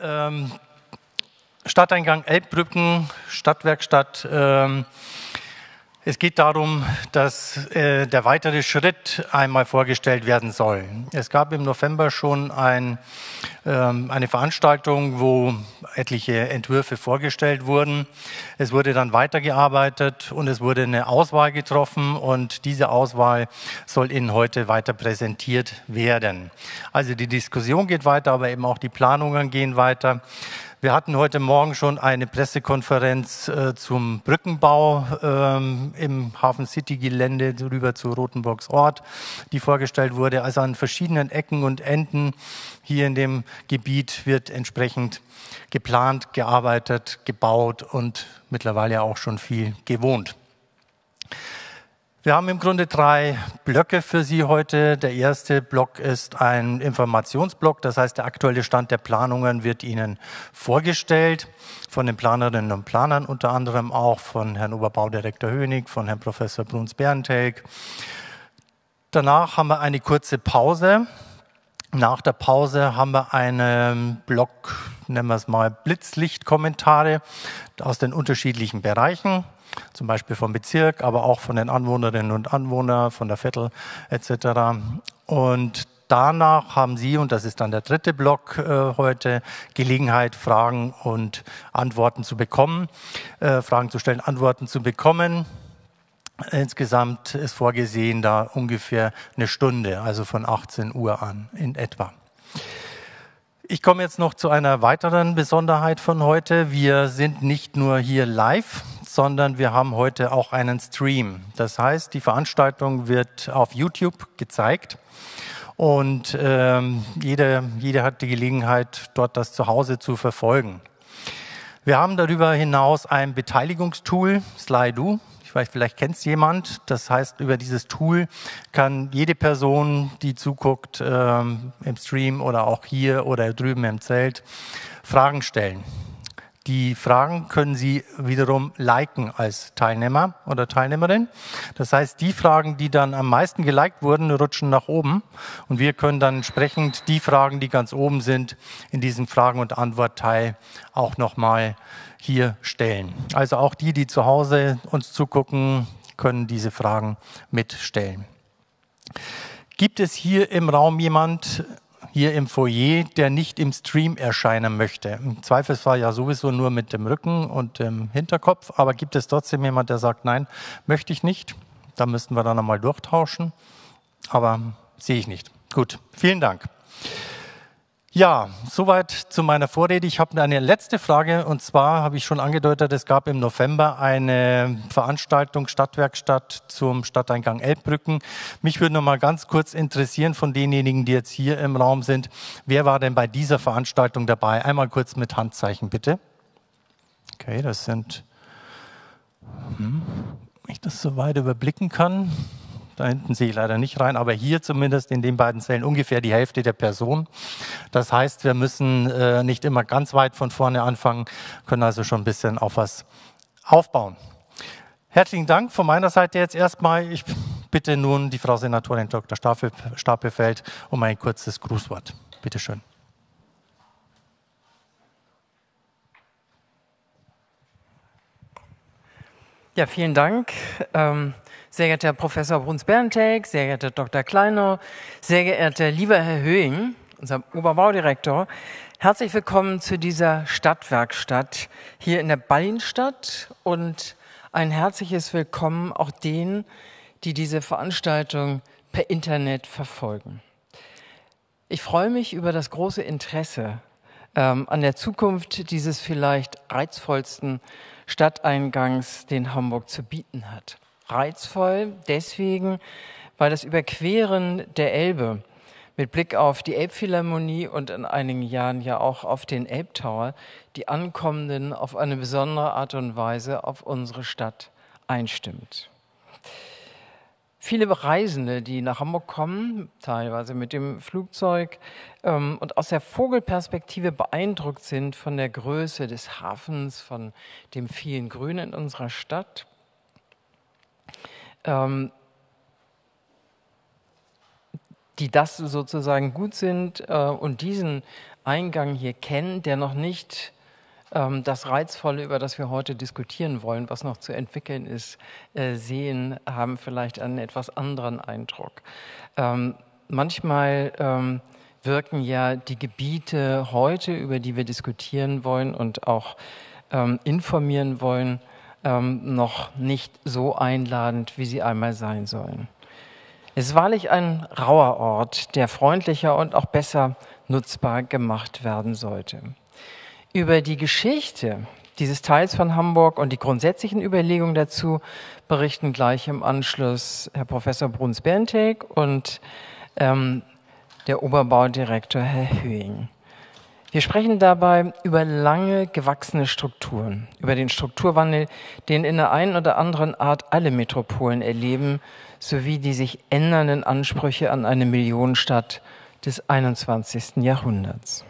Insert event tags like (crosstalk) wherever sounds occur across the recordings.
ähm, Stadteingang Elbbrücken, Stadtwerkstatt. Ähm, es geht darum, dass äh, der weitere Schritt einmal vorgestellt werden soll. Es gab im November schon ein, ähm, eine Veranstaltung, wo etliche Entwürfe vorgestellt wurden. Es wurde dann weitergearbeitet und es wurde eine Auswahl getroffen und diese Auswahl soll Ihnen heute weiter präsentiert werden. Also die Diskussion geht weiter, aber eben auch die Planungen gehen weiter. Wir hatten heute Morgen schon eine Pressekonferenz äh, zum Brückenbau ähm, im Hafen City Gelände rüber zu Rotenburgs Ort, die vorgestellt wurde. Also an verschiedenen Ecken und Enden hier in dem Gebiet wird entsprechend geplant, gearbeitet, gebaut und mittlerweile auch schon viel gewohnt. Wir haben im Grunde drei Blöcke für Sie heute. Der erste Block ist ein Informationsblock, das heißt, der aktuelle Stand der Planungen wird Ihnen vorgestellt von den Planerinnen und Planern, unter anderem auch von Herrn Oberbaudirektor Hönig, von Herrn Professor Bruns-Berntelk. Danach haben wir eine kurze Pause. Nach der Pause haben wir einen Block, nennen wir es mal Blitzlichtkommentare aus den unterschiedlichen Bereichen zum Beispiel vom Bezirk, aber auch von den Anwohnerinnen und Anwohnern, von der Viertel etc. Und danach haben Sie, und das ist dann der dritte Block äh, heute, Gelegenheit, Fragen und Antworten zu bekommen, äh, Fragen zu stellen, Antworten zu bekommen. Insgesamt ist vorgesehen da ungefähr eine Stunde, also von 18 Uhr an in etwa. Ich komme jetzt noch zu einer weiteren Besonderheit von heute. Wir sind nicht nur hier live, sondern wir haben heute auch einen Stream. Das heißt, die Veranstaltung wird auf YouTube gezeigt und ähm, jeder, jeder hat die Gelegenheit, dort das zu Hause zu verfolgen. Wir haben darüber hinaus ein Beteiligungstool, Slido. Ich weiß, vielleicht kennt es jemand. Das heißt, über dieses Tool kann jede Person, die zuguckt, ähm, im Stream oder auch hier oder drüben im Zelt, Fragen stellen. Die Fragen können Sie wiederum liken als Teilnehmer oder Teilnehmerin. Das heißt, die Fragen, die dann am meisten geliked wurden, rutschen nach oben. Und wir können dann entsprechend die Fragen, die ganz oben sind, in diesem Fragen- und Antwortteil auch nochmal hier stellen. Also auch die, die zu Hause uns zugucken, können diese Fragen mitstellen. Gibt es hier im Raum jemand, hier im Foyer, der nicht im Stream erscheinen möchte. Im Zweifelsfall ja sowieso nur mit dem Rücken und dem Hinterkopf, aber gibt es trotzdem jemand, der sagt, nein, möchte ich nicht? Da müssten wir dann einmal durchtauschen, aber sehe ich nicht. Gut, vielen Dank. Ja, soweit zu meiner Vorrede. Ich habe eine letzte Frage und zwar habe ich schon angedeutet, es gab im November eine Veranstaltung Stadtwerkstatt zum Stadteingang Elbbrücken. Mich würde noch mal ganz kurz interessieren von denjenigen, die jetzt hier im Raum sind, wer war denn bei dieser Veranstaltung dabei? Einmal kurz mit Handzeichen bitte. Okay, das sind, hm, wenn ich das so weit überblicken kann, da hinten sehe ich leider nicht rein, aber hier zumindest in den beiden Zellen ungefähr die Hälfte der Personen. Das heißt, wir müssen äh, nicht immer ganz weit von vorne anfangen, können also schon ein bisschen auf was aufbauen. Herzlichen Dank von meiner Seite jetzt erstmal. Ich bitte nun die Frau Senatorin Dr. Stapelfeld um ein kurzes Grußwort. Bitte schön. Ja, vielen Dank. Ähm, sehr geehrter Herr Professor Bruns-Berntek, sehr geehrter Dr. Kleiner, sehr geehrter lieber Herr Höing, unser Oberbaudirektor, herzlich willkommen zu dieser Stadtwerkstatt hier in der Ballinstadt und ein herzliches Willkommen auch denen, die diese Veranstaltung per Internet verfolgen. Ich freue mich über das große Interesse ähm, an der Zukunft dieses vielleicht reizvollsten Stadteingangs, den Hamburg zu bieten hat reizvoll deswegen, weil das Überqueren der Elbe mit Blick auf die Elbphilharmonie und in einigen Jahren ja auch auf den Elbtower die Ankommenden auf eine besondere Art und Weise auf unsere Stadt einstimmt. Viele Reisende, die nach Hamburg kommen, teilweise mit dem Flugzeug ähm, und aus der Vogelperspektive beeindruckt sind von der Größe des Hafens, von dem vielen Grün in unserer Stadt, ähm, die das sozusagen gut sind äh, und diesen Eingang hier kennen, der noch nicht ähm, das Reizvolle, über das wir heute diskutieren wollen, was noch zu entwickeln ist, äh, sehen, haben vielleicht einen etwas anderen Eindruck. Ähm, manchmal ähm, wirken ja die Gebiete heute, über die wir diskutieren wollen und auch ähm, informieren wollen, ähm, noch nicht so einladend, wie sie einmal sein sollen. Es ist wahrlich ein rauer Ort, der freundlicher und auch besser nutzbar gemacht werden sollte. Über die Geschichte dieses Teils von Hamburg und die grundsätzlichen Überlegungen dazu berichten gleich im Anschluss Herr Professor Bruns-Berntek und ähm, der Oberbaudirektor Herr Höing. Wir sprechen dabei über lange gewachsene Strukturen, über den Strukturwandel, den in der einen oder anderen Art alle Metropolen erleben, sowie die sich ändernden Ansprüche an eine Millionenstadt des 21. Jahrhunderts.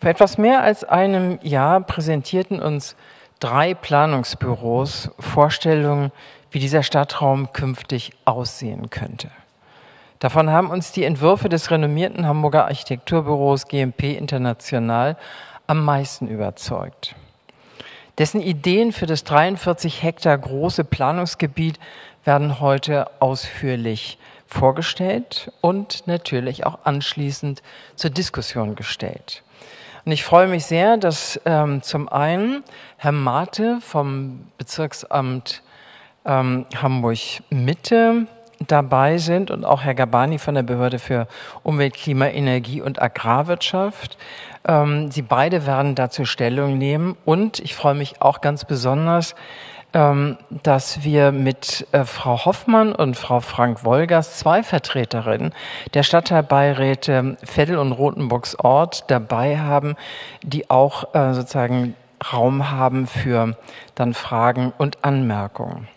Vor etwas mehr als einem Jahr präsentierten uns drei Planungsbüros Vorstellungen, wie dieser Stadtraum künftig aussehen könnte. Davon haben uns die Entwürfe des renommierten Hamburger Architekturbüros GMP International am meisten überzeugt. Dessen Ideen für das 43 Hektar große Planungsgebiet werden heute ausführlich vorgestellt und natürlich auch anschließend zur Diskussion gestellt. Und ich freue mich sehr, dass ähm, zum einen Herr Mate vom Bezirksamt ähm, Hamburg Mitte dabei sind und auch Herr Gabani von der Behörde für Umwelt, Klima, Energie und Agrarwirtschaft. Ähm, Sie beide werden dazu Stellung nehmen und ich freue mich auch ganz besonders, ähm, dass wir mit äh, Frau Hoffmann und Frau Frank Wolgers zwei Vertreterinnen der Stadtteilbeiräte Veddel und Rotenburgs Ort dabei haben, die auch äh, sozusagen Raum haben für dann Fragen und Anmerkungen.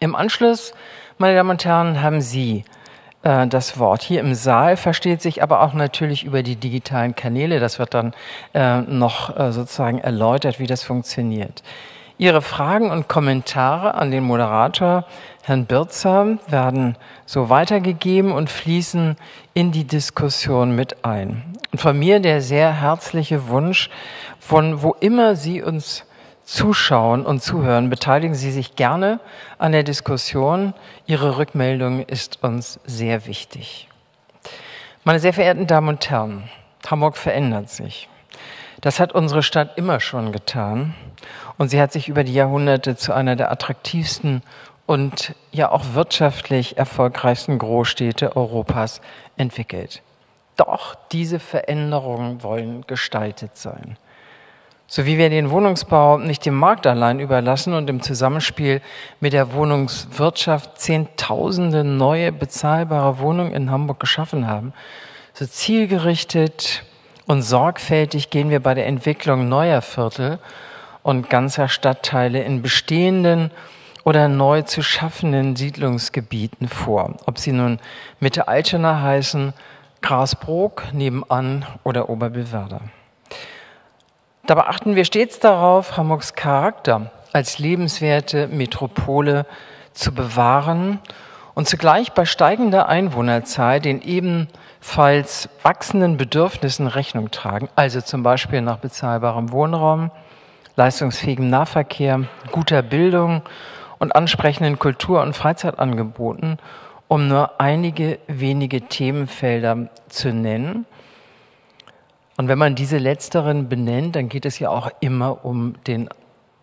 Im Anschluss meine Damen und Herren, haben Sie äh, das Wort. Hier im Saal versteht sich aber auch natürlich über die digitalen Kanäle. Das wird dann äh, noch äh, sozusagen erläutert, wie das funktioniert. Ihre Fragen und Kommentare an den Moderator, Herrn Birzer, werden so weitergegeben und fließen in die Diskussion mit ein. Und von mir der sehr herzliche Wunsch, von wo immer Sie uns zuschauen und zuhören. Beteiligen Sie sich gerne an der Diskussion. Ihre Rückmeldung ist uns sehr wichtig. Meine sehr verehrten Damen und Herren, Hamburg verändert sich. Das hat unsere Stadt immer schon getan und sie hat sich über die Jahrhunderte zu einer der attraktivsten und ja auch wirtschaftlich erfolgreichsten Großstädte Europas entwickelt. Doch diese Veränderungen wollen gestaltet sein. So wie wir den Wohnungsbau nicht dem Markt allein überlassen und im Zusammenspiel mit der Wohnungswirtschaft Zehntausende neue bezahlbare Wohnungen in Hamburg geschaffen haben, so zielgerichtet und sorgfältig gehen wir bei der Entwicklung neuer Viertel und ganzer Stadtteile in bestehenden oder neu zu schaffenden Siedlungsgebieten vor, ob sie nun Mitte Altena heißen, Grasbrook nebenan oder Oberbillwerder. Dabei achten wir stets darauf, Hamburgs Charakter als lebenswerte Metropole zu bewahren und zugleich bei steigender Einwohnerzahl den ebenfalls wachsenden Bedürfnissen Rechnung tragen, also zum Beispiel nach bezahlbarem Wohnraum, leistungsfähigem Nahverkehr, guter Bildung und ansprechenden Kultur- und Freizeitangeboten, um nur einige wenige Themenfelder zu nennen und wenn man diese letzteren benennt, dann geht es ja auch immer um den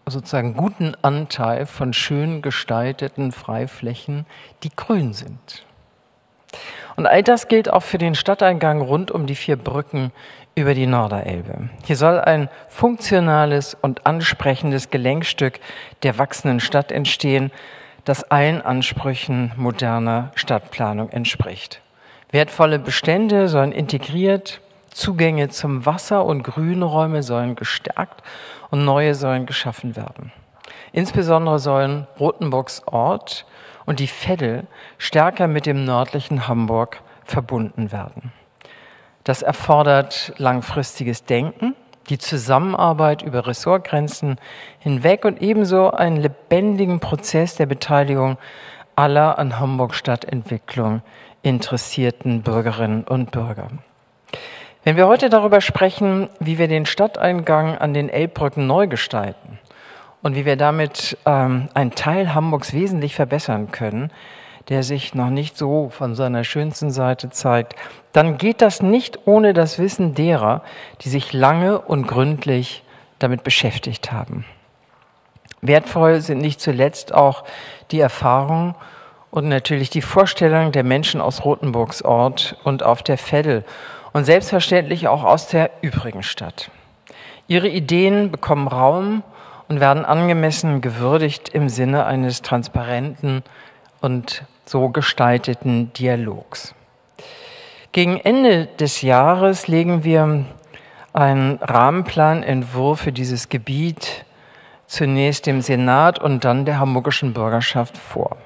sozusagen guten Anteil von schön gestalteten Freiflächen, die grün sind. Und all das gilt auch für den Stadteingang rund um die vier Brücken über die Norderelbe. Hier soll ein funktionales und ansprechendes Gelenkstück der wachsenden Stadt entstehen, das allen Ansprüchen moderner Stadtplanung entspricht. Wertvolle Bestände sollen integriert, Zugänge zum Wasser und Grünräume sollen gestärkt und neue sollen geschaffen werden. Insbesondere sollen Rotenburgs Ort und die Veddel stärker mit dem nördlichen Hamburg verbunden werden. Das erfordert langfristiges Denken, die Zusammenarbeit über Ressortgrenzen hinweg und ebenso einen lebendigen Prozess der Beteiligung aller an Hamburg Stadtentwicklung interessierten Bürgerinnen und Bürger. Wenn wir heute darüber sprechen, wie wir den Stadteingang an den Elbbrücken neu gestalten und wie wir damit ähm, einen Teil Hamburgs wesentlich verbessern können, der sich noch nicht so von seiner schönsten Seite zeigt, dann geht das nicht ohne das Wissen derer, die sich lange und gründlich damit beschäftigt haben. Wertvoll sind nicht zuletzt auch die Erfahrungen und natürlich die Vorstellungen der Menschen aus Rothenburgs Ort und auf der Veddel und selbstverständlich auch aus der übrigen Stadt. Ihre Ideen bekommen Raum und werden angemessen gewürdigt im Sinne eines transparenten und so gestalteten Dialogs. Gegen Ende des Jahres legen wir einen Rahmenplanentwurf für dieses Gebiet zunächst dem Senat und dann der hamburgischen Bürgerschaft vor.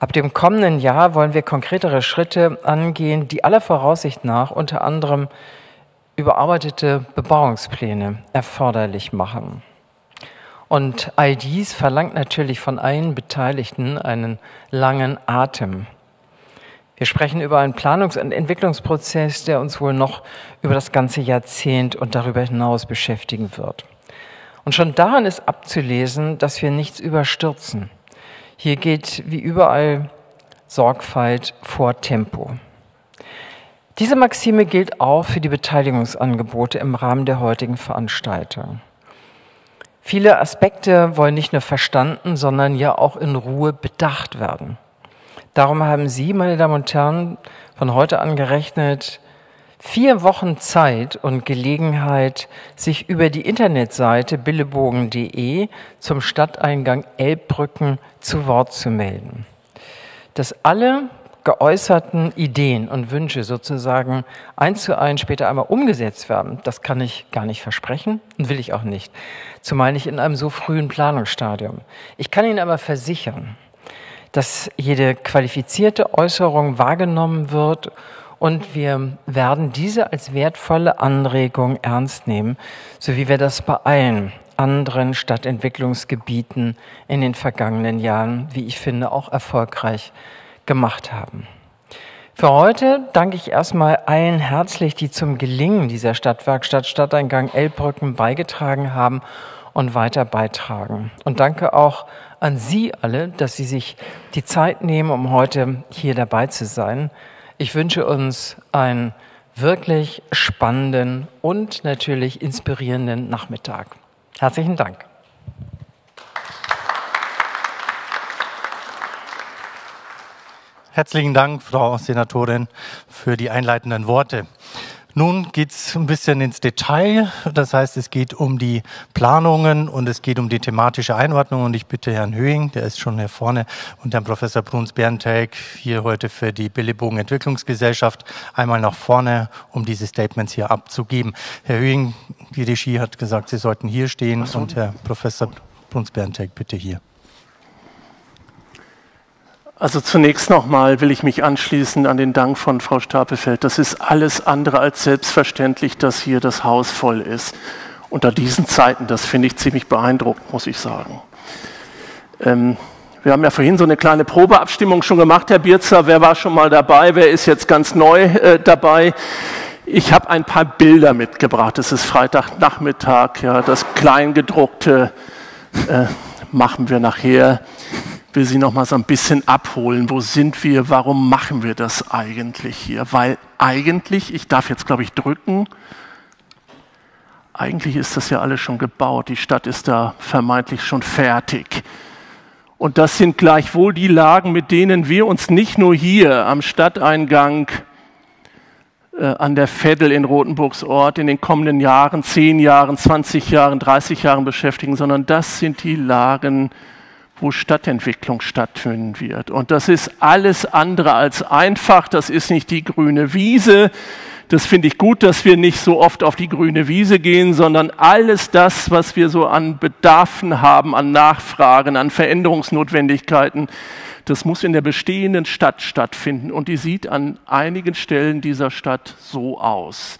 Ab dem kommenden Jahr wollen wir konkretere Schritte angehen, die aller Voraussicht nach unter anderem überarbeitete Bebauungspläne erforderlich machen. Und all dies verlangt natürlich von allen Beteiligten einen langen Atem. Wir sprechen über einen Planungs- und Entwicklungsprozess, der uns wohl noch über das ganze Jahrzehnt und darüber hinaus beschäftigen wird. Und schon daran ist abzulesen, dass wir nichts überstürzen hier geht wie überall Sorgfalt vor Tempo. Diese Maxime gilt auch für die Beteiligungsangebote im Rahmen der heutigen Veranstaltung. Viele Aspekte wollen nicht nur verstanden, sondern ja auch in Ruhe bedacht werden. Darum haben Sie, meine Damen und Herren, von heute an gerechnet, vier Wochen Zeit und Gelegenheit, sich über die Internetseite billebogen.de zum Stadteingang Elbbrücken zu Wort zu melden. Dass alle geäußerten Ideen und Wünsche sozusagen eins zu eins später einmal umgesetzt werden, das kann ich gar nicht versprechen und will ich auch nicht. Zumal nicht in einem so frühen Planungsstadium. Ich kann Ihnen aber versichern, dass jede qualifizierte Äußerung wahrgenommen wird und wir werden diese als wertvolle Anregung ernst nehmen, so wie wir das bei allen anderen Stadtentwicklungsgebieten in den vergangenen Jahren, wie ich finde, auch erfolgreich gemacht haben. Für heute danke ich erstmal allen herzlich, die zum Gelingen dieser Stadtwerkstatt Stadteingang Elbbrücken beigetragen haben und weiter beitragen. Und danke auch an Sie alle, dass Sie sich die Zeit nehmen, um heute hier dabei zu sein. Ich wünsche uns einen wirklich spannenden und natürlich inspirierenden Nachmittag. Herzlichen Dank. Herzlichen Dank, Frau Senatorin, für die einleitenden Worte. Nun geht es ein bisschen ins Detail. Das heißt, es geht um die Planungen und es geht um die thematische Einordnung. Und ich bitte Herrn Höhing, der ist schon hier vorne, und Herrn Professor Bruns Bernteig hier heute für die Billebogen Entwicklungsgesellschaft einmal nach vorne, um diese Statements hier abzugeben. Herr Höhing, die Regie hat gesagt, Sie sollten hier stehen so. und Herr Professor Bruns Bernteig bitte hier. Also zunächst nochmal will ich mich anschließen an den Dank von Frau Stapelfeld. Das ist alles andere als selbstverständlich, dass hier das Haus voll ist. Unter diesen Zeiten, das finde ich ziemlich beeindruckend, muss ich sagen. Ähm, wir haben ja vorhin so eine kleine Probeabstimmung schon gemacht, Herr Bierzer. Wer war schon mal dabei? Wer ist jetzt ganz neu äh, dabei? Ich habe ein paar Bilder mitgebracht. Es ist Freitagnachmittag. Ja, das Kleingedruckte äh, machen wir nachher will Sie noch mal so ein bisschen abholen. Wo sind wir? Warum machen wir das eigentlich hier? Weil eigentlich, ich darf jetzt glaube ich drücken, eigentlich ist das ja alles schon gebaut. Die Stadt ist da vermeintlich schon fertig. Und das sind gleichwohl die Lagen, mit denen wir uns nicht nur hier am Stadteingang äh, an der Veddel in Rothenburgs Ort in den kommenden Jahren, zehn Jahren, 20 Jahren, 30 Jahren beschäftigen, sondern das sind die Lagen, wo Stadtentwicklung stattfinden wird. Und das ist alles andere als einfach. Das ist nicht die grüne Wiese. Das finde ich gut, dass wir nicht so oft auf die grüne Wiese gehen, sondern alles das, was wir so an Bedarfen haben, an Nachfragen, an Veränderungsnotwendigkeiten, das muss in der bestehenden Stadt stattfinden. Und die sieht an einigen Stellen dieser Stadt so aus.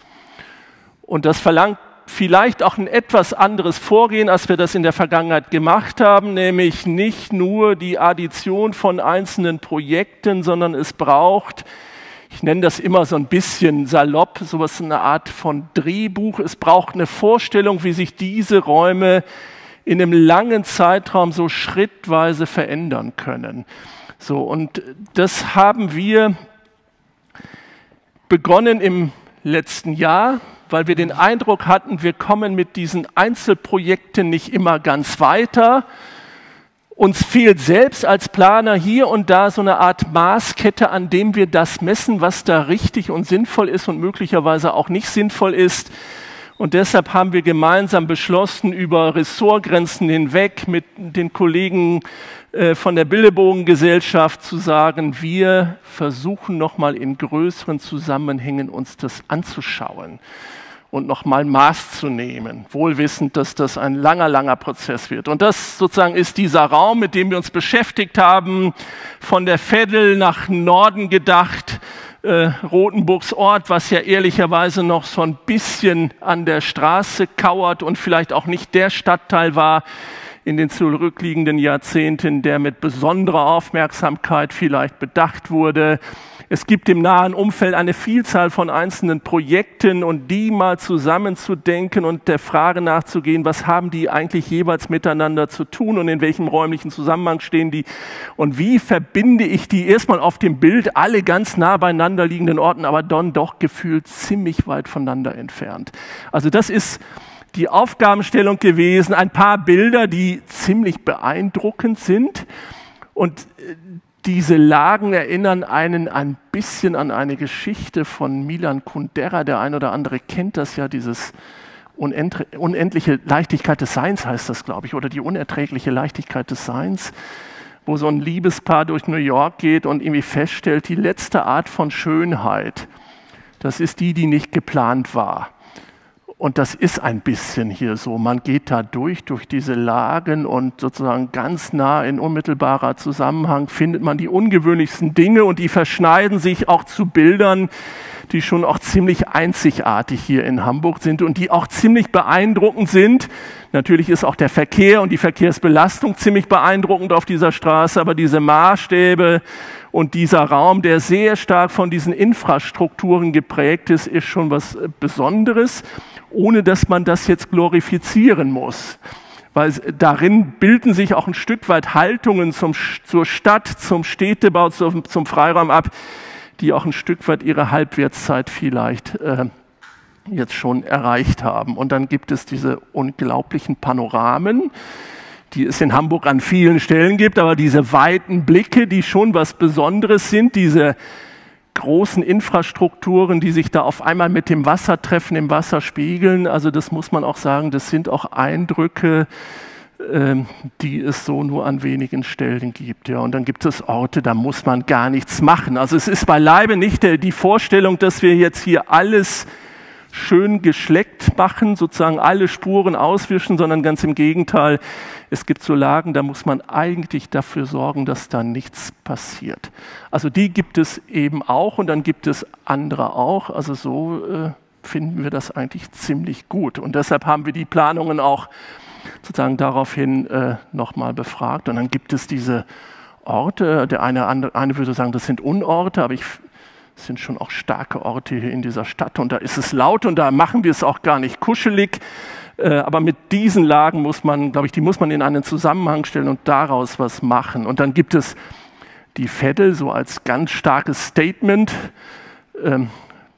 Und das verlangt vielleicht auch ein etwas anderes Vorgehen, als wir das in der Vergangenheit gemacht haben, nämlich nicht nur die Addition von einzelnen Projekten, sondern es braucht ich nenne das immer so ein bisschen salopp, sowas eine Art von Drehbuch. Es braucht eine Vorstellung, wie sich diese Räume in einem langen Zeitraum so schrittweise verändern können. So, und das haben wir begonnen im letzten Jahr, weil wir den Eindruck hatten, wir kommen mit diesen Einzelprojekten nicht immer ganz weiter. Uns fehlt selbst als Planer hier und da so eine Art Maßkette, an dem wir das messen, was da richtig und sinnvoll ist und möglicherweise auch nicht sinnvoll ist. Und deshalb haben wir gemeinsam beschlossen, über Ressortgrenzen hinweg mit den Kollegen äh, von der Bildebogengesellschaft zu sagen, wir versuchen nochmal in größeren Zusammenhängen uns das anzuschauen und nochmal Maß zu nehmen, wohlwissend, dass das ein langer, langer Prozess wird. Und das sozusagen ist dieser Raum, mit dem wir uns beschäftigt haben, von der Veddel nach Norden gedacht, äh, Rotenburgs Ort, was ja ehrlicherweise noch so ein bisschen an der Straße kauert und vielleicht auch nicht der Stadtteil war in den zurückliegenden Jahrzehnten, der mit besonderer Aufmerksamkeit vielleicht bedacht wurde. Es gibt im nahen Umfeld eine Vielzahl von einzelnen Projekten und die mal zusammenzudenken und der Frage nachzugehen, was haben die eigentlich jeweils miteinander zu tun und in welchem räumlichen Zusammenhang stehen die und wie verbinde ich die erstmal auf dem Bild alle ganz nah beieinander liegenden Orten, aber dann doch gefühlt ziemlich weit voneinander entfernt. Also das ist die Aufgabenstellung gewesen, ein paar Bilder, die ziemlich beeindruckend sind und äh, diese Lagen erinnern einen ein bisschen an eine Geschichte von Milan Kundera. Der ein oder andere kennt das ja, dieses unendliche Leichtigkeit des Seins heißt das, glaube ich, oder die unerträgliche Leichtigkeit des Seins, wo so ein Liebespaar durch New York geht und irgendwie feststellt, die letzte Art von Schönheit, das ist die, die nicht geplant war. Und das ist ein bisschen hier so. Man geht da durch, durch diese Lagen und sozusagen ganz nah in unmittelbarer Zusammenhang findet man die ungewöhnlichsten Dinge und die verschneiden sich auch zu Bildern, die schon auch ziemlich einzigartig hier in Hamburg sind und die auch ziemlich beeindruckend sind. Natürlich ist auch der Verkehr und die Verkehrsbelastung ziemlich beeindruckend auf dieser Straße, aber diese Maßstäbe und dieser Raum, der sehr stark von diesen Infrastrukturen geprägt ist, ist schon was Besonderes ohne dass man das jetzt glorifizieren muss. Weil darin bilden sich auch ein Stück weit Haltungen zum, zur Stadt, zum Städtebau, zum, zum Freiraum ab, die auch ein Stück weit ihre Halbwertszeit vielleicht äh, jetzt schon erreicht haben. Und dann gibt es diese unglaublichen Panoramen, die es in Hamburg an vielen Stellen gibt, aber diese weiten Blicke, die schon was Besonderes sind, diese großen Infrastrukturen, die sich da auf einmal mit dem Wasser treffen, im Wasser spiegeln. Also das muss man auch sagen, das sind auch Eindrücke, ähm, die es so nur an wenigen Stellen gibt. Ja, und dann gibt es Orte, da muss man gar nichts machen. Also es ist beileibe nicht die Vorstellung, dass wir jetzt hier alles schön geschleckt machen, sozusagen alle Spuren auswischen, sondern ganz im Gegenteil. Es gibt so Lagen, da muss man eigentlich dafür sorgen, dass da nichts passiert. Also die gibt es eben auch und dann gibt es andere auch. Also so äh, finden wir das eigentlich ziemlich gut. Und deshalb haben wir die Planungen auch sozusagen daraufhin äh, nochmal befragt. Und dann gibt es diese Orte. Der eine, andere, eine würde sagen, das sind Unorte, aber ich sind schon auch starke Orte hier in dieser Stadt und da ist es laut und da machen wir es auch gar nicht kuschelig. Äh, aber mit diesen Lagen muss man, glaube ich, die muss man in einen Zusammenhang stellen und daraus was machen. Und dann gibt es die Veddel so als ganz starkes Statement,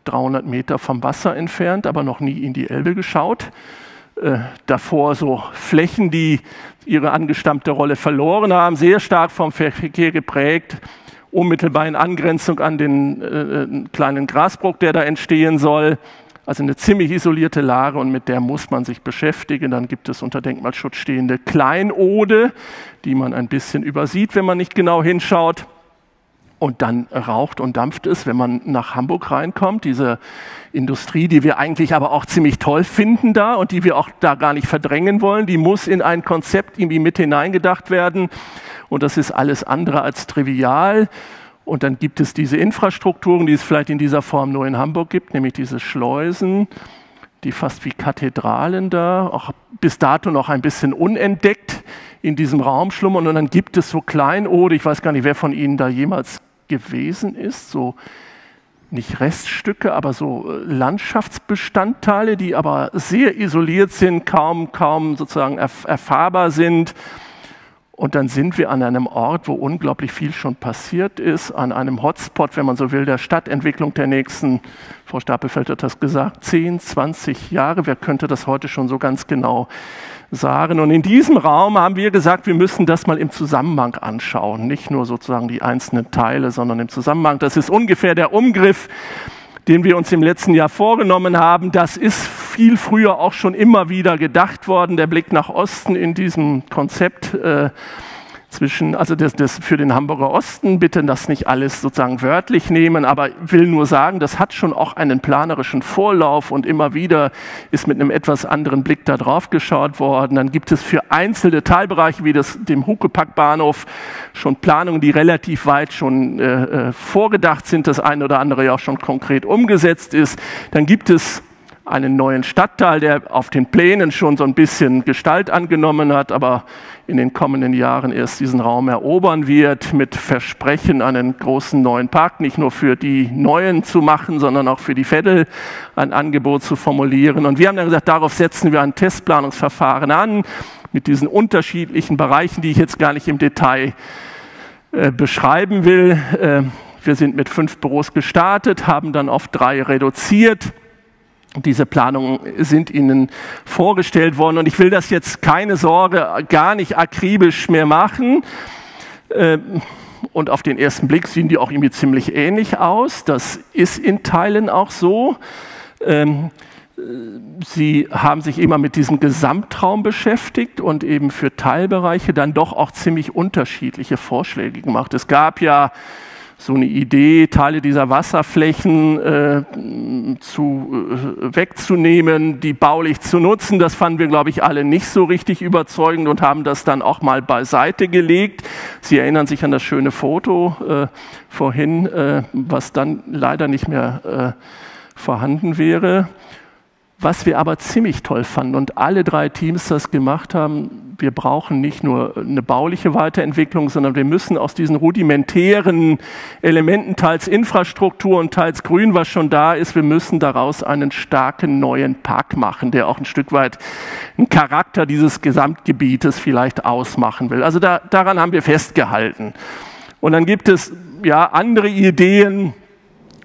300 ähm, Meter vom Wasser entfernt, aber noch nie in die Elbe geschaut. Äh, davor so Flächen, die ihre angestammte Rolle verloren haben, sehr stark vom Verkehr geprägt unmittelbar in Angrenzung an den äh, äh, kleinen Grasbruch, der da entstehen soll. Also eine ziemlich isolierte Lage und mit der muss man sich beschäftigen. Dann gibt es unter Denkmalschutz stehende Kleinode, die man ein bisschen übersieht, wenn man nicht genau hinschaut. Und dann raucht und dampft es, wenn man nach Hamburg reinkommt. Diese Industrie, die wir eigentlich aber auch ziemlich toll finden da und die wir auch da gar nicht verdrängen wollen, die muss in ein Konzept irgendwie mit hineingedacht werden. Und das ist alles andere als trivial. Und dann gibt es diese Infrastrukturen, die es vielleicht in dieser Form nur in Hamburg gibt, nämlich diese Schleusen, die fast wie Kathedralen da, auch bis dato noch ein bisschen unentdeckt in diesem Raum schlummern. Und dann gibt es so Kleinode, ich weiß gar nicht, wer von Ihnen da jemals gewesen ist, so nicht Reststücke, aber so äh, Landschaftsbestandteile, die aber sehr isoliert sind, kaum, kaum sozusagen erf erfahrbar sind. Und dann sind wir an einem Ort, wo unglaublich viel schon passiert ist, an einem Hotspot, wenn man so will, der Stadtentwicklung der nächsten, Frau Stapelfeld hat das gesagt, 10, 20 Jahre. Wer könnte das heute schon so ganz genau sagen. Und in diesem Raum haben wir gesagt, wir müssen das mal im Zusammenhang anschauen. Nicht nur sozusagen die einzelnen Teile, sondern im Zusammenhang. Das ist ungefähr der Umgriff, den wir uns im letzten Jahr vorgenommen haben. Das ist viel früher auch schon immer wieder gedacht worden. Der Blick nach Osten in diesem Konzept. Äh, zwischen, also das, das für den Hamburger Osten, bitte das nicht alles sozusagen wörtlich nehmen, aber will nur sagen, das hat schon auch einen planerischen Vorlauf und immer wieder ist mit einem etwas anderen Blick da drauf geschaut worden. Dann gibt es für einzelne Teilbereiche wie das, dem Huckepack-Bahnhof schon Planungen, die relativ weit schon äh, äh vorgedacht sind, das eine oder andere ja auch schon konkret umgesetzt ist. Dann gibt es einen neuen Stadtteil, der auf den Plänen schon so ein bisschen Gestalt angenommen hat, aber in den kommenden Jahren erst diesen Raum erobern wird, mit Versprechen, einen großen neuen Park nicht nur für die Neuen zu machen, sondern auch für die Veddel ein Angebot zu formulieren. Und wir haben dann gesagt, darauf setzen wir ein Testplanungsverfahren an, mit diesen unterschiedlichen Bereichen, die ich jetzt gar nicht im Detail äh, beschreiben will. Äh, wir sind mit fünf Büros gestartet, haben dann auf drei reduziert diese Planungen sind Ihnen vorgestellt worden und ich will das jetzt keine Sorge gar nicht akribisch mehr machen. Ähm, und auf den ersten Blick sehen die auch irgendwie ziemlich ähnlich aus. Das ist in Teilen auch so. Ähm, Sie haben sich immer mit diesem Gesamtraum beschäftigt und eben für Teilbereiche dann doch auch ziemlich unterschiedliche Vorschläge gemacht. Es gab ja so eine Idee, Teile dieser Wasserflächen äh, zu, äh, wegzunehmen, die baulich zu nutzen. Das fanden wir, glaube ich, alle nicht so richtig überzeugend und haben das dann auch mal beiseite gelegt. Sie erinnern sich an das schöne Foto äh, vorhin, äh, was dann leider nicht mehr äh, vorhanden wäre. Was wir aber ziemlich toll fanden und alle drei Teams das gemacht haben, wir brauchen nicht nur eine bauliche Weiterentwicklung, sondern wir müssen aus diesen rudimentären Elementen, teils Infrastruktur und teils Grün, was schon da ist, wir müssen daraus einen starken neuen Park machen, der auch ein Stück weit einen Charakter dieses Gesamtgebietes vielleicht ausmachen will. Also da, daran haben wir festgehalten. Und dann gibt es ja andere Ideen,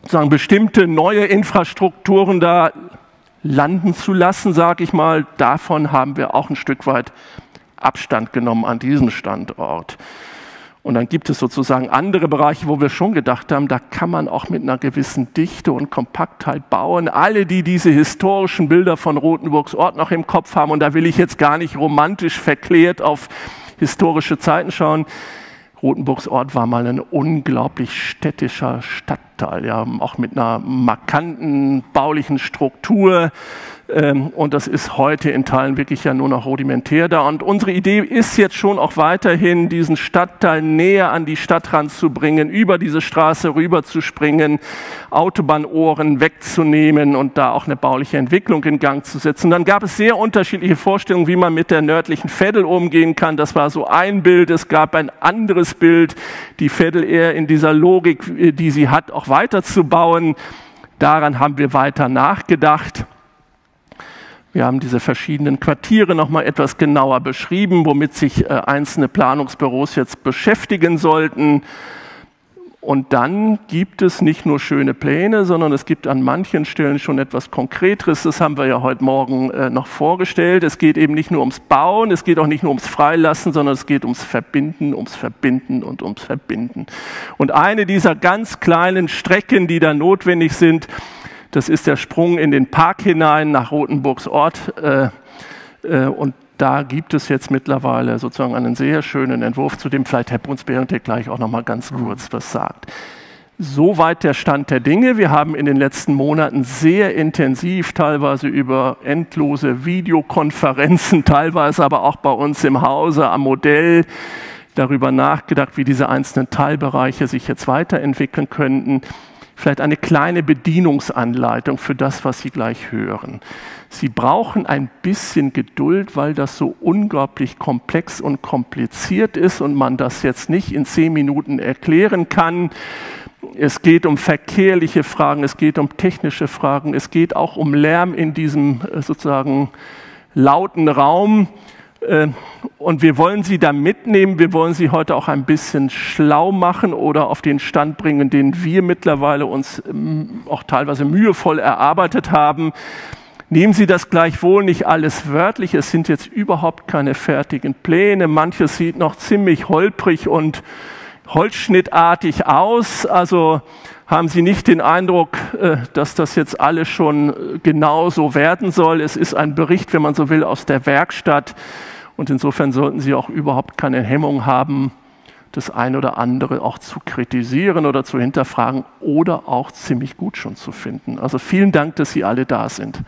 sozusagen bestimmte neue Infrastrukturen da landen zu lassen, sage ich mal. Davon haben wir auch ein Stück weit Abstand genommen an diesem Standort. Und dann gibt es sozusagen andere Bereiche, wo wir schon gedacht haben, da kann man auch mit einer gewissen Dichte und Kompaktheit bauen. Alle, die diese historischen Bilder von Rothenburgs Ort noch im Kopf haben, und da will ich jetzt gar nicht romantisch verklärt auf historische Zeiten schauen, Rothenburgs Ort war mal ein unglaublich städtischer Stadtteil, ja, auch mit einer markanten baulichen Struktur. Ähm, und das ist heute in Teilen wirklich ja nur noch rudimentär da. Und unsere Idee ist jetzt schon auch weiterhin, diesen Stadtteil näher an die Stadt ranzubringen, über diese Straße rüber zu springen, Autobahnohren wegzunehmen und da auch eine bauliche Entwicklung in Gang zu setzen. Dann gab es sehr unterschiedliche Vorstellungen, wie man mit der nördlichen Veddel umgehen kann. Das war so ein Bild. Es gab ein anderes Bild, die Veddel eher in dieser Logik, die sie hat, auch weiterzubauen. Daran haben wir weiter nachgedacht. Wir haben diese verschiedenen Quartiere noch mal etwas genauer beschrieben, womit sich äh, einzelne Planungsbüros jetzt beschäftigen sollten. Und dann gibt es nicht nur schöne Pläne, sondern es gibt an manchen Stellen schon etwas Konkreteres. Das haben wir ja heute Morgen äh, noch vorgestellt. Es geht eben nicht nur ums Bauen, es geht auch nicht nur ums Freilassen, sondern es geht ums Verbinden, ums Verbinden und ums Verbinden. Und eine dieser ganz kleinen Strecken, die da notwendig sind, das ist der Sprung in den Park hinein nach Rothenburgs Ort. Äh, äh, und da gibt es jetzt mittlerweile sozusagen einen sehr schönen Entwurf, zu dem vielleicht Herr Brunsberg gleich auch noch mal ganz kurz was sagt. Soweit der Stand der Dinge. Wir haben in den letzten Monaten sehr intensiv, teilweise über endlose Videokonferenzen, (laughs) teilweise aber auch bei uns im Hause am Modell darüber nachgedacht, wie diese einzelnen Teilbereiche sich jetzt weiterentwickeln könnten vielleicht eine kleine Bedienungsanleitung für das, was Sie gleich hören. Sie brauchen ein bisschen Geduld, weil das so unglaublich komplex und kompliziert ist und man das jetzt nicht in zehn Minuten erklären kann. Es geht um verkehrliche Fragen, es geht um technische Fragen, es geht auch um Lärm in diesem äh, sozusagen lauten Raum. Äh, und wir wollen Sie da mitnehmen, wir wollen Sie heute auch ein bisschen schlau machen oder auf den Stand bringen, den wir mittlerweile uns ähm, auch teilweise mühevoll erarbeitet haben. Nehmen Sie das gleichwohl nicht alles wörtlich, es sind jetzt überhaupt keine fertigen Pläne, manches sieht noch ziemlich holprig und holzschnittartig aus, also haben Sie nicht den Eindruck, äh, dass das jetzt alles schon genau so werden soll. Es ist ein Bericht, wenn man so will, aus der Werkstatt. Und insofern sollten Sie auch überhaupt keine Hemmung haben, das eine oder andere auch zu kritisieren oder zu hinterfragen oder auch ziemlich gut schon zu finden. Also vielen Dank, dass Sie alle da sind.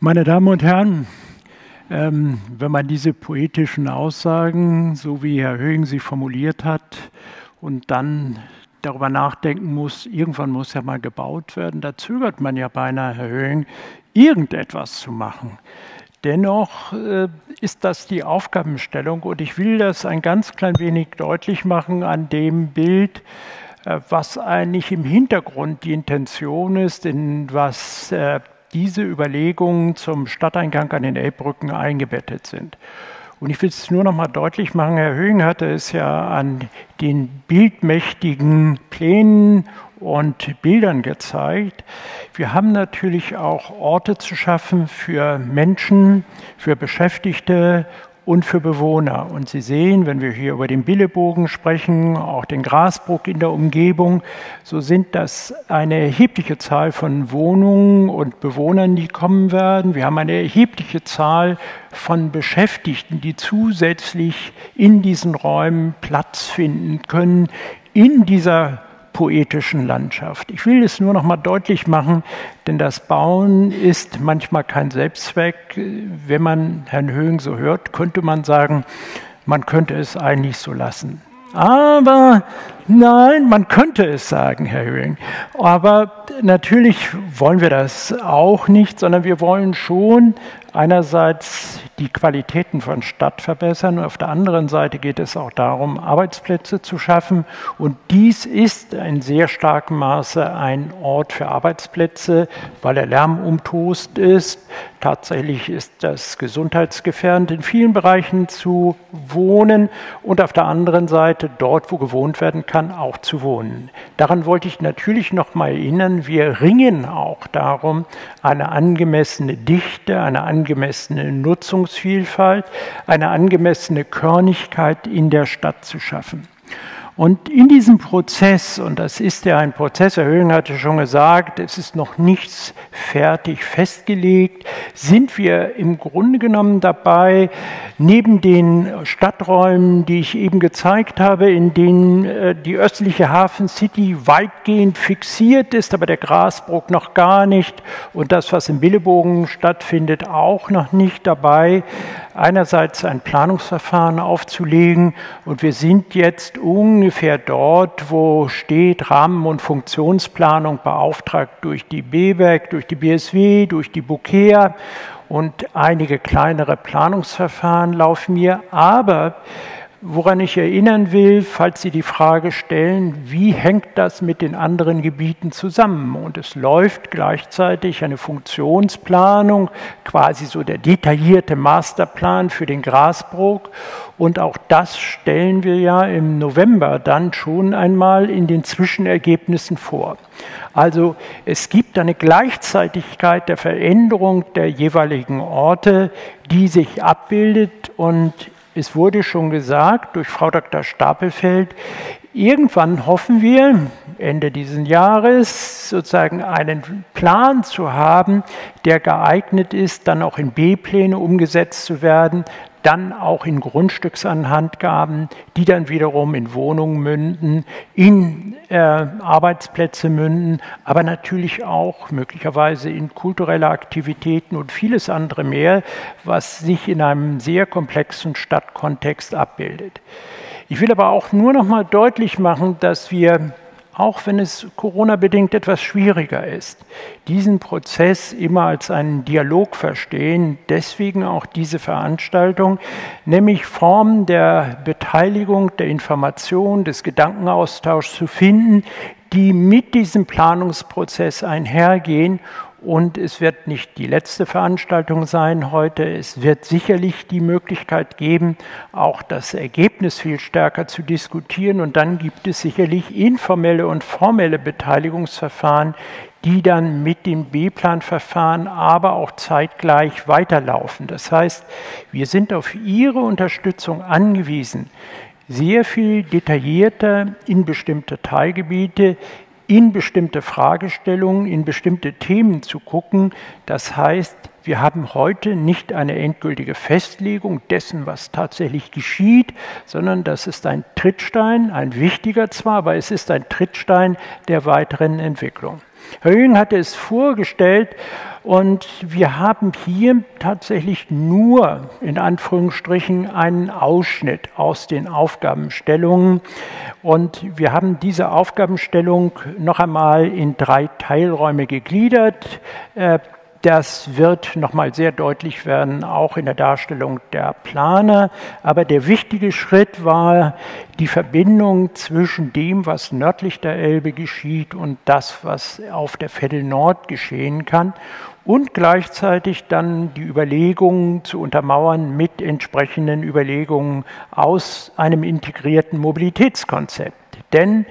Meine Damen und Herren, ähm, wenn man diese poetischen Aussagen, so wie Herr Höhing sie formuliert hat, und dann darüber nachdenken muss, irgendwann muss ja mal gebaut werden, da zögert man ja beinahe, Herr Höhing, irgendetwas zu machen. Dennoch äh, ist das die Aufgabenstellung und ich will das ein ganz klein wenig deutlich machen an dem Bild, äh, was eigentlich im Hintergrund die Intention ist, in was äh, diese Überlegungen zum Stadteingang an den Elbbrücken eingebettet sind. Und ich will es nur noch mal deutlich machen, Herr Höhing hatte es ja an den bildmächtigen Plänen und Bildern gezeigt. Wir haben natürlich auch Orte zu schaffen für Menschen, für Beschäftigte und für Bewohner. Und Sie sehen, wenn wir hier über den Billebogen sprechen, auch den Grasbruck in der Umgebung, so sind das eine erhebliche Zahl von Wohnungen und Bewohnern, die kommen werden. Wir haben eine erhebliche Zahl von Beschäftigten, die zusätzlich in diesen Räumen Platz finden können, in dieser poetischen Landschaft. Ich will es nur noch mal deutlich machen, denn das Bauen ist manchmal kein Selbstzweck. Wenn man Herrn Höhing so hört, könnte man sagen, man könnte es eigentlich so lassen. Aber nein, man könnte es sagen, Herr Höhing. Aber natürlich wollen wir das auch nicht, sondern wir wollen schon einerseits die Qualitäten von Stadt verbessern auf der anderen Seite geht es auch darum, Arbeitsplätze zu schaffen. Und dies ist in sehr starkem Maße ein Ort für Arbeitsplätze, weil er lärmumtost ist. Tatsächlich ist das gesundheitsgefährdend in vielen Bereichen zu wohnen und auf der anderen Seite dort, wo gewohnt werden kann, auch zu wohnen. Daran wollte ich natürlich noch mal erinnern. Wir ringen auch darum, eine angemessene Dichte, eine angemessene Nutzungsvielfalt, eine angemessene Körnigkeit in der Stadt zu schaffen. Und in diesem Prozess, und das ist ja ein Prozess, Herr Höhlen hatte schon gesagt, es ist noch nichts fertig festgelegt, sind wir im Grunde genommen dabei, neben den Stadträumen, die ich eben gezeigt habe, in denen äh, die östliche Hafen City weitgehend fixiert ist, aber der Grasbruck noch gar nicht und das, was im Billebogen stattfindet, auch noch nicht dabei, einerseits ein Planungsverfahren aufzulegen und wir sind jetzt ungefähr dort, wo steht Rahmen- und Funktionsplanung beauftragt durch die BWEG, durch die BSW, durch die BUKEA und einige kleinere Planungsverfahren laufen hier, aber Woran ich erinnern will, falls Sie die Frage stellen, wie hängt das mit den anderen Gebieten zusammen? Und es läuft gleichzeitig eine Funktionsplanung, quasi so der detaillierte Masterplan für den Grasbruch. Und auch das stellen wir ja im November dann schon einmal in den Zwischenergebnissen vor. Also es gibt eine Gleichzeitigkeit der Veränderung der jeweiligen Orte, die sich abbildet und es wurde schon gesagt durch Frau Dr. Stapelfeld, irgendwann hoffen wir, Ende dieses Jahres sozusagen einen Plan zu haben, der geeignet ist, dann auch in B-Pläne umgesetzt zu werden, dann auch in Grundstücksanhandgaben, die dann wiederum in Wohnungen münden, in äh, Arbeitsplätze münden, aber natürlich auch möglicherweise in kulturelle Aktivitäten und vieles andere mehr, was sich in einem sehr komplexen Stadtkontext abbildet. Ich will aber auch nur noch mal deutlich machen, dass wir auch wenn es Corona-bedingt etwas schwieriger ist, diesen Prozess immer als einen Dialog verstehen. Deswegen auch diese Veranstaltung, nämlich Formen der Beteiligung, der Information, des Gedankenaustauschs zu finden, die mit diesem Planungsprozess einhergehen und es wird nicht die letzte Veranstaltung sein heute. Es wird sicherlich die Möglichkeit geben, auch das Ergebnis viel stärker zu diskutieren. Und dann gibt es sicherlich informelle und formelle Beteiligungsverfahren, die dann mit dem B-Plan-Verfahren aber auch zeitgleich weiterlaufen. Das heißt, wir sind auf Ihre Unterstützung angewiesen, sehr viel detaillierter in bestimmte Teilgebiete in bestimmte Fragestellungen, in bestimmte Themen zu gucken. Das heißt, wir haben heute nicht eine endgültige Festlegung dessen, was tatsächlich geschieht, sondern das ist ein Trittstein, ein wichtiger zwar, aber es ist ein Trittstein der weiteren Entwicklung. Herr Jüng hatte es vorgestellt und wir haben hier tatsächlich nur in Anführungsstrichen einen Ausschnitt aus den Aufgabenstellungen und wir haben diese Aufgabenstellung noch einmal in drei Teilräume gegliedert. Das wird nochmal sehr deutlich werden, auch in der Darstellung der Planer. Aber der wichtige Schritt war die Verbindung zwischen dem, was nördlich der Elbe geschieht und das, was auf der Veddel Nord geschehen kann. Und gleichzeitig dann die Überlegungen zu untermauern mit entsprechenden Überlegungen aus einem integrierten Mobilitätskonzept. Denn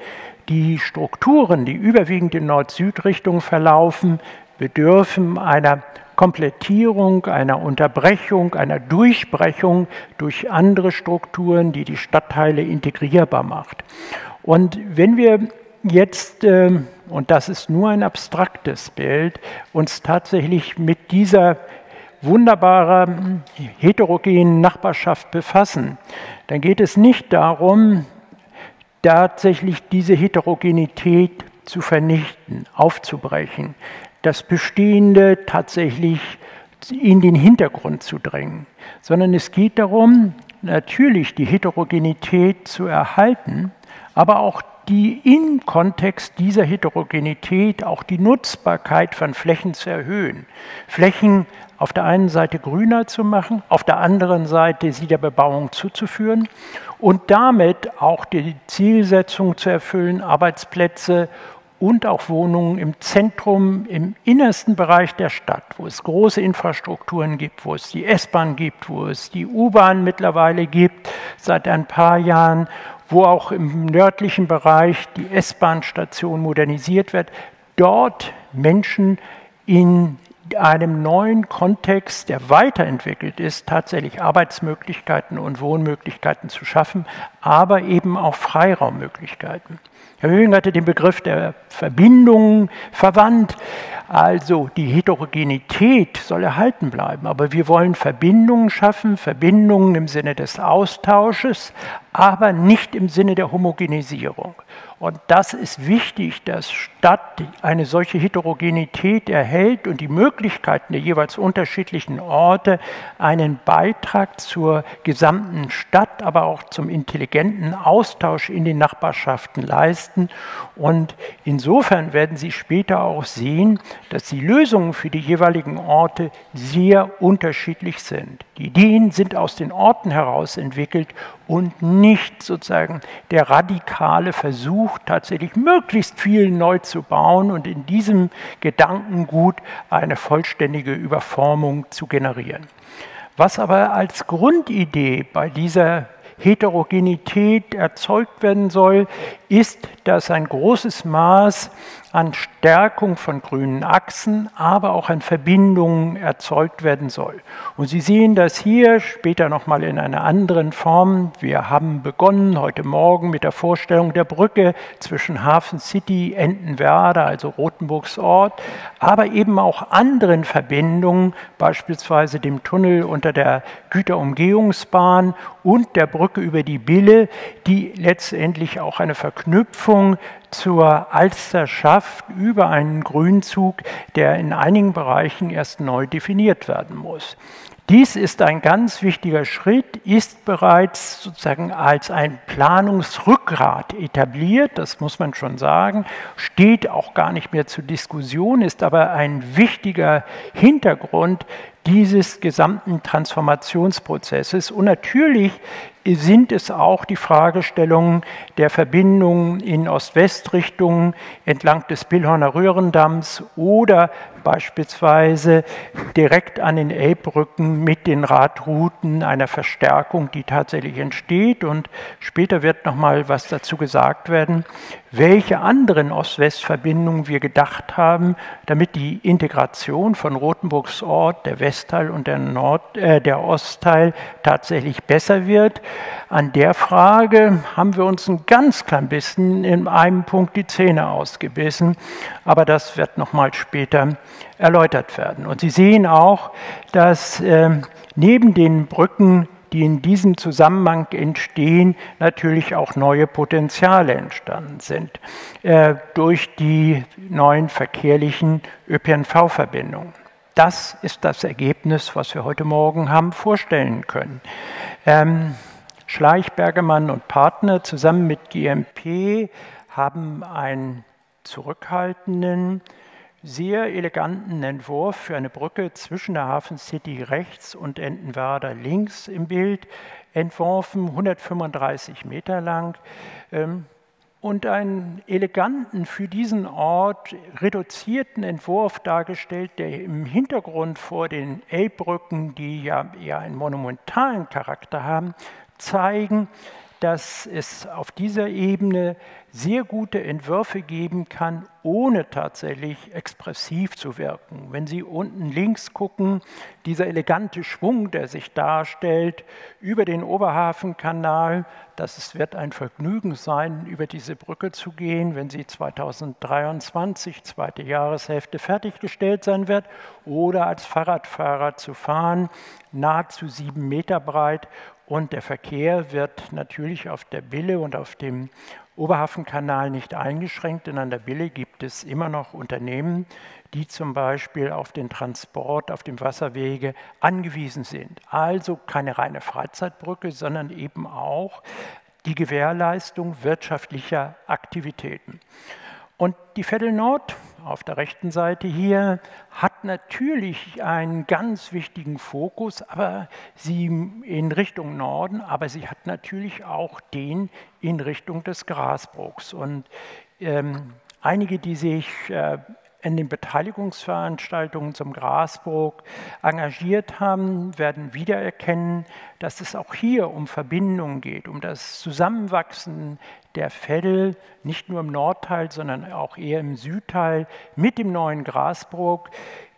die Strukturen, die überwiegend in Nord-Süd-Richtung verlaufen, bedürfen einer Komplettierung, einer Unterbrechung, einer Durchbrechung durch andere Strukturen, die die Stadtteile integrierbar macht. Und wenn wir jetzt, ähm, und das ist nur ein abstraktes Bild, uns tatsächlich mit dieser wunderbaren heterogenen Nachbarschaft befassen, dann geht es nicht darum, tatsächlich diese Heterogenität zu vernichten, aufzubrechen das Bestehende tatsächlich in den Hintergrund zu drängen, sondern es geht darum, natürlich die Heterogenität zu erhalten, aber auch die im Kontext dieser Heterogenität auch die Nutzbarkeit von Flächen zu erhöhen. Flächen auf der einen Seite grüner zu machen, auf der anderen Seite sie der Bebauung zuzuführen und damit auch die Zielsetzung zu erfüllen, Arbeitsplätze und auch Wohnungen im Zentrum, im innersten Bereich der Stadt, wo es große Infrastrukturen gibt, wo es die S-Bahn gibt, wo es die U-Bahn mittlerweile gibt seit ein paar Jahren, wo auch im nördlichen Bereich die S-Bahn-Station modernisiert wird, dort Menschen in einem neuen Kontext, der weiterentwickelt ist, tatsächlich Arbeitsmöglichkeiten und Wohnmöglichkeiten zu schaffen, aber eben auch Freiraummöglichkeiten. Herr Höhing hatte den Begriff der Verbindung verwandt. Also die Heterogenität soll erhalten bleiben, aber wir wollen Verbindungen schaffen, Verbindungen im Sinne des Austausches, aber nicht im Sinne der Homogenisierung. Und das ist wichtig, dass Stadt eine solche Heterogenität erhält und die Möglichkeiten der jeweils unterschiedlichen Orte einen Beitrag zur gesamten Stadt, aber auch zum intelligenten Austausch in den Nachbarschaften leisten. Und insofern werden Sie später auch sehen, dass die Lösungen für die jeweiligen Orte sehr unterschiedlich sind. Die Ideen sind aus den Orten heraus entwickelt und nicht sozusagen der radikale Versuch, tatsächlich möglichst viel neu zu bauen und in diesem Gedankengut eine vollständige Überformung zu generieren. Was aber als Grundidee bei dieser Heterogenität erzeugt werden soll, ist, dass ein großes Maß an Stärkung von grünen Achsen, aber auch an Verbindungen erzeugt werden soll. Und Sie sehen das hier später nochmal in einer anderen Form. Wir haben begonnen heute Morgen mit der Vorstellung der Brücke zwischen Hafen City, Entenwerder, also Rothenburgs Ort, aber eben auch anderen Verbindungen, beispielsweise dem Tunnel unter der Güterumgehungsbahn und der Brücke über die Bille, die letztendlich auch eine Verknüpfung zur Alsterschaft über einen Grünzug, der in einigen Bereichen erst neu definiert werden muss. Dies ist ein ganz wichtiger Schritt, ist bereits sozusagen als ein Planungsrückgrat etabliert, das muss man schon sagen, steht auch gar nicht mehr zur Diskussion, ist aber ein wichtiger Hintergrund dieses gesamten Transformationsprozesses. Und natürlich sind es auch die Fragestellungen der Verbindungen in Ost-West-Richtungen entlang des Billhorner Röhrendamms oder beispielsweise direkt an den Elbbrücken mit den Radrouten einer Verstärkung, die tatsächlich entsteht. Und später wird noch mal was dazu gesagt werden, welche anderen Ost-West-Verbindungen wir gedacht haben, damit die Integration von Rothenburgs Ort, der Westteil und der, Nord, äh, der Ostteil tatsächlich besser wird. An der Frage haben wir uns ein ganz klein bisschen in einem Punkt die Zähne ausgebissen, aber das wird nochmal später erläutert werden. Und Sie sehen auch, dass äh, neben den Brücken die in diesem Zusammenhang entstehen, natürlich auch neue Potenziale entstanden sind äh, durch die neuen verkehrlichen ÖPNV-Verbindungen. Das ist das Ergebnis, was wir heute Morgen haben vorstellen können. Ähm, Schleich, Bergemann und Partner zusammen mit GMP haben einen zurückhaltenden, sehr eleganten Entwurf für eine Brücke zwischen der Hafen City rechts und Entenwerder links im Bild entworfen, 135 Meter lang. Ähm, und einen eleganten, für diesen Ort reduzierten Entwurf dargestellt, der im Hintergrund vor den Elbbrücken, die ja eher einen monumentalen Charakter haben, zeigen, dass es auf dieser Ebene sehr gute Entwürfe geben kann, ohne tatsächlich expressiv zu wirken. Wenn Sie unten links gucken, dieser elegante Schwung, der sich darstellt über den Oberhafenkanal, das wird ein Vergnügen sein, über diese Brücke zu gehen, wenn sie 2023, zweite Jahreshälfte, fertiggestellt sein wird, oder als Fahrradfahrer zu fahren, nahezu sieben Meter breit und der Verkehr wird natürlich auf der Bille und auf dem Oberhafenkanal nicht eingeschränkt, denn an der Bille gibt es immer noch Unternehmen, die zum Beispiel auf den Transport auf dem Wasserwege angewiesen sind. Also keine reine Freizeitbrücke, sondern eben auch die Gewährleistung wirtschaftlicher Aktivitäten. Und die Vettel Nord auf der rechten Seite hier hat natürlich einen ganz wichtigen Fokus, aber sie in Richtung Norden, aber sie hat natürlich auch den in Richtung des Grasbruchs. Und ähm, einige, die sich äh, in den Beteiligungsveranstaltungen zum Grasburg engagiert haben, werden wiedererkennen, dass es auch hier um Verbindungen geht, um das Zusammenwachsen der Veddel, nicht nur im Nordteil, sondern auch eher im Südteil mit dem neuen Grasburg.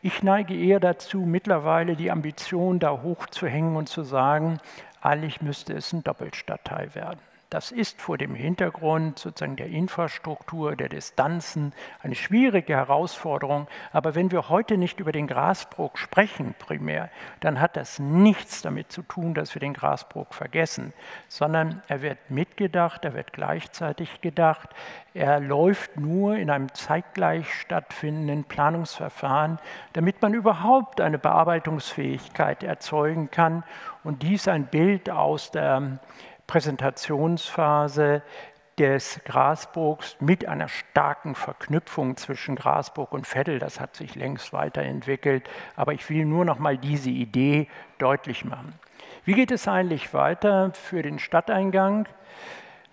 Ich neige eher dazu, mittlerweile die Ambition da hochzuhängen und zu sagen, eigentlich müsste es ein Doppelstadtteil werden. Das ist vor dem Hintergrund sozusagen der Infrastruktur, der Distanzen eine schwierige Herausforderung. Aber wenn wir heute nicht über den Grasbruch sprechen primär, dann hat das nichts damit zu tun, dass wir den Grasbruch vergessen, sondern er wird mitgedacht, er wird gleichzeitig gedacht. Er läuft nur in einem zeitgleich stattfindenden Planungsverfahren, damit man überhaupt eine Bearbeitungsfähigkeit erzeugen kann und dies ein Bild aus der Präsentationsphase des Grasburgs mit einer starken Verknüpfung zwischen Grasburg und Veddel. Das hat sich längst weiterentwickelt, aber ich will nur noch mal diese Idee deutlich machen. Wie geht es eigentlich weiter für den Stadteingang?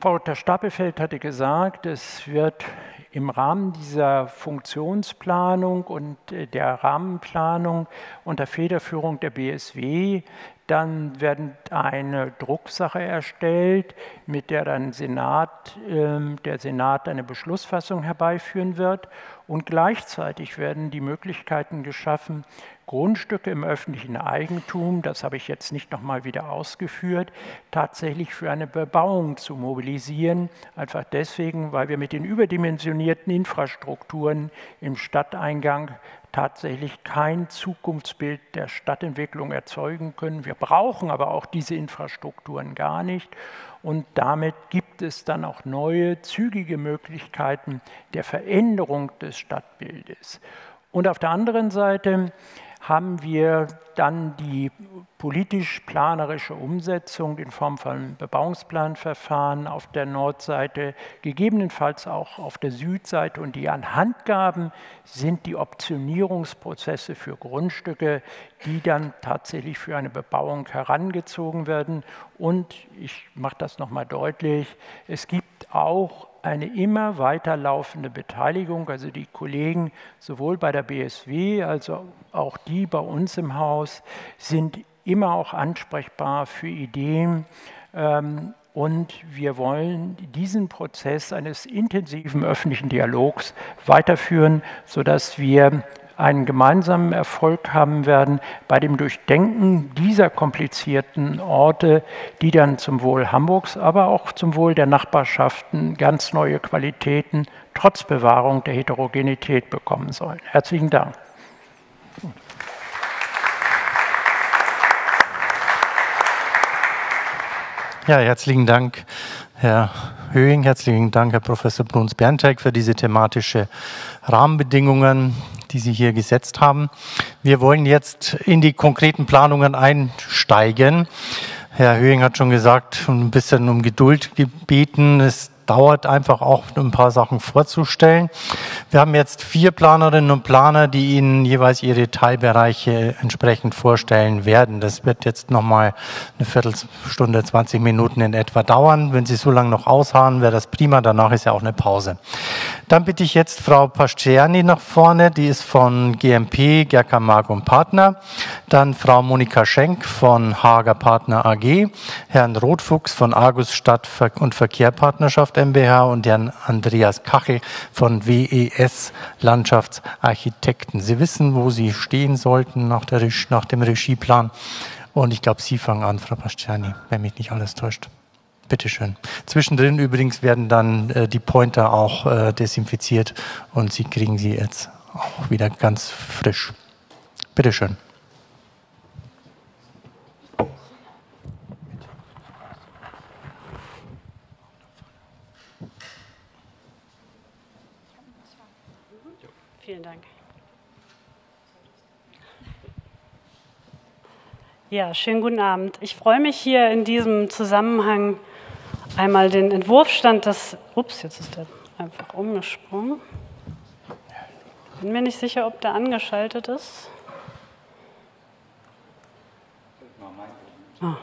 Frau Dr. Stapelfeld hatte gesagt, es wird im Rahmen dieser Funktionsplanung und äh, der Rahmenplanung unter Federführung der BSW dann werden eine Drucksache erstellt, mit der dann Senat, äh, der Senat eine Beschlussfassung herbeiführen wird. Und gleichzeitig werden die Möglichkeiten geschaffen, Grundstücke im öffentlichen Eigentum, das habe ich jetzt nicht nochmal wieder ausgeführt, tatsächlich für eine Bebauung zu mobilisieren. Einfach deswegen, weil wir mit den überdimensionierten Infrastrukturen im Stadteingang tatsächlich kein Zukunftsbild der Stadtentwicklung erzeugen können. Wir brauchen aber auch diese Infrastrukturen gar nicht. Und damit gibt es dann auch neue, zügige Möglichkeiten der Veränderung des Stadtbildes. Und auf der anderen Seite haben wir dann die politisch-planerische Umsetzung in Form von Bebauungsplanverfahren auf der Nordseite, gegebenenfalls auch auf der Südseite. Und die Anhandgaben sind die Optionierungsprozesse für Grundstücke, die dann tatsächlich für eine Bebauung herangezogen werden. Und ich mache das nochmal deutlich, es gibt auch eine immer weiterlaufende Beteiligung. Also die Kollegen sowohl bei der BSW als auch die bei uns im Haus sind immer auch ansprechbar für Ideen. Ähm, und wir wollen diesen Prozess eines intensiven öffentlichen Dialogs weiterführen, sodass wir einen gemeinsamen Erfolg haben werden bei dem Durchdenken dieser komplizierten Orte, die dann zum Wohl Hamburgs, aber auch zum Wohl der Nachbarschaften ganz neue Qualitäten trotz Bewahrung der Heterogenität bekommen sollen. Herzlichen Dank. Ja, herzlichen Dank, Herr Höhing. Herzlichen Dank, Herr Professor Bruns-Berntek, für diese thematische Rahmenbedingungen, die Sie hier gesetzt haben. Wir wollen jetzt in die konkreten Planungen einsteigen. Herr Höhing hat schon gesagt, ein bisschen um Geduld gebeten. Es dauert einfach auch ein paar Sachen vorzustellen. Wir haben jetzt vier Planerinnen und Planer, die Ihnen jeweils ihre Teilbereiche entsprechend vorstellen werden. Das wird jetzt nochmal eine Viertelstunde, 20 Minuten in etwa dauern. Wenn Sie so lange noch ausharren, wäre das prima. Danach ist ja auch eine Pause. Dann bitte ich jetzt Frau Pasciani nach vorne. Die ist von GMP, Gerka Mark und Partner. Dann Frau Monika Schenk von Hager Partner AG. Herrn Rotfuchs von Argus Stadt und Verkehrpartnerschaft MBH und Herrn Andreas Kachel von WES Landschaftsarchitekten. Sie wissen, wo Sie stehen sollten nach, der, nach dem Regieplan. Und ich glaube, Sie fangen an, Frau Pasciani, wenn mich nicht alles täuscht. Bitte schön. Zwischendrin übrigens werden dann äh, die Pointer auch äh, desinfiziert und Sie kriegen sie jetzt auch wieder ganz frisch. Bitte schön. Vielen Dank. Ja, schönen guten Abend. Ich freue mich hier in diesem Zusammenhang einmal den Entwurfstand des. Ups, jetzt ist der einfach umgesprungen. Bin mir nicht sicher, ob der angeschaltet ist. Ah.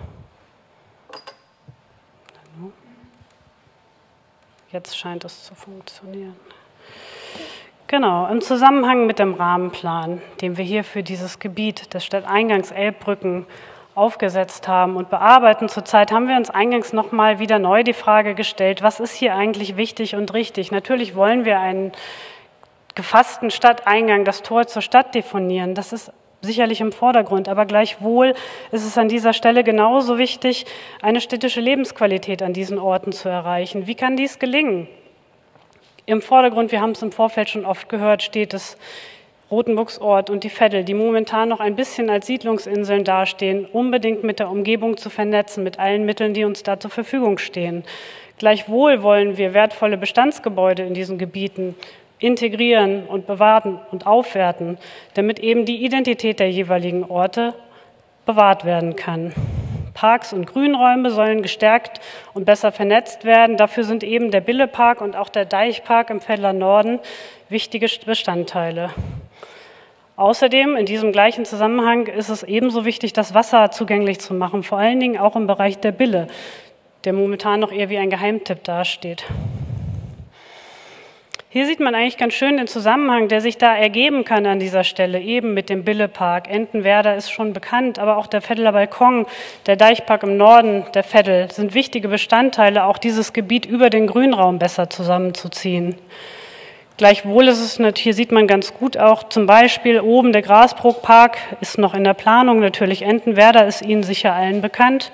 Jetzt scheint es zu funktionieren. Genau, im Zusammenhang mit dem Rahmenplan, den wir hier für dieses Gebiet des Stadteingangs Elbbrücken aufgesetzt haben und bearbeiten zurzeit, haben wir uns eingangs nochmal wieder neu die Frage gestellt, was ist hier eigentlich wichtig und richtig? Natürlich wollen wir einen gefassten Stadteingang, das Tor zur Stadt definieren. Das ist sicherlich im Vordergrund, aber gleichwohl ist es an dieser Stelle genauso wichtig, eine städtische Lebensqualität an diesen Orten zu erreichen. Wie kann dies gelingen? Im Vordergrund, wir haben es im Vorfeld schon oft gehört, steht das Rotenbuchsort und die Veddel, die momentan noch ein bisschen als Siedlungsinseln dastehen, unbedingt mit der Umgebung zu vernetzen, mit allen Mitteln, die uns da zur Verfügung stehen. Gleichwohl wollen wir wertvolle Bestandsgebäude in diesen Gebieten integrieren und bewahren und aufwerten, damit eben die Identität der jeweiligen Orte bewahrt werden kann. Parks und Grünräume sollen gestärkt und besser vernetzt werden. Dafür sind eben der Billepark und auch der Deichpark im Veddler Norden wichtige Bestandteile. Außerdem in diesem gleichen Zusammenhang ist es ebenso wichtig, das Wasser zugänglich zu machen, vor allen Dingen auch im Bereich der Bille, der momentan noch eher wie ein Geheimtipp dasteht. Hier sieht man eigentlich ganz schön den Zusammenhang, der sich da ergeben kann an dieser Stelle, eben mit dem Billepark. Entenwerder ist schon bekannt, aber auch der Veddeler Balkon, der Deichpark im Norden der Veddel sind wichtige Bestandteile, auch dieses Gebiet über den Grünraum besser zusammenzuziehen. Gleichwohl ist es, hier sieht man ganz gut auch zum Beispiel oben der Grasbrookpark ist noch in der Planung, natürlich Entenwerder ist Ihnen sicher allen bekannt.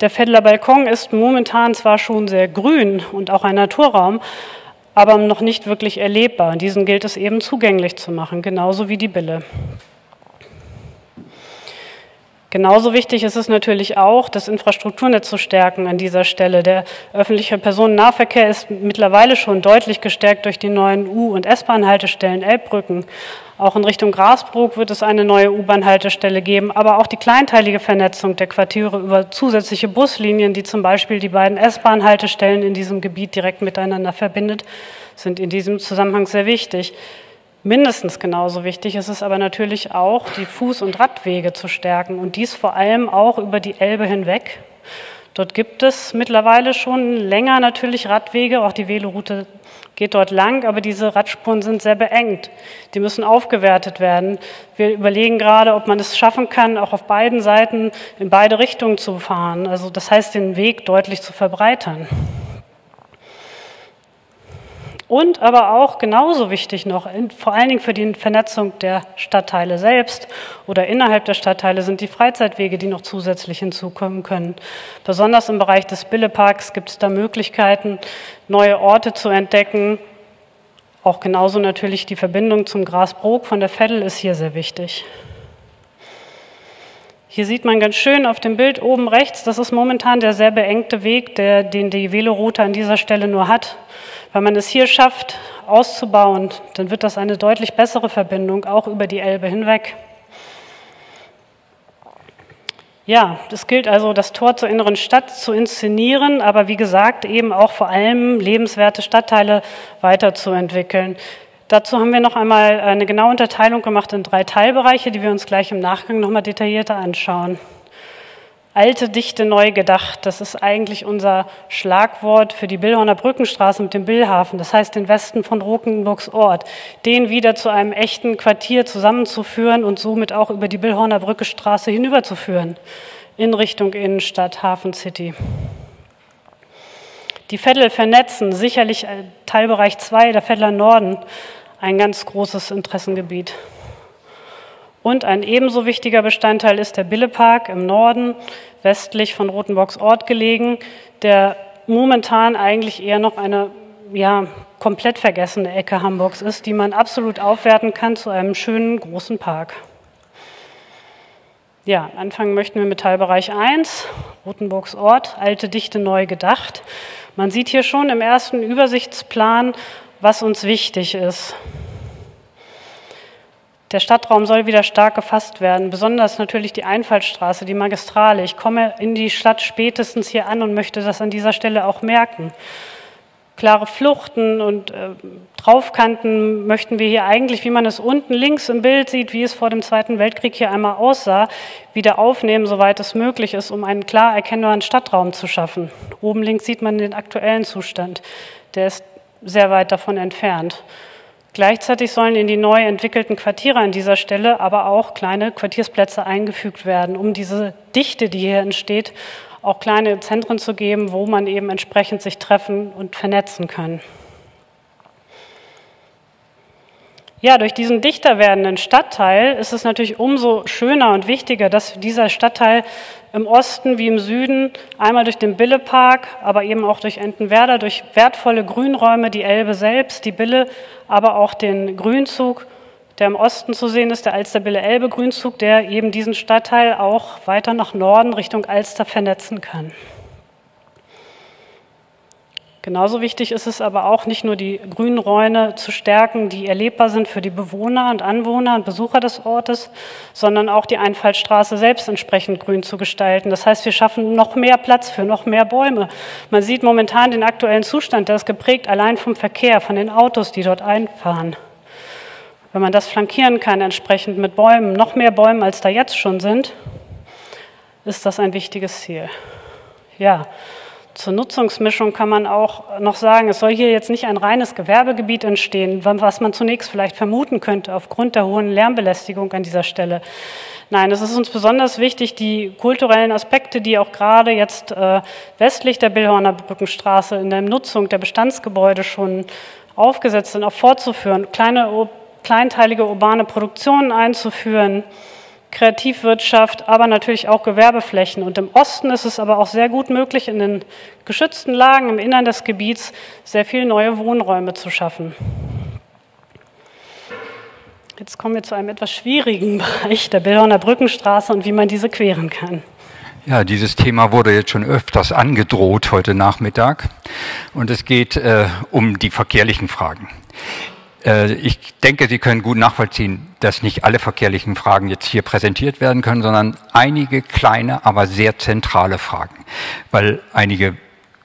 Der Veddeler Balkon ist momentan zwar schon sehr grün und auch ein Naturraum, aber noch nicht wirklich erlebbar. Diesen gilt es eben zugänglich zu machen, genauso wie die Bille. Genauso wichtig ist es natürlich auch, das Infrastrukturnetz zu stärken an dieser Stelle. Der öffentliche Personennahverkehr ist mittlerweile schon deutlich gestärkt durch die neuen U- und S-Bahn-Haltestellen, Elbbrücken. Auch in Richtung Grasbrook wird es eine neue U-Bahn-Haltestelle geben, aber auch die kleinteilige Vernetzung der Quartiere über zusätzliche Buslinien, die zum Beispiel die beiden S-Bahn-Haltestellen in diesem Gebiet direkt miteinander verbindet, sind in diesem Zusammenhang sehr wichtig. Mindestens genauso wichtig ist es aber natürlich auch, die Fuß- und Radwege zu stärken und dies vor allem auch über die Elbe hinweg. Dort gibt es mittlerweile schon länger natürlich Radwege, auch die Veloroute geht dort lang, aber diese Radspuren sind sehr beengt. Die müssen aufgewertet werden. Wir überlegen gerade, ob man es schaffen kann, auch auf beiden Seiten in beide Richtungen zu fahren. Also das heißt, den Weg deutlich zu verbreitern. Und aber auch genauso wichtig noch, vor allen Dingen für die Vernetzung der Stadtteile selbst oder innerhalb der Stadtteile sind die Freizeitwege, die noch zusätzlich hinzukommen können. Besonders im Bereich des Billeparks gibt es da Möglichkeiten, neue Orte zu entdecken. Auch genauso natürlich die Verbindung zum Grasbrook von der Veddel ist hier sehr wichtig. Hier sieht man ganz schön auf dem Bild oben rechts, das ist momentan der sehr beengte Weg, der, den die Veloroute an dieser Stelle nur hat. Wenn man es hier schafft, auszubauen, dann wird das eine deutlich bessere Verbindung, auch über die Elbe hinweg. Ja, es gilt also, das Tor zur inneren Stadt zu inszenieren, aber wie gesagt, eben auch vor allem lebenswerte Stadtteile weiterzuentwickeln. Dazu haben wir noch einmal eine genaue Unterteilung gemacht in drei Teilbereiche, die wir uns gleich im Nachgang noch mal detaillierter anschauen. Alte Dichte neu gedacht, das ist eigentlich unser Schlagwort für die Billhorner Brückenstraße mit dem Billhafen, das heißt den Westen von Rokenburgs Ort, den wieder zu einem echten Quartier zusammenzuführen und somit auch über die Billhorner Brückenstraße hinüberzuführen in Richtung Innenstadt, Hafen City. Die Veddel vernetzen, sicherlich äh, Teilbereich 2 der Veddler Norden, ein ganz großes Interessengebiet. Und ein ebenso wichtiger Bestandteil ist der Billepark im Norden, westlich von Rotenburgs Ort gelegen, der momentan eigentlich eher noch eine ja, komplett vergessene Ecke Hamburgs ist, die man absolut aufwerten kann zu einem schönen großen Park. Ja, anfangen möchten wir mit Teilbereich 1, Rotenburgs Ort, alte Dichte neu gedacht. Man sieht hier schon im ersten Übersichtsplan, was uns wichtig ist. Der Stadtraum soll wieder stark gefasst werden, besonders natürlich die Einfallstraße, die Magistrale. Ich komme in die Stadt spätestens hier an und möchte das an dieser Stelle auch merken. Klare Fluchten und äh, Draufkanten möchten wir hier eigentlich, wie man es unten links im Bild sieht, wie es vor dem Zweiten Weltkrieg hier einmal aussah, wieder aufnehmen, soweit es möglich ist, um einen klar erkennbaren Stadtraum zu schaffen. Oben links sieht man den aktuellen Zustand. Der ist sehr weit davon entfernt. Gleichzeitig sollen in die neu entwickelten Quartiere an dieser Stelle aber auch kleine Quartiersplätze eingefügt werden, um diese Dichte, die hier entsteht, auch kleine Zentren zu geben, wo man eben entsprechend sich treffen und vernetzen kann. Ja, durch diesen dichter werdenden Stadtteil ist es natürlich umso schöner und wichtiger, dass dieser Stadtteil im Osten wie im Süden einmal durch den Billepark, aber eben auch durch Entenwerder, durch wertvolle Grünräume, die Elbe selbst, die Bille, aber auch den Grünzug, der im Osten zu sehen ist, der Alster-Bille-Elbe-Grünzug, der eben diesen Stadtteil auch weiter nach Norden Richtung Alster vernetzen kann. Genauso wichtig ist es aber auch, nicht nur die grünen Räume zu stärken, die erlebbar sind für die Bewohner und Anwohner und Besucher des Ortes, sondern auch die Einfallstraße selbst entsprechend grün zu gestalten. Das heißt, wir schaffen noch mehr Platz für noch mehr Bäume. Man sieht momentan den aktuellen Zustand, der ist geprägt allein vom Verkehr, von den Autos, die dort einfahren. Wenn man das flankieren kann, entsprechend mit Bäumen, noch mehr Bäumen, als da jetzt schon sind, ist das ein wichtiges Ziel. Ja, zur Nutzungsmischung kann man auch noch sagen, es soll hier jetzt nicht ein reines Gewerbegebiet entstehen, was man zunächst vielleicht vermuten könnte aufgrund der hohen Lärmbelästigung an dieser Stelle. Nein, es ist uns besonders wichtig, die kulturellen Aspekte, die auch gerade jetzt äh, westlich der Billhorner Brückenstraße in der Nutzung der Bestandsgebäude schon aufgesetzt sind, auch fortzuführen, kleine, kleinteilige urbane Produktionen einzuführen, Kreativwirtschaft, aber natürlich auch Gewerbeflächen. Und im Osten ist es aber auch sehr gut möglich, in den geschützten Lagen im Innern des Gebiets sehr viele neue Wohnräume zu schaffen. Jetzt kommen wir zu einem etwas schwierigen (laughs) Bereich der Billhorner Brückenstraße und wie man diese queren kann. Ja, dieses Thema wurde jetzt schon öfters angedroht heute Nachmittag und es geht äh, um die verkehrlichen Fragen. Äh, ich denke, Sie können gut nachvollziehen, dass nicht alle verkehrlichen Fragen jetzt hier präsentiert werden können, sondern einige kleine, aber sehr zentrale Fragen. Weil einige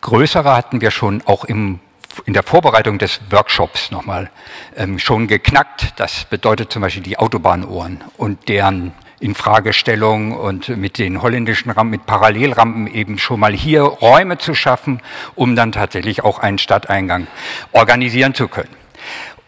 größere hatten wir schon auch im in der Vorbereitung des Workshops nochmal ähm, schon geknackt. Das bedeutet zum Beispiel die Autobahnuhren und deren Infragestellung und mit den holländischen Rampen, mit Parallelrampen eben schon mal hier Räume zu schaffen, um dann tatsächlich auch einen Stadteingang organisieren zu können.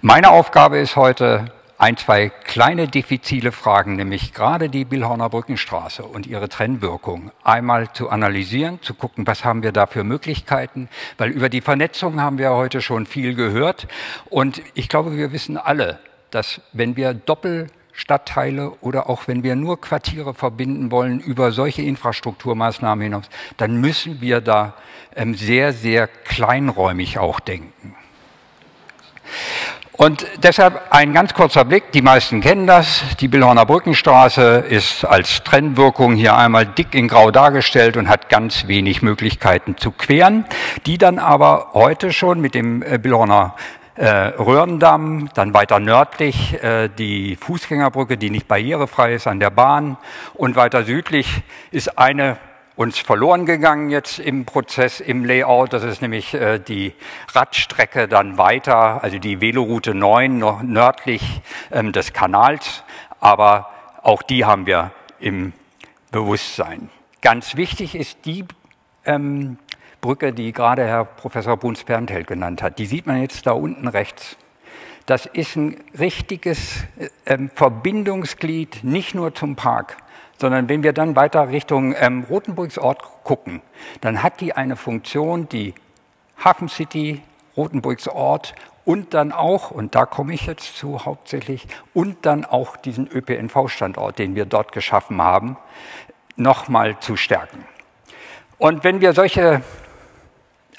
Meine Aufgabe ist heute, ein, zwei kleine diffizile Fragen, nämlich gerade die Billhorner Brückenstraße und ihre Trennwirkung, einmal zu analysieren, zu gucken, was haben wir da für Möglichkeiten, weil über die Vernetzung haben wir heute schon viel gehört und ich glaube, wir wissen alle, dass wenn wir Doppel Stadtteile oder auch wenn wir nur Quartiere verbinden wollen über solche Infrastrukturmaßnahmen hinaus, dann müssen wir da ähm, sehr, sehr kleinräumig auch denken. Und deshalb ein ganz kurzer Blick. Die meisten kennen das. Die Billhorner Brückenstraße ist als Trennwirkung hier einmal dick in Grau dargestellt und hat ganz wenig Möglichkeiten zu queren, die dann aber heute schon mit dem äh, Billhorner äh, Röhrendamm, dann weiter nördlich äh, die Fußgängerbrücke, die nicht barrierefrei ist an der Bahn und weiter südlich ist eine uns verloren gegangen jetzt im Prozess, im Layout. Das ist nämlich äh, die Radstrecke dann weiter, also die Veloroute 9 noch nördlich ähm, des Kanals. Aber auch die haben wir im Bewusstsein. Ganz wichtig ist die ähm, Brücke, die gerade Herr Professor Bruns-Berntheld genannt hat. Die sieht man jetzt da unten rechts. Das ist ein richtiges äh, Verbindungsglied, nicht nur zum Park, sondern wenn wir dann weiter Richtung ähm, Rotenburgsort gucken, dann hat die eine Funktion, die Hafen City, Rotenburgsort und dann auch, und da komme ich jetzt zu hauptsächlich, und dann auch diesen ÖPNV-Standort, den wir dort geschaffen haben, nochmal zu stärken. Und wenn wir solche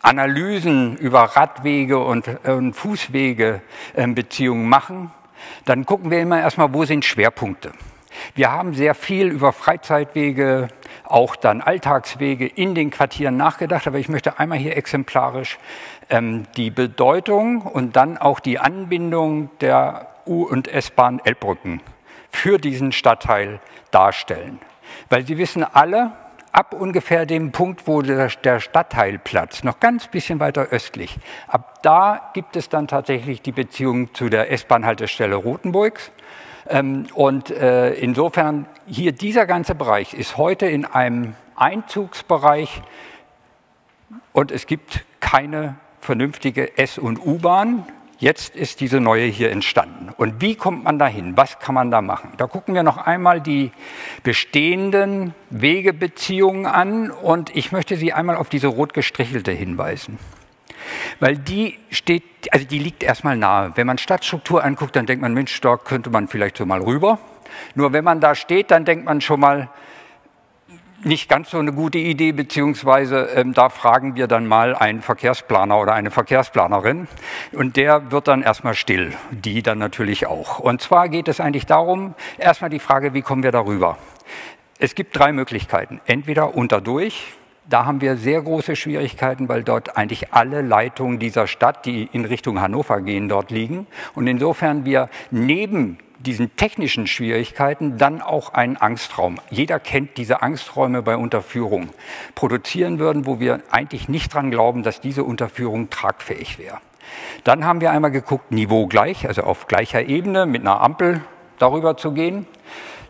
Analysen über Radwege und, und Fußwege äh, Beziehungen machen, dann gucken wir immer erstmal, wo sind Schwerpunkte. Wir haben sehr viel über Freizeitwege, auch dann Alltagswege in den Quartieren nachgedacht, aber ich möchte einmal hier exemplarisch ähm, die Bedeutung und dann auch die Anbindung der U- und S-Bahn Elbbrücken für diesen Stadtteil darstellen. Weil Sie wissen alle, ab ungefähr dem Punkt, wo der, Stadtteilplatz, noch ganz bisschen weiter östlich, ab da gibt es dann tatsächlich die Beziehung zu der S-Bahn-Haltestelle Rotenburgs ähm, und äh, insofern hier dieser ganze Bereich ist heute in einem Einzugsbereich und es gibt keine vernünftige S- und U-Bahn. Jetzt ist diese neue hier entstanden. Und wie kommt man dahin? Was kann man da machen? Da gucken wir noch einmal die bestehenden Wegebeziehungen an und ich möchte Sie einmal auf diese rot gestrichelte hinweisen. Weil die steht, also die liegt erstmal nahe. Wenn man Stadtstruktur anguckt, dann denkt man, Mensch, da könnte man vielleicht so mal rüber. Nur wenn man da steht, dann denkt man schon mal, nicht ganz so eine gute Idee, beziehungsweise ähm, da fragen wir dann mal einen Verkehrsplaner oder eine Verkehrsplanerin und der wird dann erstmal still, die dann natürlich auch. Und zwar geht es eigentlich darum, erstmal die Frage, wie kommen wir darüber? Es gibt drei Möglichkeiten. Entweder unterdurch, da haben wir sehr große Schwierigkeiten, weil dort eigentlich alle Leitungen dieser Stadt, die in Richtung Hannover gehen, dort liegen. Und insofern wir neben diesen technischen Schwierigkeiten dann auch einen Angstraum. Jeder kennt diese Angsträume bei Unterführung. Produzieren würden, wo wir eigentlich nicht dran glauben, dass diese Unterführung tragfähig wäre. Dann haben wir einmal geguckt, Niveau gleich, also auf gleicher Ebene mit einer Ampel darüber zu gehen.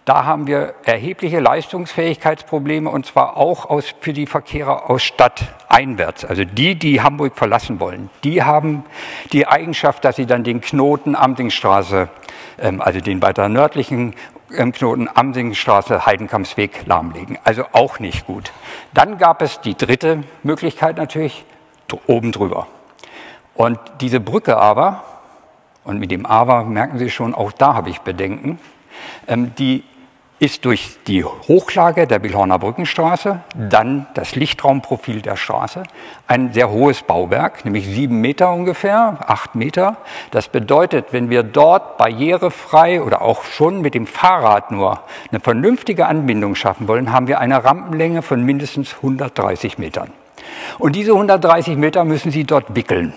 Da haben wir erhebliche Leistungsfähigkeitsprobleme und zwar auch aus, für die Verkehre aus Stadt einwärts. Also die, die Hamburg verlassen wollen, die haben die Eigenschaft, dass sie dann den Knoten Amdingstraße, ähm, also den weiter nördlichen ähm, Knoten Amdingstraße, Heidenkampsweg lahmlegen. Also auch nicht gut. Dann gab es die dritte Möglichkeit natürlich, oben drüber. Und diese Brücke aber, und mit dem Aber merken Sie schon, auch da habe ich Bedenken, die ist durch die Hochlage der Bilhorner Brückenstraße, dann das Lichtraumprofil der Straße, ein sehr hohes Bauwerk, nämlich sieben Meter ungefähr, acht Meter. Das bedeutet, wenn wir dort barrierefrei oder auch schon mit dem Fahrrad nur eine vernünftige Anbindung schaffen wollen, haben wir eine Rampenlänge von mindestens 130 Metern. Und diese 130 Meter müssen Sie dort wickeln.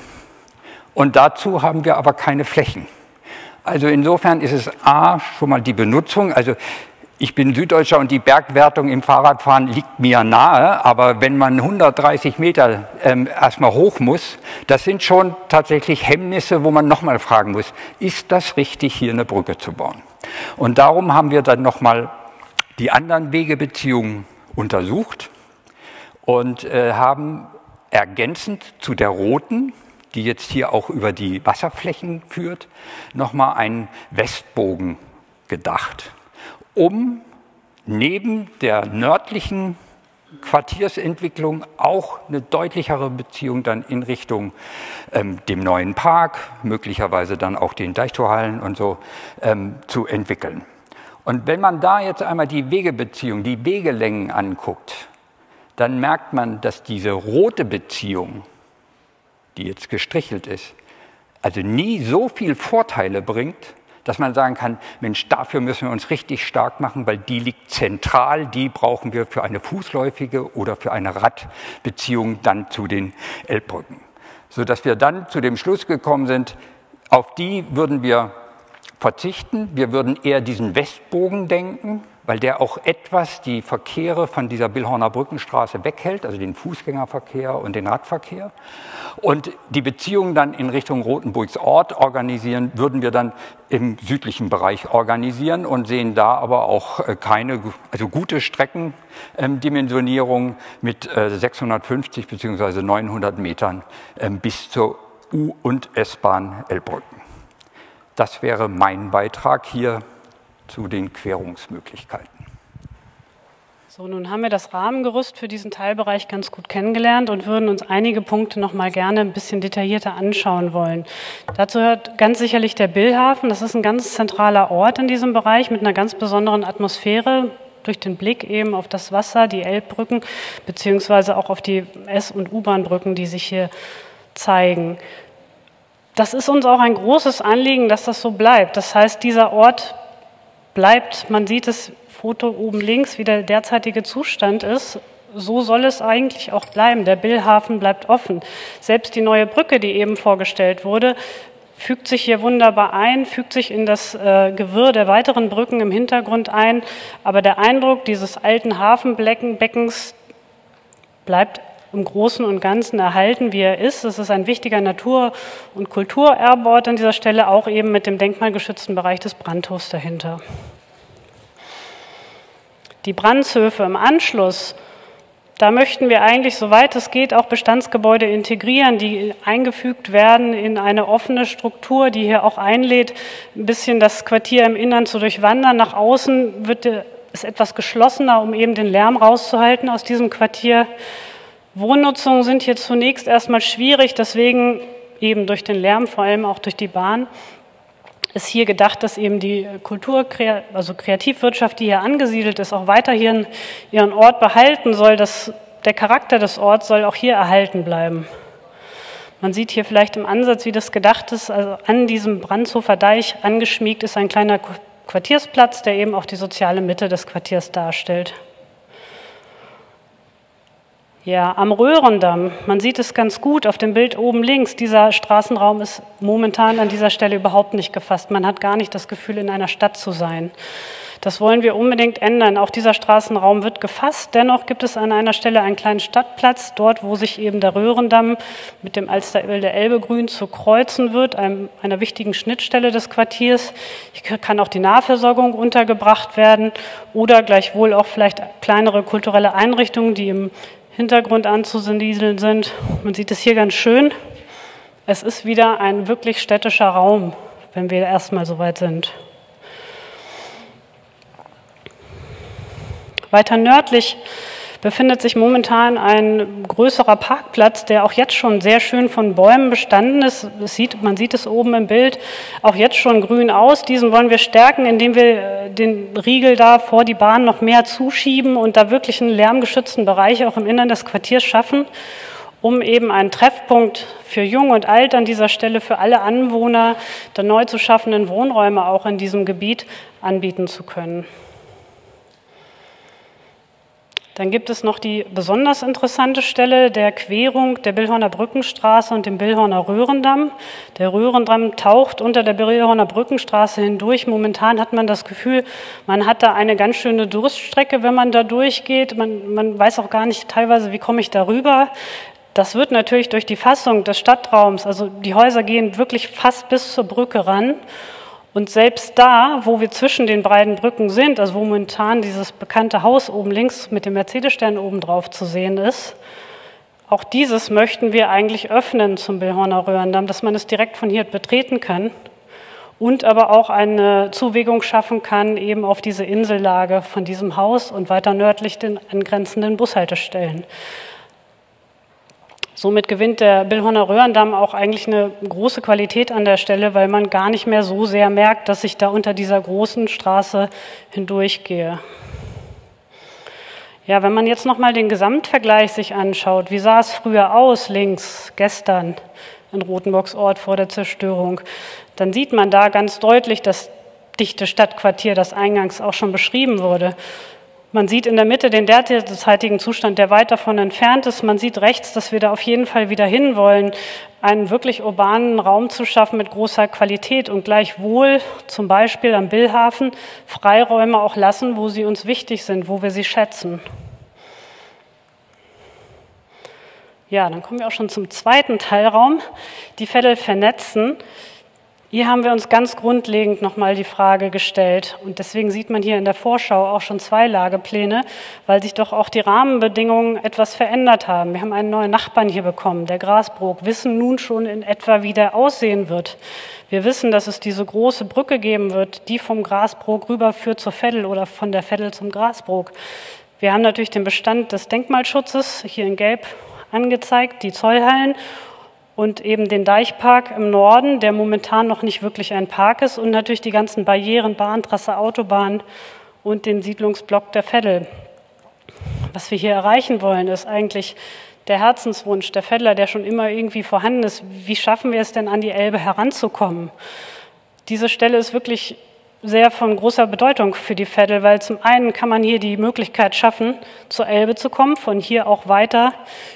Und dazu haben wir aber keine Flächen. Also insofern ist es A, schon mal die Benutzung, also ich bin Süddeutscher und die Bergwertung im Fahrradfahren liegt mir nahe, aber wenn man 130 Meter ähm, erstmal hoch muss, das sind schon tatsächlich Hemmnisse, wo man nochmal fragen muss, ist das richtig, hier eine Brücke zu bauen? Und darum haben wir dann nochmal die anderen Wegebeziehungen untersucht und äh, haben ergänzend zu der roten, die jetzt hier auch über die Wasserflächen führt, nochmal einen Westbogen gedacht um neben der nördlichen Quartiersentwicklung auch eine deutlichere Beziehung dann in Richtung ähm, dem neuen Park, möglicherweise dann auch den Deichtorhallen und so ähm, zu entwickeln. Und wenn man da jetzt einmal die Wegebeziehung, die Wegelängen anguckt, dann merkt man, dass diese rote Beziehung, die jetzt gestrichelt ist, also nie so viel Vorteile bringt, dass man sagen kann, Mensch, dafür müssen wir uns richtig stark machen, weil die liegt zentral, die brauchen wir für eine fußläufige oder für eine Radbeziehung dann zu den Elbbrücken. Sodass wir dann zu dem Schluss gekommen sind, auf die würden wir verzichten. Wir würden eher diesen Westbogen denken, weil der auch etwas die Verkehre von dieser Billhorner Brückenstraße weghält, also den Fußgängerverkehr und den Radverkehr. Und die Beziehungen dann in Richtung Rotenburgs Ort organisieren, würden wir dann im südlichen Bereich organisieren und sehen da aber auch äh, keine, also gute Streckendimensionierung mit 650 bzw. 900 Metern ähm, bis zur U- und S-Bahn Elbrücken. Das wäre mein Beitrag hier zu den Querungsmöglichkeiten. So, nun haben wir das Rahmengerüst für diesen Teilbereich ganz gut kennengelernt und würden uns einige Punkte noch mal gerne ein bisschen detaillierter anschauen wollen. Dazu hört ganz sicherlich der Billhafen. Das ist ein ganz zentraler Ort in diesem Bereich mit einer ganz besonderen Atmosphäre durch den Blick eben auf das Wasser, die Elbbrücken beziehungsweise auch auf die S- und U-Bahn-Brücken, die sich hier zeigen. Das ist uns auch ein großes Anliegen, dass das so bleibt. Das heißt, dieser Ort bleibt, man sieht es Foto oben links, wie der derzeitige Zustand ist. So soll es eigentlich auch bleiben. Der Billhafen bleibt offen. Selbst die neue Brücke, die eben vorgestellt wurde, fügt sich hier wunderbar ein, fügt sich in das äh, Gewirr der weiteren Brücken im Hintergrund ein. Aber der Eindruck dieses alten Hafenbeckens bleibt im Großen und Ganzen erhalten, wie er ist. Es ist ein wichtiger Natur- und Kulturerbeort an dieser Stelle, auch eben mit dem denkmalgeschützten Bereich des Brandhofs dahinter. Die Brandshöfe im Anschluss, da möchten wir eigentlich, soweit es geht, auch Bestandsgebäude integrieren, die eingefügt werden in eine offene Struktur, die hier auch einlädt, ein bisschen das Quartier im Innern zu durchwandern. Nach außen wird es etwas geschlossener, um eben den Lärm rauszuhalten aus diesem Quartier. Wohnnutzungen sind hier zunächst erstmal schwierig, deswegen eben durch den Lärm, vor allem auch durch die Bahn, ist hier gedacht, dass eben die Kultur, also Kreativwirtschaft, die hier angesiedelt ist, auch weiterhin ihren Ort behalten soll. Das, der Charakter des Orts soll auch hier erhalten bleiben. Man sieht hier vielleicht im Ansatz, wie das gedacht ist. Also an diesem Brandshofer Deich angeschmiegt ist ein kleiner Quartiersplatz, der eben auch die soziale Mitte des Quartiers darstellt. Ja, am Röhrendamm, man sieht es ganz gut auf dem Bild oben links, dieser Straßenraum ist momentan an dieser Stelle überhaupt nicht gefasst. Man hat gar nicht das Gefühl, in einer Stadt zu sein. Das wollen wir unbedingt ändern. Auch dieser Straßenraum wird gefasst. Dennoch gibt es an einer Stelle einen kleinen Stadtplatz, dort, wo sich eben der Röhrendamm mit dem Alsterwilde Elbegrün zu kreuzen wird, einem, einer wichtigen Schnittstelle des Quartiers. Hier kann auch die Nahversorgung untergebracht werden oder gleichwohl auch vielleicht kleinere kulturelle Einrichtungen, die im Hintergrund anzusiedeln sind. Man sieht es hier ganz schön. Es ist wieder ein wirklich städtischer Raum, wenn wir erstmal so weit sind. Weiter nördlich befindet sich momentan ein größerer Parkplatz, der auch jetzt schon sehr schön von Bäumen bestanden ist. Sieht, man sieht es oben im Bild auch jetzt schon grün aus. Diesen wollen wir stärken, indem wir äh, den Riegel da vor die Bahn noch mehr zuschieben und da wirklich einen lärmgeschützten Bereich auch im Innern des Quartiers schaffen um eben einen Treffpunkt für Jung und Alt an dieser Stelle für alle Anwohner der neu zu schaffenden Wohnräume auch in diesem Gebiet anbieten zu können. Dann gibt es noch die besonders interessante Stelle der Querung der Billhorner Brückenstraße und dem Billhorner Röhrendamm. Der Röhrendamm taucht unter der Billhorner Brückenstraße hindurch. Momentan hat man das Gefühl, man hat da eine ganz schöne Durststrecke, wenn man da durchgeht. Man, man weiß auch gar nicht teilweise, wie komme ich da rüber. Das wird natürlich durch die Fassung des Stadtraums, also die Häuser gehen wirklich fast bis zur Brücke ran. Und selbst da, wo wir zwischen den beiden Brücken sind, also wo momentan dieses bekannte Haus oben links mit dem Mercedes-Stern oben drauf zu sehen ist, auch dieses möchten wir eigentlich öffnen zum Billhorner Röhrendamm, dass man es direkt von hier betreten kann und aber auch eine Zuwegung schaffen kann, eben auf diese Insellage von diesem Haus und weiter nördlich den angrenzenden Bushaltestellen. Somit gewinnt der Billhorner Röhrendamm auch eigentlich eine große Qualität an der Stelle, weil man gar nicht mehr so sehr merkt, dass ich da unter dieser großen Straße hindurchgehe. Ja, wenn man jetzt nochmal den Gesamtvergleich sich anschaut, wie sah es früher aus, links, gestern in Rotenburgs Ort vor der Zerstörung, dann sieht man da ganz deutlich das dichte Stadtquartier, das eingangs auch schon beschrieben wurde. Man sieht in der Mitte den derzeitigen Zustand, der weit davon entfernt ist. Man sieht rechts, dass wir da auf jeden Fall wieder hinwollen, einen wirklich urbanen Raum zu schaffen mit großer Qualität und gleichwohl zum Beispiel am Billhafen Freiräume auch lassen, wo sie uns wichtig sind, wo wir sie schätzen. Ja, dann kommen wir auch schon zum zweiten Teilraum, die Vettel vernetzen. Hier haben wir uns ganz grundlegend nochmal die Frage gestellt. Und deswegen sieht man hier in der Vorschau auch schon zwei Lagepläne, weil sich doch auch die Rahmenbedingungen etwas verändert haben. Wir haben einen neuen Nachbarn hier bekommen, der Grasbrook, wissen nun schon in etwa, wie der aussehen wird. Wir wissen, dass es diese große Brücke geben wird, die vom Grasbrook rüberführt zur Veddel oder von der Veddel zum Grasbrook. Wir haben natürlich den Bestand des Denkmalschutzes hier in Gelb angezeigt, die Zollhallen und eben den Deichpark im Norden, der momentan noch nicht wirklich ein Park ist und natürlich die ganzen Barrieren, Bahntrasse, Autobahn und den Siedlungsblock der Veddel. Was wir hier erreichen wollen, ist eigentlich der Herzenswunsch der Veddler, der schon immer irgendwie vorhanden ist. Wie schaffen wir es denn, an die Elbe heranzukommen? Diese Stelle ist wirklich sehr von großer Bedeutung für die Veddel, weil zum einen kann man hier die Möglichkeit schaffen, zur Elbe zu kommen, von hier auch weiter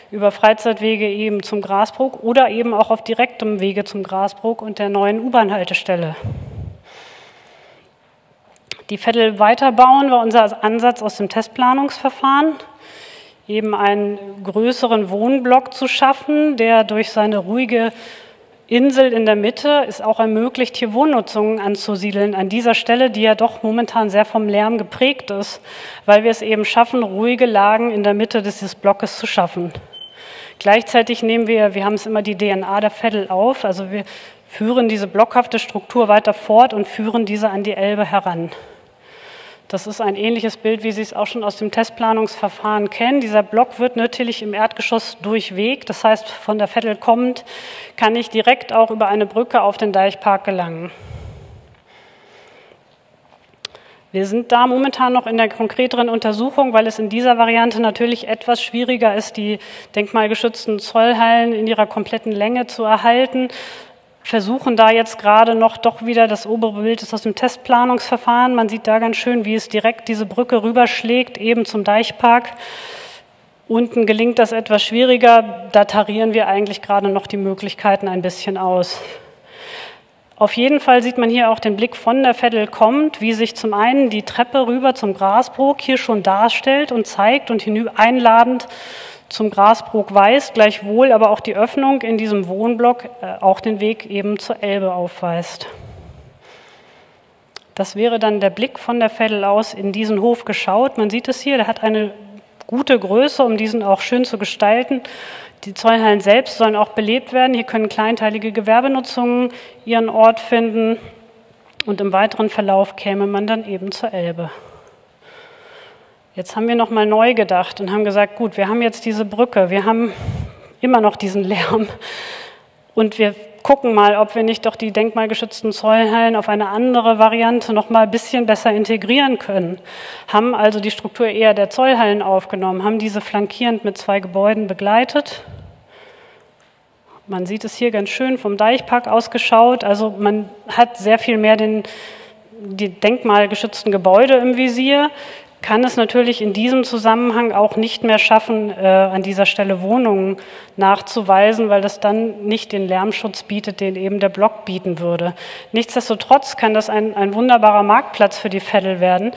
über Freizeitwege eben zum Grasbrook oder eben auch auf direktem Wege zum Grasbrook und der neuen U-Bahn-Haltestelle. Die Veddel weiterbauen war unser Ansatz aus dem Testplanungsverfahren, eben einen größeren Wohnblock zu schaffen, der durch seine ruhige Insel in der Mitte ist auch ermöglicht, hier Wohnnutzungen anzusiedeln an dieser Stelle, die ja doch momentan sehr vom Lärm geprägt ist, weil wir es eben schaffen, ruhige Lagen in der Mitte dieses Blockes zu schaffen. Gleichzeitig nehmen wir, wir haben es immer die DNA der Veddel auf, also wir führen diese blockhafte Struktur weiter fort und führen diese an die Elbe heran. Das ist ein ähnliches Bild, wie Sie es auch schon aus dem Testplanungsverfahren kennen. Dieser Block wird natürlich im Erdgeschoss durchwegt. Das heißt, von der Vettel kommend kann ich direkt auch über eine Brücke auf den Deichpark gelangen. Wir sind da momentan noch in der konkreteren Untersuchung, weil es in dieser Variante natürlich etwas schwieriger ist, die denkmalgeschützten Zollhallen in ihrer kompletten Länge zu erhalten, versuchen da jetzt gerade noch doch wieder, das obere Bild ist aus dem Testplanungsverfahren, man sieht da ganz schön, wie es direkt diese Brücke rüberschlägt, eben zum Deichpark. Unten gelingt das etwas schwieriger, da tarieren wir eigentlich gerade noch die Möglichkeiten ein bisschen aus. Auf jeden Fall sieht man hier auch den Blick von der Veddel kommt, wie sich zum einen die Treppe rüber zum Grasbrook hier schon darstellt und zeigt und hinüber einladend zum Grasbrook weist, gleichwohl aber auch die Öffnung in diesem Wohnblock äh, auch den Weg eben zur Elbe aufweist. Das wäre dann der Blick von der Veddel aus in diesen Hof geschaut. Man sieht es hier, der hat eine gute Größe, um diesen auch schön zu gestalten. Die Zollhallen selbst sollen auch belebt werden. Hier können kleinteilige Gewerbenutzungen ihren Ort finden. Und im weiteren Verlauf käme man dann eben zur Elbe. Jetzt haben wir nochmal neu gedacht und haben gesagt, gut, wir haben jetzt diese Brücke, wir haben immer noch diesen Lärm und wir gucken mal, ob wir nicht doch die denkmalgeschützten Zollhallen auf eine andere Variante noch mal ein bisschen besser integrieren können. Haben also die Struktur eher der Zollhallen aufgenommen, haben diese flankierend mit zwei Gebäuden begleitet. Man sieht es hier ganz schön vom Deichpark ausgeschaut. Also man hat sehr viel mehr den, die denkmalgeschützten Gebäude im Visier kann es natürlich in diesem Zusammenhang auch nicht mehr schaffen, äh, an dieser Stelle Wohnungen nachzuweisen, weil das dann nicht den Lärmschutz bietet, den eben der Block bieten würde. Nichtsdestotrotz kann das ein, ein wunderbarer Marktplatz für die Veddel werden,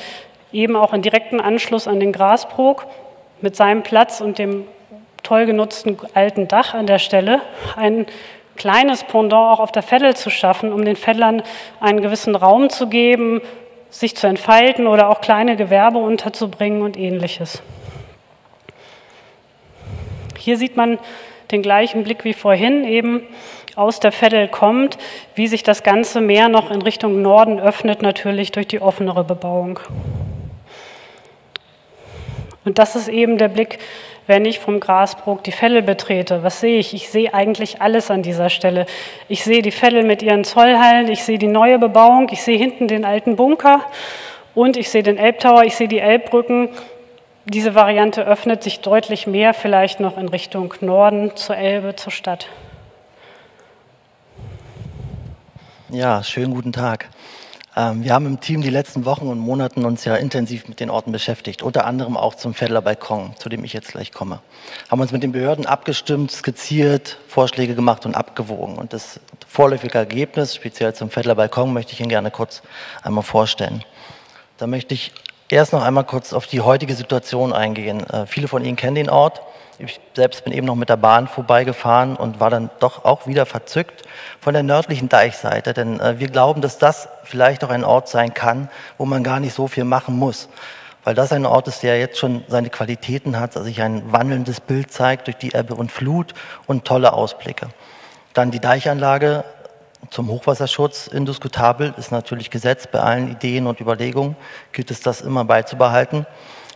eben auch in direkten Anschluss an den Grasbrook mit seinem Platz und dem toll genutzten alten Dach an der Stelle. Ein kleines Pendant auch auf der Veddel zu schaffen, um den Veddlern einen gewissen Raum zu geben, sich zu entfalten oder auch kleine Gewerbe unterzubringen und ähnliches. Hier sieht man den gleichen Blick wie vorhin, eben aus der Veddel kommt, wie sich das Ganze mehr noch in Richtung Norden öffnet, natürlich durch die offenere Bebauung. Und das ist eben der Blick wenn ich vom Grasbrook die Veddel betrete. Was sehe ich? Ich sehe eigentlich alles an dieser Stelle. Ich sehe die Veddel mit ihren Zollhallen, ich sehe die neue Bebauung, ich sehe hinten den alten Bunker und ich sehe den Elbtower, ich sehe die Elbbrücken. Diese Variante öffnet sich deutlich mehr vielleicht noch in Richtung Norden, zur Elbe, zur Stadt. Ja, schönen guten Tag. Ähm, wir haben im Team die letzten Wochen und Monaten uns ja intensiv mit den Orten beschäftigt, unter anderem auch zum Fettler Balkon, zu dem ich jetzt gleich komme. Haben uns mit den Behörden abgestimmt, skizziert, Vorschläge gemacht und abgewogen. Und das vorläufige Ergebnis, speziell zum Fettler Balkon, möchte ich Ihnen gerne kurz einmal vorstellen. Da möchte ich erst noch einmal kurz auf die heutige Situation eingehen. Äh, viele von Ihnen kennen den Ort. Ich selbst bin eben noch mit der Bahn vorbeigefahren und war dann doch auch wieder verzückt von der nördlichen Deichseite, denn äh, wir glauben, dass das vielleicht auch ein Ort sein kann, wo man gar nicht so viel machen muss. Weil das ein Ort ist, der jetzt schon seine Qualitäten hat, also sich ein wandelndes Bild zeigt durch die Ebbe und Flut und tolle Ausblicke. Dann die Deichanlage zum Hochwasserschutz indiskutabel, ist natürlich Gesetz bei allen Ideen und Überlegungen, gilt es das immer beizubehalten.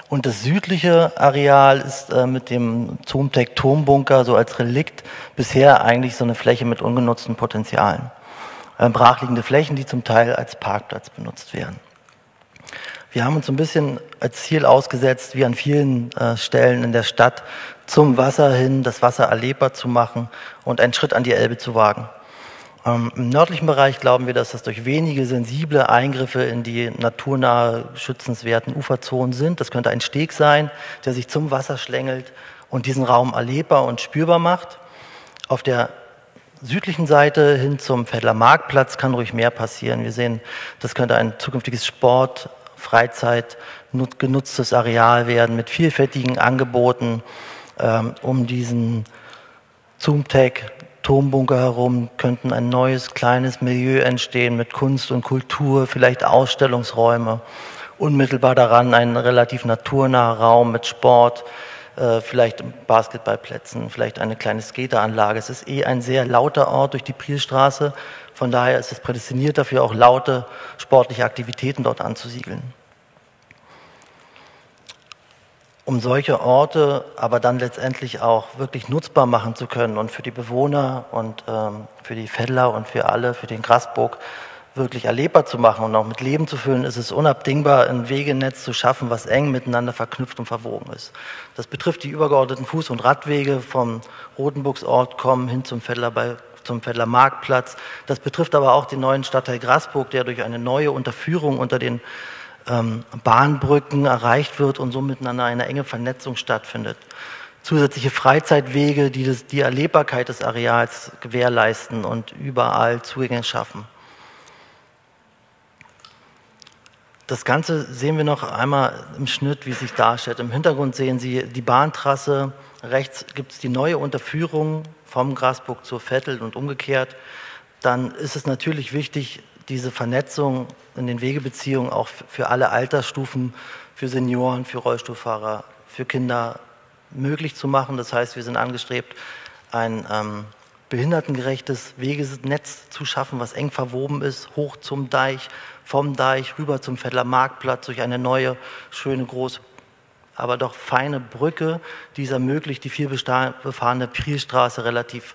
Und das südliche Areal ist äh, mit dem Zoomtech Turmbunker so als Relikt bisher eigentlich so eine Fläche mit ungenutzten Potenzialen. Äh, brachliegende Flächen, die zum Teil als Parkplatz benutzt werden. Wir haben uns ein bisschen als Ziel ausgesetzt, wie an vielen äh, Stellen in der Stadt, zum Wasser hin das Wasser erlebbar zu machen und einen Schritt an die Elbe zu wagen. Im nördlichen Bereich glauben wir, dass das durch wenige sensible Eingriffe in die naturnahe schützenswerten Uferzonen sind. Das könnte ein Steg sein, der sich zum Wasser schlängelt und diesen Raum erlebbar und spürbar macht. Auf der südlichen Seite hin zum Vettler Marktplatz kann ruhig mehr passieren. Wir sehen, das könnte ein zukünftiges Sport, Freizeit, genutztes Areal werden mit vielfältigen Angeboten, ähm, um diesen Zoomtech Turmbunker herum könnten ein neues kleines Milieu entstehen mit Kunst und Kultur, vielleicht Ausstellungsräume. Unmittelbar daran ein relativ naturnaher Raum mit Sport, äh, vielleicht Basketballplätzen, vielleicht eine kleine Skateranlage. Es ist eh ein sehr lauter Ort durch die Prielstraße. Von daher ist es prädestiniert dafür, auch laute sportliche Aktivitäten dort anzusiedeln um solche Orte aber dann letztendlich auch wirklich nutzbar machen zu können und für die Bewohner und ähm, für die Feddler und für alle, für den Grasburg wirklich erlebbar zu machen und auch mit Leben zu füllen, ist es unabdingbar, ein Wegenetz zu schaffen, was eng miteinander verknüpft und verwogen ist. Das betrifft die übergeordneten Fuß- und Radwege vom Rotenburgsort kommen hin zum Feddler bei zum Feddler Marktplatz. Das betrifft aber auch den neuen Stadtteil Grasburg, der durch eine neue Unterführung unter den ähm, Bahnbrücken erreicht wird und so miteinander eine enge Vernetzung stattfindet. Zusätzliche Freizeitwege, die das, die Erlebbarkeit des Areals gewährleisten und überall Zugänge schaffen. Das Ganze sehen wir noch einmal im Schnitt, wie es sich darstellt. Im Hintergrund sehen Sie die Bahntrasse. Rechts gibt es die neue Unterführung vom Grasburg zur Vettel und umgekehrt. Dann ist es natürlich wichtig, diese Vernetzung in den Wegebeziehungen auch für alle Altersstufen, für Senioren, für Rollstuhlfahrer, für Kinder möglich zu machen. Das heißt, wir sind angestrebt, ein ähm, behindertengerechtes Wegenetz zu schaffen, was eng verwoben ist, hoch zum Deich, vom Deich rüber zum Vettler Marktplatz durch eine neue, schöne, große aber doch feine Brücke, die es ermöglicht, die viel befahrene Prielstraße relativ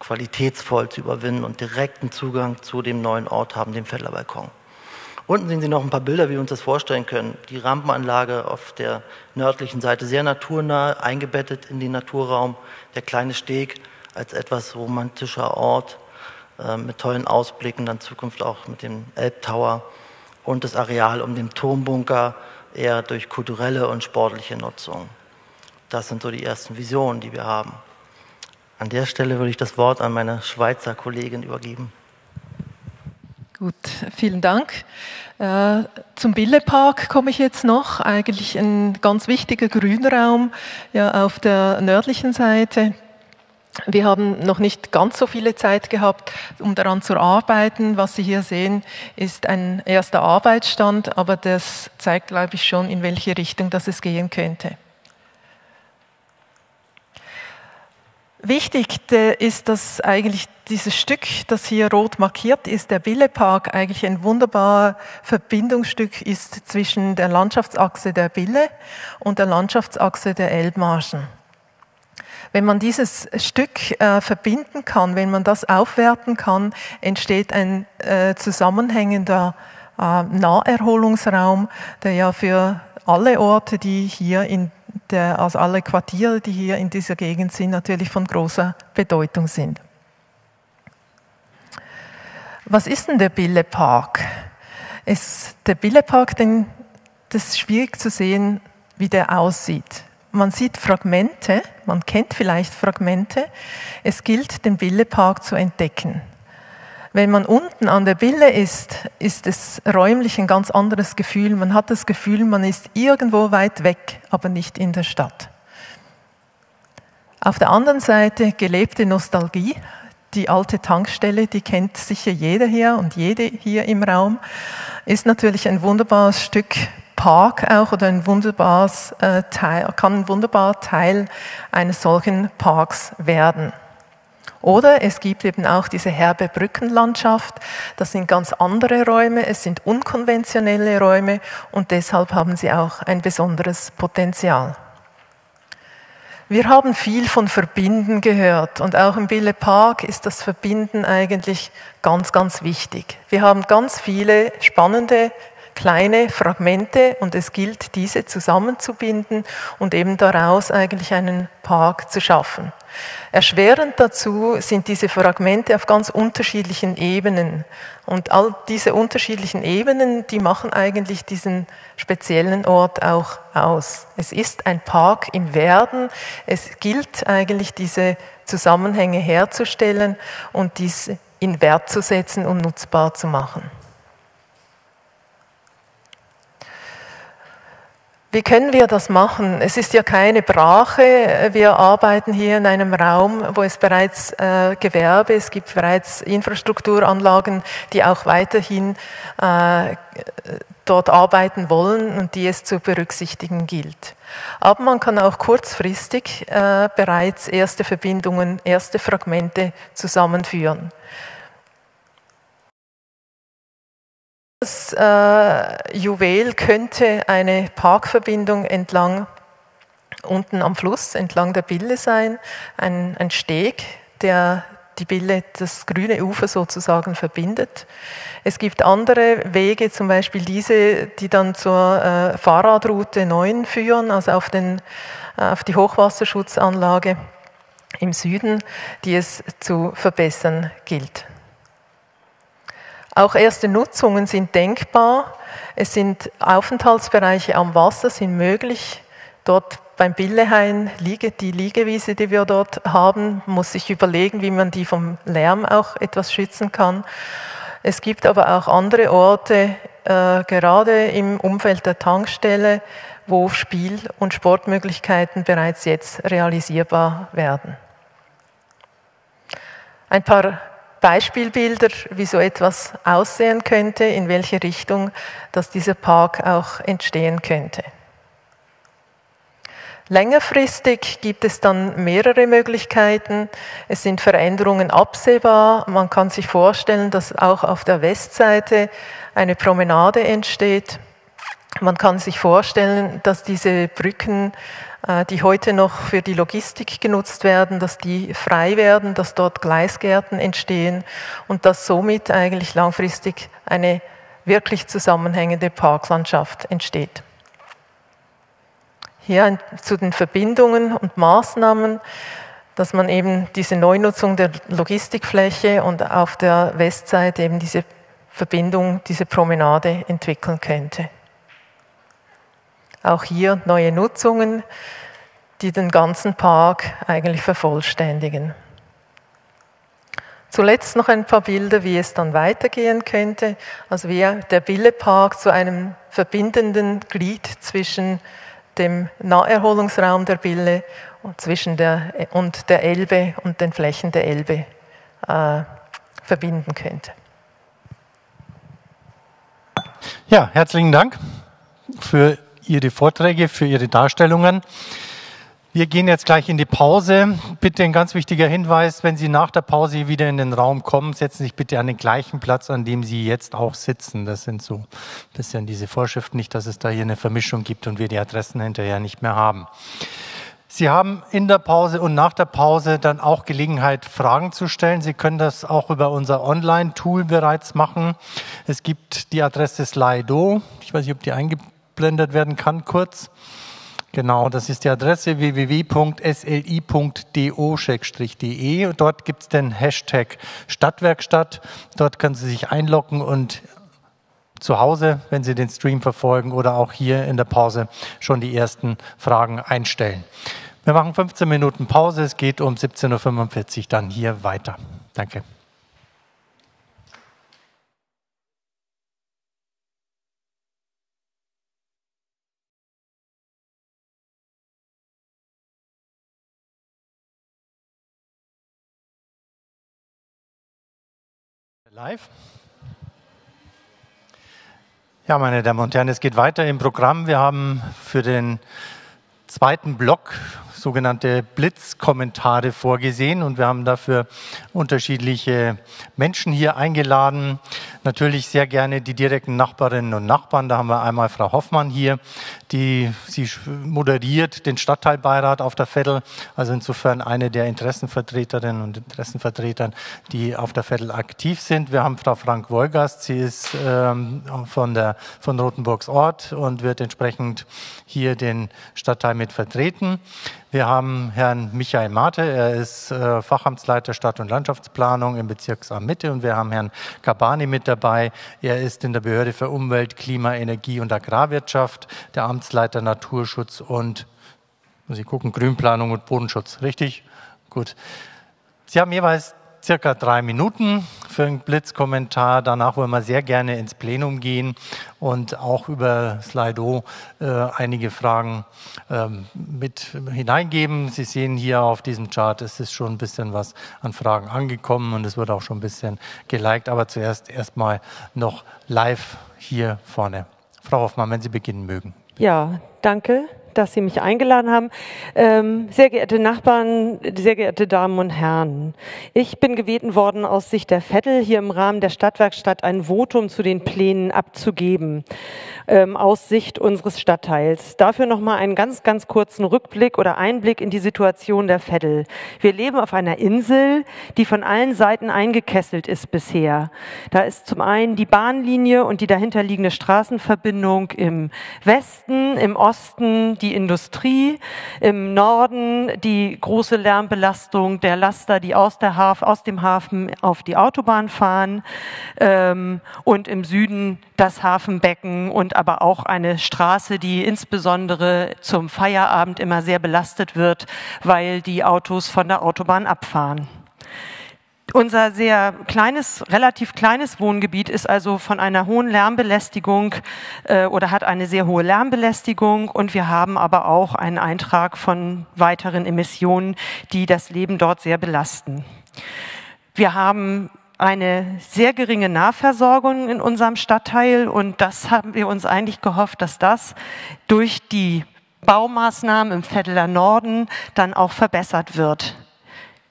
qualitätsvoll zu überwinden und direkten Zugang zu dem neuen Ort haben, dem Fettlerbalkon. Unten sehen Sie noch ein paar Bilder, wie wir uns das vorstellen können. Die Rampenanlage auf der nördlichen Seite sehr naturnah, eingebettet in den Naturraum. Der kleine Steg als etwas romantischer Ort äh, mit tollen Ausblicken, dann Zukunft auch mit dem Elbtower und das Areal um den Turmbunker eher durch kulturelle und sportliche Nutzung. Das sind so die ersten Visionen, die wir haben. An der Stelle würde ich das Wort an meine Schweizer Kollegin übergeben. Gut, vielen Dank. Äh, zum Billepark komme ich jetzt noch. Eigentlich ein ganz wichtiger Grünraum ja, auf der nördlichen Seite. Wir haben noch nicht ganz so viele Zeit gehabt, um daran zu arbeiten. Was Sie hier sehen, ist ein erster Arbeitsstand, aber das zeigt, glaube ich, schon, in welche Richtung das es gehen könnte. Wichtig ist, dass eigentlich dieses Stück, das hier rot markiert ist, der Billepark, eigentlich ein wunderbares Verbindungsstück ist zwischen der Landschaftsachse der Bille und der Landschaftsachse der Elbmarschen. Wenn man dieses Stück äh, verbinden kann, wenn man das aufwerten kann, entsteht ein äh, zusammenhängender äh, Naherholungsraum, der ja für alle Orte, die hier in der, also alle Quartiere, die hier in dieser Gegend sind, natürlich von großer Bedeutung sind. Was ist denn der Billepark? Es, der Billepark, den, das ist schwierig zu sehen, wie der aussieht. Man sieht Fragmente, man kennt vielleicht Fragmente. Es gilt, den Billepark zu entdecken. Wenn man unten an der Bille ist, ist es räumlich ein ganz anderes Gefühl. Man hat das Gefühl, man ist irgendwo weit weg, aber nicht in der Stadt. Auf der anderen Seite gelebte Nostalgie. Die alte Tankstelle, die kennt sicher jeder hier und jede hier im Raum, ist natürlich ein wunderbares Stück Park auch oder ein wunderbares äh, Teil, kann ein wunderbarer Teil eines solchen Parks werden. Oder es gibt eben auch diese herbe Brückenlandschaft. Das sind ganz andere Räume, es sind unkonventionelle Räume und deshalb haben sie auch ein besonderes Potenzial. Wir haben viel von Verbinden gehört und auch im Bille Park ist das Verbinden eigentlich ganz, ganz wichtig. Wir haben ganz viele spannende kleine Fragmente und es gilt, diese zusammenzubinden und eben daraus eigentlich einen Park zu schaffen. Erschwerend dazu sind diese Fragmente auf ganz unterschiedlichen Ebenen. Und all diese unterschiedlichen Ebenen, die machen eigentlich diesen speziellen Ort auch aus. Es ist ein Park im Werden. Es gilt eigentlich, diese Zusammenhänge herzustellen und dies in Wert zu setzen und nutzbar zu machen. Wie können wir das machen? Es ist ja keine Brache. Wir arbeiten hier in einem Raum, wo es bereits äh, Gewerbe, es gibt bereits Infrastrukturanlagen, die auch weiterhin äh, dort arbeiten wollen und die es zu berücksichtigen gilt. Aber man kann auch kurzfristig äh, bereits erste Verbindungen, erste Fragmente zusammenführen. Das äh, Juwel könnte eine Parkverbindung entlang unten am Fluss, entlang der Bille sein, ein, ein Steg, der die Bille, das grüne Ufer sozusagen verbindet. Es gibt andere Wege, zum Beispiel diese, die dann zur äh, Fahrradroute 9 führen, also auf, den, äh, auf die Hochwasserschutzanlage im Süden, die es zu verbessern gilt. Auch erste Nutzungen sind denkbar. Es sind Aufenthaltsbereiche am Wasser sind möglich. Dort beim Billehain liegt die Liegewiese, die wir dort haben, muss sich überlegen, wie man die vom Lärm auch etwas schützen kann. Es gibt aber auch andere Orte, äh, gerade im Umfeld der Tankstelle, wo Spiel- und Sportmöglichkeiten bereits jetzt realisierbar werden. Ein paar Beispielbilder, wie so etwas aussehen könnte, in welche Richtung dass dieser Park auch entstehen könnte. Längerfristig gibt es dann mehrere Möglichkeiten. Es sind Veränderungen absehbar. Man kann sich vorstellen, dass auch auf der Westseite eine Promenade entsteht. Man kann sich vorstellen, dass diese Brücken, die heute noch für die Logistik genutzt werden, dass die frei werden, dass dort Gleisgärten entstehen und dass somit eigentlich langfristig eine wirklich zusammenhängende Parklandschaft entsteht. Hier zu den Verbindungen und Maßnahmen, dass man eben diese Neunutzung der Logistikfläche und auf der Westseite eben diese Verbindung, diese Promenade entwickeln könnte. Auch hier neue Nutzungen, die den ganzen Park eigentlich vervollständigen. Zuletzt noch ein paar Bilder, wie es dann weitergehen könnte. Also wie der Billepark zu einem verbindenden Glied zwischen dem Naherholungsraum der Bille und zwischen der, und der Elbe und den Flächen der Elbe äh, verbinden könnte. Ja, herzlichen Dank für Ihre Vorträge, für Ihre Darstellungen. Wir gehen jetzt gleich in die Pause. Bitte ein ganz wichtiger Hinweis, wenn Sie nach der Pause wieder in den Raum kommen, setzen Sie sich bitte an den gleichen Platz, an dem Sie jetzt auch sitzen. Das sind so ein bisschen diese Vorschriften, nicht, dass es da hier eine Vermischung gibt und wir die Adressen hinterher nicht mehr haben. Sie haben in der Pause und nach der Pause dann auch Gelegenheit, Fragen zu stellen. Sie können das auch über unser Online-Tool bereits machen. Es gibt die Adresse Slido. Ich weiß nicht, ob die eingeblendet werden kann, kurz. Genau, das ist die Adresse www.sli.do-de dort gibt es den Hashtag Stadtwerkstatt. Dort können Sie sich einloggen und zu Hause, wenn Sie den Stream verfolgen oder auch hier in der Pause schon die ersten Fragen einstellen. Wir machen 15 Minuten Pause. Es geht um 17.45 Uhr dann hier weiter. Danke. Live. Ja, meine Damen und Herren, es geht weiter im Programm. Wir haben für den zweiten Block sogenannte Blitzkommentare vorgesehen und wir haben dafür unterschiedliche Menschen hier eingeladen. Natürlich sehr gerne die direkten Nachbarinnen und Nachbarn. Da haben wir einmal Frau Hoffmann hier, die sie moderiert den Stadtteilbeirat auf der Veddel. Also insofern eine der Interessenvertreterinnen und Interessenvertretern, die auf der Veddel aktiv sind. Wir haben Frau Frank Wolgast. Sie ist ähm, von der von Rotenburgs Ort und wird entsprechend hier den Stadtteil mit vertreten. Wir haben Herrn Michael Mate, er ist äh, Fachamtsleiter Stadt- und Landschaftsplanung im Bezirksamt Mitte und wir haben Herrn Kabani mit dabei. Er ist in der Behörde für Umwelt, Klima, Energie und Agrarwirtschaft, der Amtsleiter Naturschutz und, muss ich gucken, Grünplanung und Bodenschutz. Richtig? Gut. Sie haben jeweils circa drei Minuten für einen Blitzkommentar. Danach wollen wir sehr gerne ins Plenum gehen und auch über Slido äh, einige Fragen ähm, mit hineingeben. Sie sehen hier auf diesem Chart, es ist schon ein bisschen was an Fragen angekommen und es wird auch schon ein bisschen geliked. Aber zuerst erstmal noch live hier vorne. Frau Hoffmann, wenn Sie beginnen mögen. Ja, danke dass Sie mich eingeladen haben. Ähm, sehr geehrte Nachbarn, sehr geehrte Damen und Herren, ich bin gebeten worden, aus Sicht der Vettel hier im Rahmen der Stadtwerkstatt ein Votum zu den Plänen abzugeben, ähm, aus Sicht unseres Stadtteils. Dafür nochmal einen ganz, ganz kurzen Rückblick oder Einblick in die Situation der Vettel. Wir leben auf einer Insel, die von allen Seiten eingekesselt ist bisher. Da ist zum einen die Bahnlinie und die dahinterliegende Straßenverbindung im Westen, im Osten, die Industrie, im Norden die große Lärmbelastung der Laster, die aus, der Haf, aus dem Hafen auf die Autobahn fahren ähm, und im Süden das Hafenbecken und aber auch eine Straße, die insbesondere zum Feierabend immer sehr belastet wird, weil die Autos von der Autobahn abfahren. Unser sehr kleines, relativ kleines Wohngebiet ist also von einer hohen Lärmbelästigung äh, oder hat eine sehr hohe Lärmbelästigung und wir haben aber auch einen Eintrag von weiteren Emissionen, die das Leben dort sehr belasten. Wir haben eine sehr geringe Nahversorgung in unserem Stadtteil und das haben wir uns eigentlich gehofft, dass das durch die Baumaßnahmen im Vetteler Norden dann auch verbessert wird.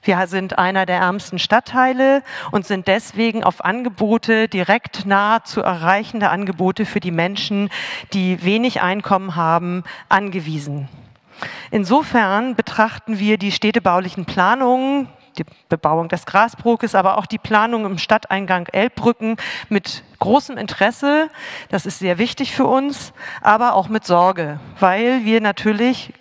Wir sind einer der ärmsten Stadtteile und sind deswegen auf Angebote direkt nah zu erreichende Angebote für die Menschen, die wenig Einkommen haben, angewiesen. Insofern betrachten wir die städtebaulichen Planungen, die Bebauung des Grasbrookes, aber auch die Planung im Stadteingang Elbbrücken mit großem Interesse. Das ist sehr wichtig für uns, aber auch mit Sorge, weil wir natürlich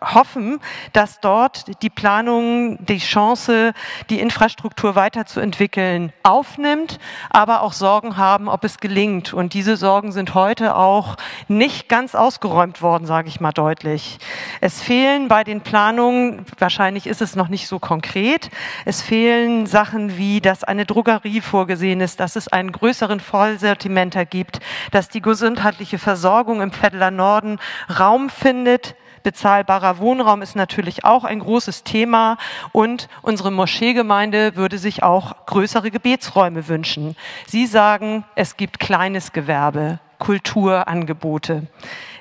hoffen, dass dort die Planung die Chance, die Infrastruktur weiterzuentwickeln, aufnimmt, aber auch Sorgen haben, ob es gelingt. Und diese Sorgen sind heute auch nicht ganz ausgeräumt worden, sage ich mal deutlich. Es fehlen bei den Planungen, wahrscheinlich ist es noch nicht so konkret, es fehlen Sachen wie, dass eine Drogerie vorgesehen ist, dass es einen größeren Vollsortimenter gibt, dass die gesundheitliche Versorgung im Vetteler Norden Raum findet, Bezahlbarer Wohnraum ist natürlich auch ein großes Thema und unsere Moscheegemeinde würde sich auch größere Gebetsräume wünschen. Sie sagen, es gibt kleines Gewerbe, Kulturangebote.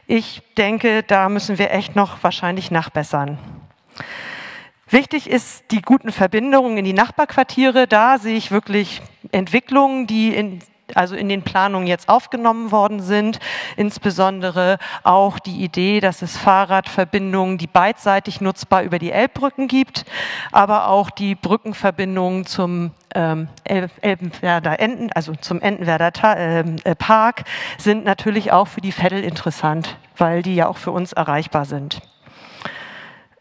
Ich denke, da müssen wir echt noch wahrscheinlich nachbessern. Wichtig ist die guten Verbindungen in die Nachbarquartiere. Da sehe ich wirklich Entwicklungen, die in also in den Planungen jetzt aufgenommen worden sind. Insbesondere auch die Idee, dass es Fahrradverbindungen, die beidseitig nutzbar über die Elbbrücken gibt, aber auch die Brückenverbindungen zum ähm, Elbenwerder Enden, also zum Entenwerder ähm, äh, Park, sind natürlich auch für die Veddel interessant, weil die ja auch für uns erreichbar sind.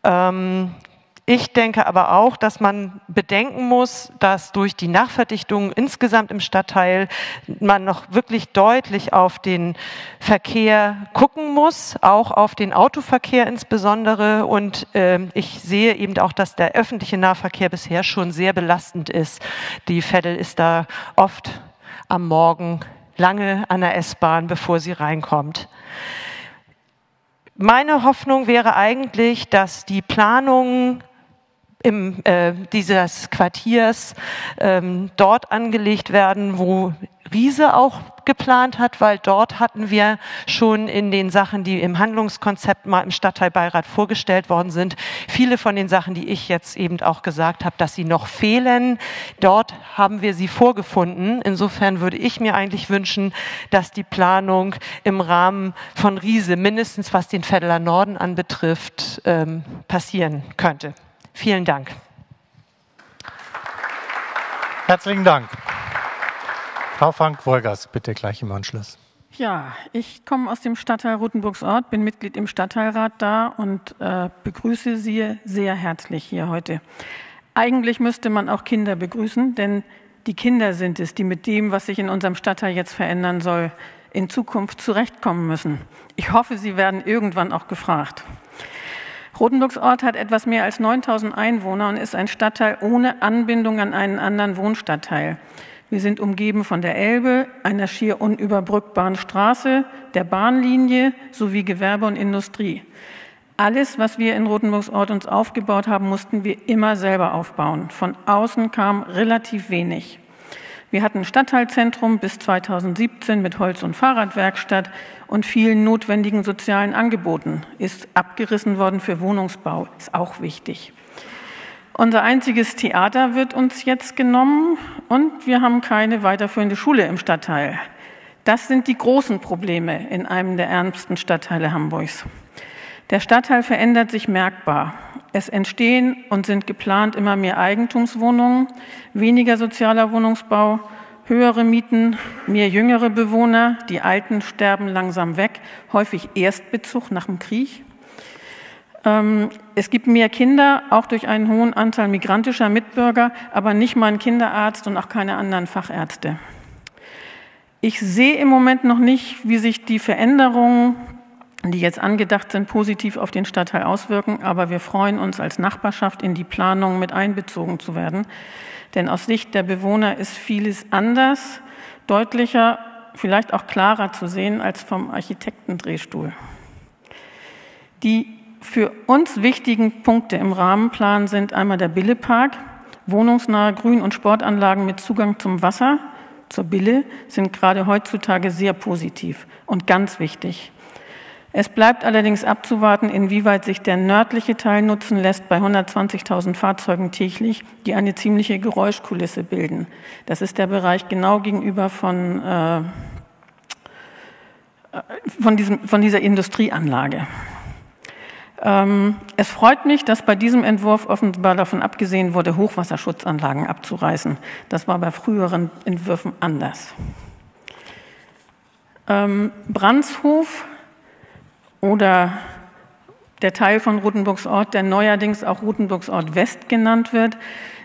Ähm, ich denke aber auch, dass man bedenken muss, dass durch die Nachverdichtung insgesamt im Stadtteil man noch wirklich deutlich auf den Verkehr gucken muss, auch auf den Autoverkehr insbesondere. Und äh, ich sehe eben auch, dass der öffentliche Nahverkehr bisher schon sehr belastend ist. Die Veddel ist da oft am Morgen lange an der S-Bahn, bevor sie reinkommt. Meine Hoffnung wäre eigentlich, dass die Planungen im, äh, dieses Quartiers ähm, dort angelegt werden, wo Riese auch geplant hat, weil dort hatten wir schon in den Sachen, die im Handlungskonzept mal im Stadtteilbeirat vorgestellt worden sind, viele von den Sachen, die ich jetzt eben auch gesagt habe, dass sie noch fehlen. Dort haben wir sie vorgefunden. Insofern würde ich mir eigentlich wünschen, dass die Planung im Rahmen von Riese, mindestens was den Vetteler Norden anbetrifft, ähm, passieren könnte. Vielen Dank. Herzlichen Dank. Frau Frank-Wolgers, bitte gleich im Anschluss. Ja, ich komme aus dem Stadtteil Rotenburgsort, bin Mitglied im Stadtteilrat da und äh, begrüße Sie sehr herzlich hier heute. Eigentlich müsste man auch Kinder begrüßen, denn die Kinder sind es, die mit dem, was sich in unserem Stadtteil jetzt verändern soll, in Zukunft zurechtkommen müssen. Ich hoffe, Sie werden irgendwann auch gefragt. Rotenburgsort hat etwas mehr als 9000 Einwohner und ist ein Stadtteil ohne Anbindung an einen anderen Wohnstadtteil. Wir sind umgeben von der Elbe, einer schier unüberbrückbaren Straße, der Bahnlinie sowie Gewerbe und Industrie. Alles, was wir in Rotenburgsort uns aufgebaut haben, mussten wir immer selber aufbauen. Von außen kam relativ wenig. Wir hatten Stadtteilzentrum bis 2017 mit Holz- und Fahrradwerkstatt und vielen notwendigen sozialen Angeboten. Ist abgerissen worden für Wohnungsbau, ist auch wichtig. Unser einziges Theater wird uns jetzt genommen und wir haben keine weiterführende Schule im Stadtteil. Das sind die großen Probleme in einem der ärmsten Stadtteile Hamburgs. Der Stadtteil verändert sich merkbar. Es entstehen und sind geplant immer mehr Eigentumswohnungen, weniger sozialer Wohnungsbau, höhere Mieten, mehr jüngere Bewohner, die Alten sterben langsam weg, häufig Erstbezug nach dem Krieg. Ähm, es gibt mehr Kinder, auch durch einen hohen Anteil migrantischer Mitbürger, aber nicht mal einen Kinderarzt und auch keine anderen Fachärzte. Ich sehe im Moment noch nicht, wie sich die Veränderungen die jetzt angedacht sind, positiv auf den Stadtteil auswirken. Aber wir freuen uns als Nachbarschaft in die Planung mit einbezogen zu werden. Denn aus Sicht der Bewohner ist vieles anders, deutlicher, vielleicht auch klarer zu sehen als vom Architektendrehstuhl. Die für uns wichtigen Punkte im Rahmenplan sind einmal der Billepark, wohnungsnahe Grün- und Sportanlagen mit Zugang zum Wasser, zur Bille, sind gerade heutzutage sehr positiv und ganz wichtig. Es bleibt allerdings abzuwarten, inwieweit sich der nördliche Teil nutzen lässt bei 120.000 Fahrzeugen täglich, die eine ziemliche Geräuschkulisse bilden. Das ist der Bereich genau gegenüber von, äh, von, diesem, von dieser Industrieanlage. Ähm, es freut mich, dass bei diesem Entwurf offenbar davon abgesehen wurde, Hochwasserschutzanlagen abzureißen. Das war bei früheren Entwürfen anders. Ähm, Brandshof oder der Teil von Rotenburgsort, der neuerdings auch Rotenburgsort West genannt wird,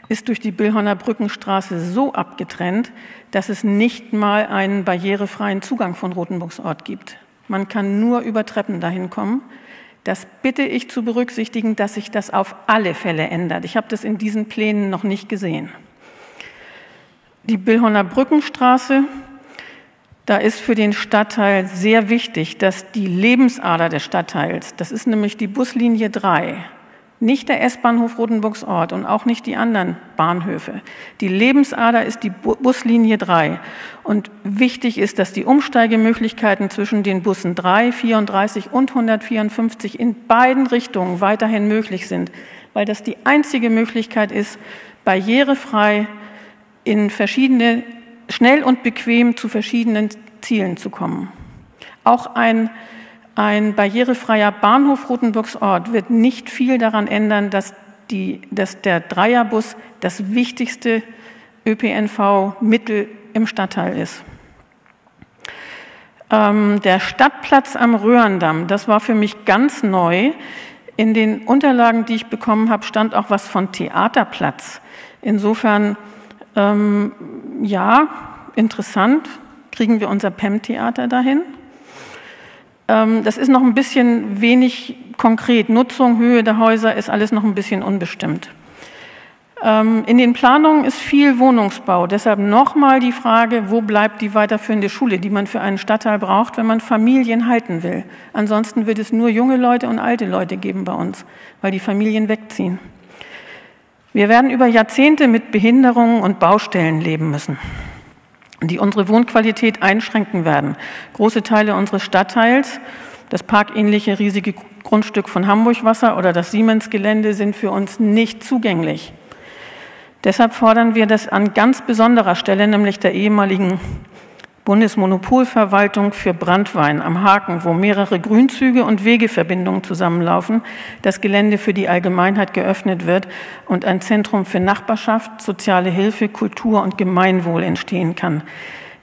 ist durch die Billhorner Brückenstraße so abgetrennt, dass es nicht mal einen barrierefreien Zugang von Rotenburgsort gibt. Man kann nur über Treppen dahin kommen. Das bitte ich zu berücksichtigen, dass sich das auf alle Fälle ändert. Ich habe das in diesen Plänen noch nicht gesehen. Die Billhorner Brückenstraße da ist für den Stadtteil sehr wichtig, dass die Lebensader des Stadtteils, das ist nämlich die Buslinie 3, nicht der S-Bahnhof Rotenburgsort und auch nicht die anderen Bahnhöfe. Die Lebensader ist die Buslinie 3. Und wichtig ist, dass die Umsteigemöglichkeiten zwischen den Bussen 3, 34 und 154 in beiden Richtungen weiterhin möglich sind, weil das die einzige Möglichkeit ist, barrierefrei in verschiedene schnell und bequem zu verschiedenen Zielen zu kommen. Auch ein, ein barrierefreier Bahnhof Rotenburgsort wird nicht viel daran ändern, dass, die, dass der Dreierbus das wichtigste ÖPNV-Mittel im Stadtteil ist. Ähm, der Stadtplatz am Röhrendamm, das war für mich ganz neu. In den Unterlagen, die ich bekommen habe, stand auch was von Theaterplatz. Insofern ähm, ja, interessant. Kriegen wir unser PEM-Theater dahin? Ähm, das ist noch ein bisschen wenig konkret. Nutzung, Höhe der Häuser ist alles noch ein bisschen unbestimmt. Ähm, in den Planungen ist viel Wohnungsbau. Deshalb nochmal die Frage, wo bleibt die weiterführende Schule, die man für einen Stadtteil braucht, wenn man Familien halten will. Ansonsten wird es nur junge Leute und alte Leute geben bei uns, weil die Familien wegziehen. Wir werden über Jahrzehnte mit Behinderungen und Baustellen leben müssen, die unsere Wohnqualität einschränken werden. Große Teile unseres Stadtteils, das parkähnliche riesige Grundstück von Hamburg Wasser oder das Siemens-Gelände sind für uns nicht zugänglich. Deshalb fordern wir das an ganz besonderer Stelle, nämlich der ehemaligen Bundesmonopolverwaltung für Brandwein am Haken, wo mehrere Grünzüge und Wegeverbindungen zusammenlaufen, das Gelände für die Allgemeinheit geöffnet wird und ein Zentrum für Nachbarschaft, soziale Hilfe, Kultur und Gemeinwohl entstehen kann,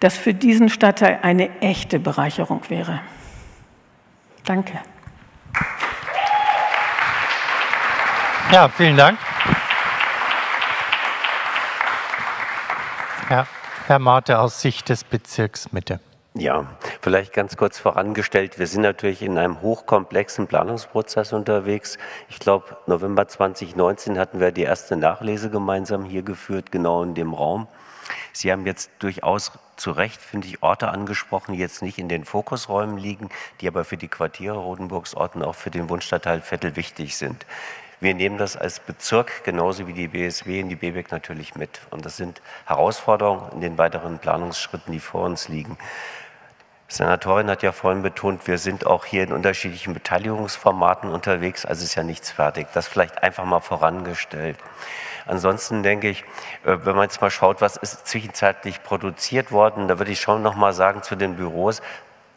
das für diesen Stadtteil eine echte Bereicherung wäre. Danke. Ja, vielen Dank. Ja. Herr Marte aus Sicht des Bezirks Mitte. Ja, vielleicht ganz kurz vorangestellt. Wir sind natürlich in einem hochkomplexen Planungsprozess unterwegs. Ich glaube, November 2019 hatten wir die erste Nachlese gemeinsam hier geführt, genau in dem Raum. Sie haben jetzt durchaus zu Recht, finde ich, Orte angesprochen, die jetzt nicht in den Fokusräumen liegen, die aber für die Quartiere Rodenburgsorten auch für den Wunschstadtteil Vettel wichtig sind. Wir nehmen das als Bezirk genauso wie die BSW und die BBEC natürlich mit. Und das sind Herausforderungen in den weiteren Planungsschritten, die vor uns liegen. Die Senatorin hat ja vorhin betont, wir sind auch hier in unterschiedlichen Beteiligungsformaten unterwegs, also ist ja nichts fertig. Das vielleicht einfach mal vorangestellt. Ansonsten denke ich, äh, wenn man jetzt mal schaut, was ist zwischenzeitlich produziert worden, da würde ich schon noch mal sagen zu den Büros,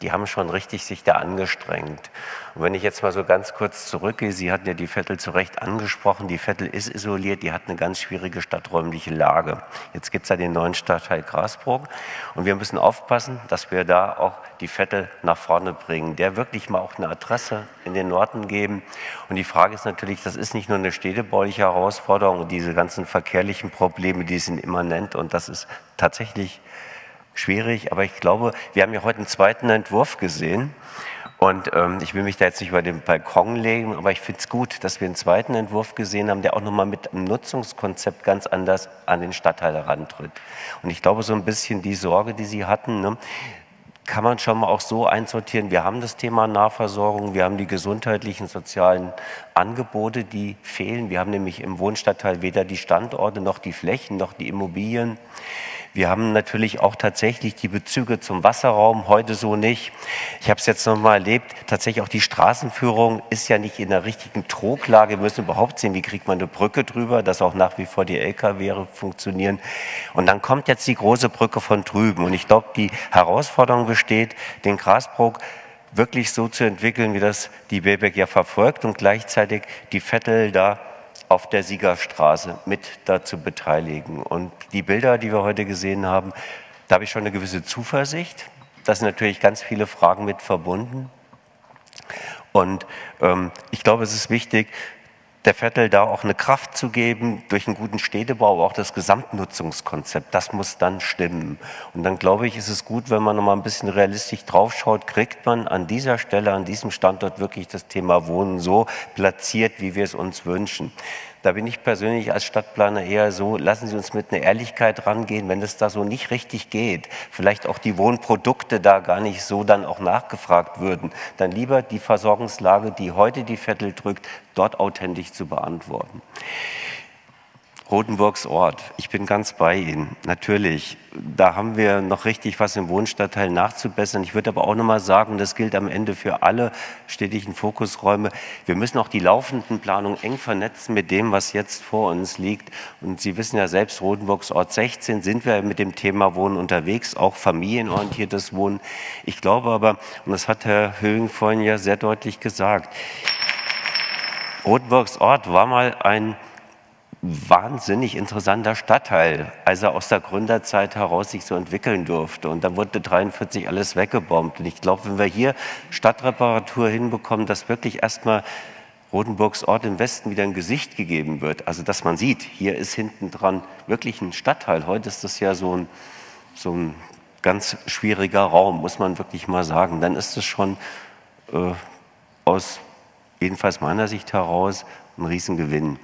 die haben schon richtig sich da angestrengt. Und wenn ich jetzt mal so ganz kurz zurückgehe, Sie hatten ja die Vettel zu Recht angesprochen, die Vettel ist isoliert, die hat eine ganz schwierige stadträumliche Lage. Jetzt gibt es ja den neuen Stadtteil Grasburg und wir müssen aufpassen, dass wir da auch die Vettel nach vorne bringen, der wirklich mal auch eine Adresse in den Norden geben. Und die Frage ist natürlich, das ist nicht nur eine städtebauliche Herausforderung diese ganzen verkehrlichen Probleme, die sind immanent und das ist tatsächlich schwierig, aber ich glaube, wir haben ja heute einen zweiten Entwurf gesehen. Und ähm, ich will mich da jetzt nicht über den Balkon legen, aber ich finde es gut, dass wir einen zweiten Entwurf gesehen haben, der auch nochmal mit einem Nutzungskonzept ganz anders an den Stadtteil herantritt. Und ich glaube, so ein bisschen die Sorge, die Sie hatten, ne, kann man schon mal auch so einsortieren. Wir haben das Thema Nahversorgung, wir haben die gesundheitlichen, sozialen Angebote, die fehlen. Wir haben nämlich im Wohnstadtteil weder die Standorte noch die Flächen noch die Immobilien. Wir haben natürlich auch tatsächlich die Bezüge zum Wasserraum heute so nicht. Ich habe es jetzt noch mal erlebt, tatsächlich auch die Straßenführung ist ja nicht in der richtigen Troglage. Wir müssen überhaupt sehen, wie kriegt man eine Brücke drüber, dass auch nach wie vor die LKW funktionieren. Und dann kommt jetzt die große Brücke von drüben. Und ich glaube, die Herausforderung besteht, den Grasbrook wirklich so zu entwickeln, wie das die Bebeck ja verfolgt und gleichzeitig die Vettel da auf der Siegerstraße mit dazu beteiligen. Und die Bilder, die wir heute gesehen haben, da habe ich schon eine gewisse Zuversicht. Da sind natürlich ganz viele Fragen mit verbunden. Und ähm, ich glaube, es ist wichtig, der Vettel da auch eine Kraft zu geben durch einen guten Städtebau, aber auch das Gesamtnutzungskonzept, das muss dann stimmen. Und dann glaube ich, ist es gut, wenn man noch mal ein bisschen realistisch draufschaut, kriegt man an dieser Stelle, an diesem Standort wirklich das Thema Wohnen so platziert, wie wir es uns wünschen. Da bin ich persönlich als Stadtplaner eher so, lassen Sie uns mit einer Ehrlichkeit rangehen, wenn es da so nicht richtig geht, vielleicht auch die Wohnprodukte da gar nicht so dann auch nachgefragt würden, dann lieber die Versorgungslage, die heute die Vettel drückt, dort authentisch zu beantworten. Rotenburgs Ort. Ich bin ganz bei Ihnen. Natürlich, da haben wir noch richtig was im Wohnstadtteil nachzubessern. Ich würde aber auch noch mal sagen, das gilt am Ende für alle städtischen Fokusräume. Wir müssen auch die laufenden Planungen eng vernetzen mit dem, was jetzt vor uns liegt. Und Sie wissen ja selbst, Rotenburgs Ort 16 sind wir mit dem Thema Wohnen unterwegs, auch familienorientiertes Wohnen. Ich glaube aber, und das hat Herr Höhing vorhin ja sehr deutlich gesagt, Rotenburgs Ort war mal ein wahnsinnig interessanter Stadtteil, als er aus der Gründerzeit heraus sich so entwickeln durfte. Und dann wurde 43 alles weggebombt. Und ich glaube, wenn wir hier Stadtreparatur hinbekommen, dass wirklich erstmal Rotenburgs Ort im Westen wieder ein Gesicht gegeben wird, also dass man sieht, hier ist hinten dran wirklich ein Stadtteil. Heute ist das ja so ein, so ein ganz schwieriger Raum, muss man wirklich mal sagen. Dann ist es schon äh, aus jedenfalls meiner Sicht heraus ein Riesengewinn.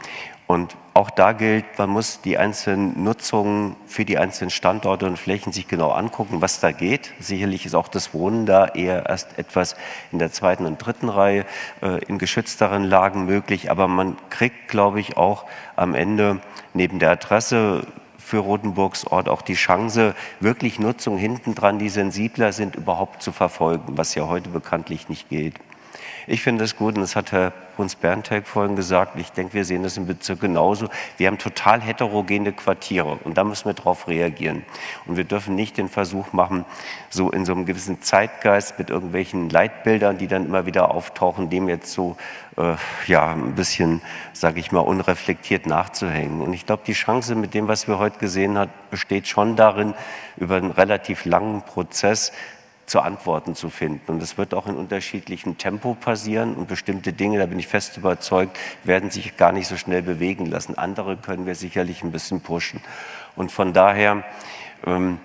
Und auch da gilt, man muss die einzelnen Nutzungen für die einzelnen Standorte und Flächen sich genau angucken, was da geht. Sicherlich ist auch das Wohnen da eher erst etwas in der zweiten und dritten Reihe äh, in geschützteren Lagen möglich. Aber man kriegt, glaube ich, auch am Ende neben der Adresse für Rotenburgs Ort auch die Chance, wirklich Nutzung hinten dran, die sensibler sind, überhaupt zu verfolgen, was ja heute bekanntlich nicht geht. Ich finde es gut, und das hat Herr Bruns Berntek vorhin gesagt, ich denke, wir sehen das im Bezirk genauso. Wir haben total heterogene Quartiere und da müssen wir darauf reagieren. Und wir dürfen nicht den Versuch machen, so in so einem gewissen Zeitgeist mit irgendwelchen Leitbildern, die dann immer wieder auftauchen, dem jetzt so äh, ja, ein bisschen, sage ich mal, unreflektiert nachzuhängen. Und ich glaube, die Chance mit dem, was wir heute gesehen haben, besteht schon darin, über einen relativ langen Prozess zu Antworten zu finden. Und das wird auch in unterschiedlichem Tempo passieren und bestimmte Dinge, da bin ich fest überzeugt, werden sich gar nicht so schnell bewegen lassen. Andere können wir sicherlich ein bisschen pushen. Und von daher, ähm,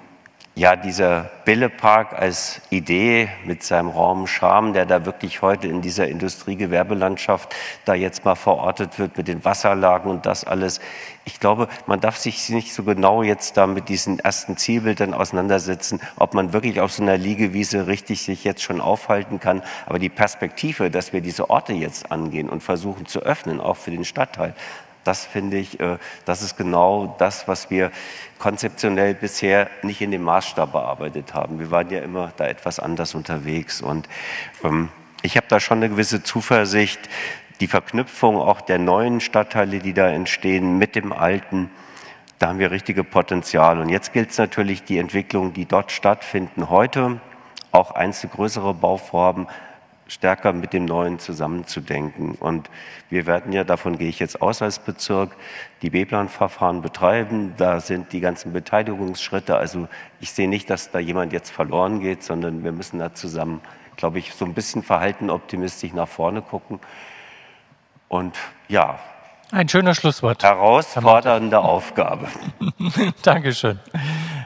ja, dieser Billepark als Idee mit seinem Raum Charme, der da wirklich heute in dieser Industriegewerbelandschaft da jetzt mal verortet wird mit den Wasserlagen und das alles. Ich glaube, man darf sich nicht so genau jetzt da mit diesen ersten Zielbildern auseinandersetzen, ob man wirklich auf so einer Liegewiese richtig sich jetzt schon aufhalten kann. Aber die Perspektive, dass wir diese Orte jetzt angehen und versuchen zu öffnen, auch für den Stadtteil, das finde ich, äh, das ist genau das, was wir konzeptionell bisher nicht in dem Maßstab bearbeitet haben. Wir waren ja immer da etwas anders unterwegs und ähm, ich habe da schon eine gewisse Zuversicht, die Verknüpfung auch der neuen Stadtteile, die da entstehen, mit dem alten, da haben wir richtige Potenzial. Und jetzt gilt es natürlich, die Entwicklungen, die dort stattfinden, heute, auch einzelne größere Bauvorhaben, stärker mit dem Neuen zusammenzudenken. Und wir werden ja, davon gehe ich jetzt aus als Bezirk, die B-Plan-Verfahren betreiben. Da sind die ganzen Beteiligungsschritte. Also ich sehe nicht, dass da jemand jetzt verloren geht, sondern wir müssen da zusammen, glaube ich, so ein bisschen verhalten optimistisch nach vorne gucken. Und ja. Ein schöner Schlusswort. Herausfordernde Aufgabe. (laughs) Dankeschön.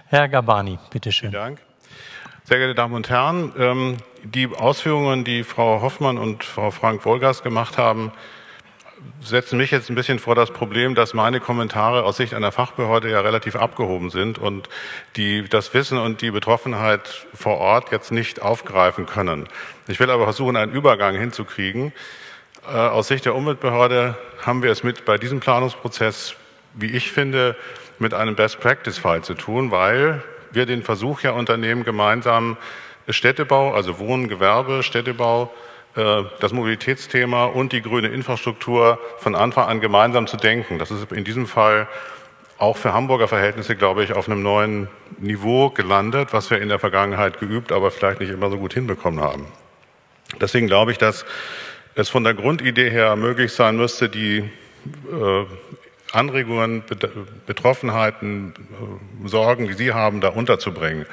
Herr Gabani, bitteschön. Vielen Dank. Sehr geehrte Damen und Herren, ähm, die Ausführungen, die Frau Hoffmann und Frau Frank-Wolgast gemacht haben, setzen mich jetzt ein bisschen vor das Problem, dass meine Kommentare aus Sicht einer Fachbehörde ja relativ abgehoben sind und die das Wissen und die Betroffenheit vor Ort jetzt nicht aufgreifen können. Ich will aber versuchen, einen Übergang hinzukriegen. Äh, aus Sicht der Umweltbehörde haben wir es mit bei diesem Planungsprozess, wie ich finde, mit einem Best-Practice-Fall zu tun, weil wir den Versuch ja unternehmen, gemeinsam Städtebau, also Wohnen, Gewerbe, Städtebau, äh, das Mobilitätsthema und die grüne Infrastruktur von Anfang an gemeinsam zu denken. Das ist in diesem Fall auch für Hamburger Verhältnisse, glaube ich, auf einem neuen Niveau gelandet, was wir in der Vergangenheit geübt, aber vielleicht nicht immer so gut hinbekommen haben. Deswegen glaube ich, dass es von der Grundidee her möglich sein müsste, die äh, Anregungen, Betroffenheiten, äh, Sorgen, die Sie haben, da unterzubringen.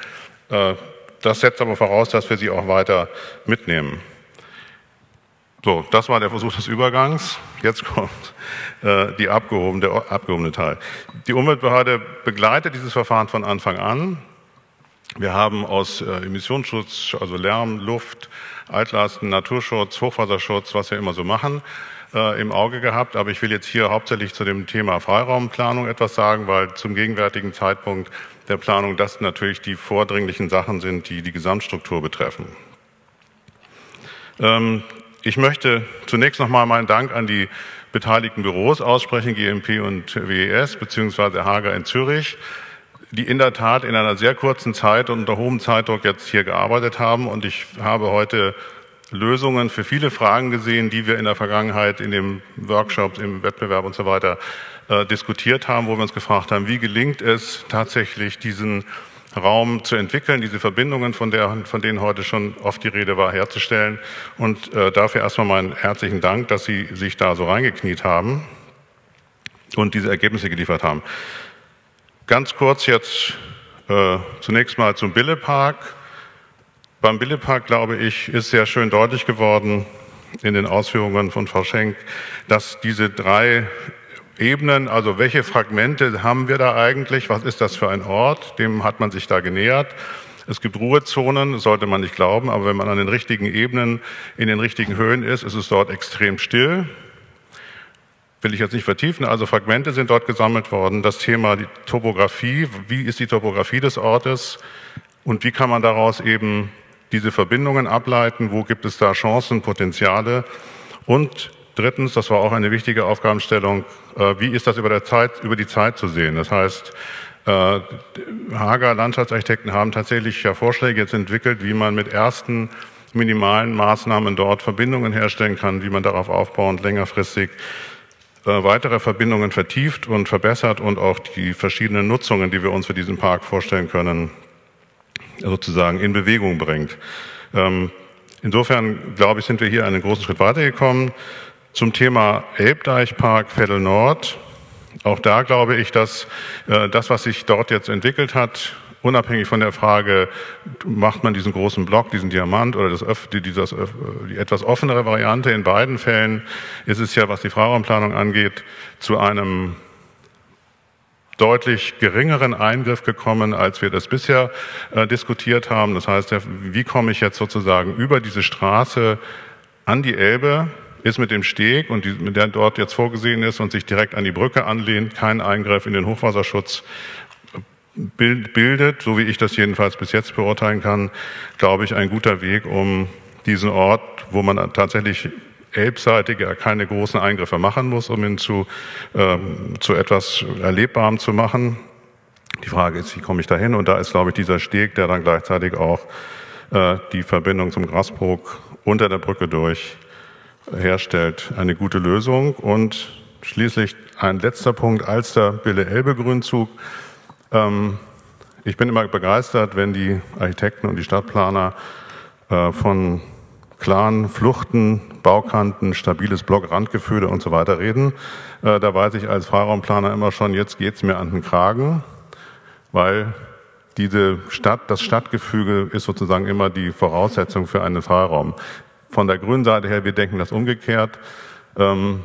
Das setzt aber voraus, dass wir sie auch weiter mitnehmen. So, das war der Versuch des Übergangs. Jetzt kommt äh, die abgehobene, der abgehobene Teil. Die Umweltbehörde begleitet dieses Verfahren von Anfang an. Wir haben aus äh, Emissionsschutz, also Lärm, Luft, Altlasten, Naturschutz, Hochwasserschutz, was wir immer so machen, äh, im Auge gehabt. Aber ich will jetzt hier hauptsächlich zu dem Thema Freiraumplanung etwas sagen, weil zum gegenwärtigen Zeitpunkt der Planung das natürlich die vordringlichen Sachen sind, die die Gesamtstruktur betreffen. Ähm, ich möchte zunächst nochmal meinen Dank an die beteiligten Büros aussprechen, GMP und WES beziehungsweise Hager in Zürich, die in der Tat in einer sehr kurzen Zeit und unter hohem Zeitdruck jetzt hier gearbeitet haben. Und ich habe heute Lösungen für viele Fragen gesehen, die wir in der Vergangenheit in den Workshops, im Wettbewerb und so weiter äh, diskutiert haben, wo wir uns gefragt haben, wie gelingt es tatsächlich, diesen Raum zu entwickeln, diese Verbindungen, von, der, von denen heute schon oft die Rede war, herzustellen. Und äh, dafür erstmal meinen herzlichen Dank, dass Sie sich da so reingekniet haben und diese Ergebnisse geliefert haben. Ganz kurz jetzt äh, zunächst mal zum Billepark. Beim Billepark, glaube ich, ist sehr schön deutlich geworden in den Ausführungen von Frau Schenk, dass diese drei Ebenen, also welche Fragmente haben wir da eigentlich? Was ist das für ein Ort? Dem hat man sich da genähert. Es gibt Ruhezonen, sollte man nicht glauben, aber wenn man an den richtigen Ebenen, in den richtigen Höhen ist, ist es dort extrem still will ich jetzt nicht vertiefen. Also Fragmente sind dort gesammelt worden. Das Thema die Topografie, wie ist die Topografie des Ortes und wie kann man daraus eben diese Verbindungen ableiten, wo gibt es da Chancen, Potenziale und drittens, das war auch eine wichtige Aufgabenstellung, äh, wie ist das über, Zeit, über die Zeit zu sehen? Das heißt, äh, Hager Landschaftsarchitekten haben tatsächlich ja Vorschläge jetzt entwickelt, wie man mit ersten minimalen Maßnahmen dort Verbindungen herstellen kann, wie man darauf aufbauend längerfristig äh, weitere Verbindungen vertieft und verbessert und auch die verschiedenen Nutzungen, die wir uns für diesen Park vorstellen können, sozusagen in Bewegung bringt. Ähm, insofern, glaube ich, sind wir hier einen großen Schritt weitergekommen. Zum Thema Elbdeichpark Veddel Nord. Auch da glaube ich, dass äh, das, was sich dort jetzt entwickelt hat, unabhängig von der Frage, macht man diesen großen Block, diesen Diamant oder das, die, dieses, die etwas offenere Variante, in beiden Fällen ist es ja, was die Freiraumplanung angeht, zu einem deutlich geringeren Eingriff gekommen, als wir das bisher äh, diskutiert haben. Das heißt, wie komme ich jetzt sozusagen über diese Straße an die Elbe, ist mit dem Steg und die, der dort jetzt vorgesehen ist und sich direkt an die Brücke anlehnt, kein Eingriff in den Hochwasserschutz bildet, so wie ich das jedenfalls bis jetzt beurteilen kann, glaube ich, ein guter Weg, um diesen Ort, wo man tatsächlich elbseitig ja keine großen Eingriffe machen muss, um ihn zu, ähm, zu etwas Erlebbarem zu machen. Die Frage ist, wie komme ich da hin? Und da ist, glaube ich, dieser Steg, der dann gleichzeitig auch äh, die Verbindung zum Grasbrook unter der Brücke durch herstellt, eine gute Lösung. Und schließlich ein letzter Punkt, Alster-Bille-Elbe-Grünzug. Ähm, ich bin immer begeistert, wenn die Architekten und die Stadtplaner äh, von klaren Fluchten, Baukanten, stabiles Block, Randgefühle und so weiter reden. Äh, da weiß ich als Freiraumplaner immer schon, jetzt geht's mir an den Kragen, weil diese Stadt, das Stadtgefüge ist sozusagen immer die Voraussetzung für einen Freiraum. Von der grünen Seite her, wir denken das umgekehrt. Ähm,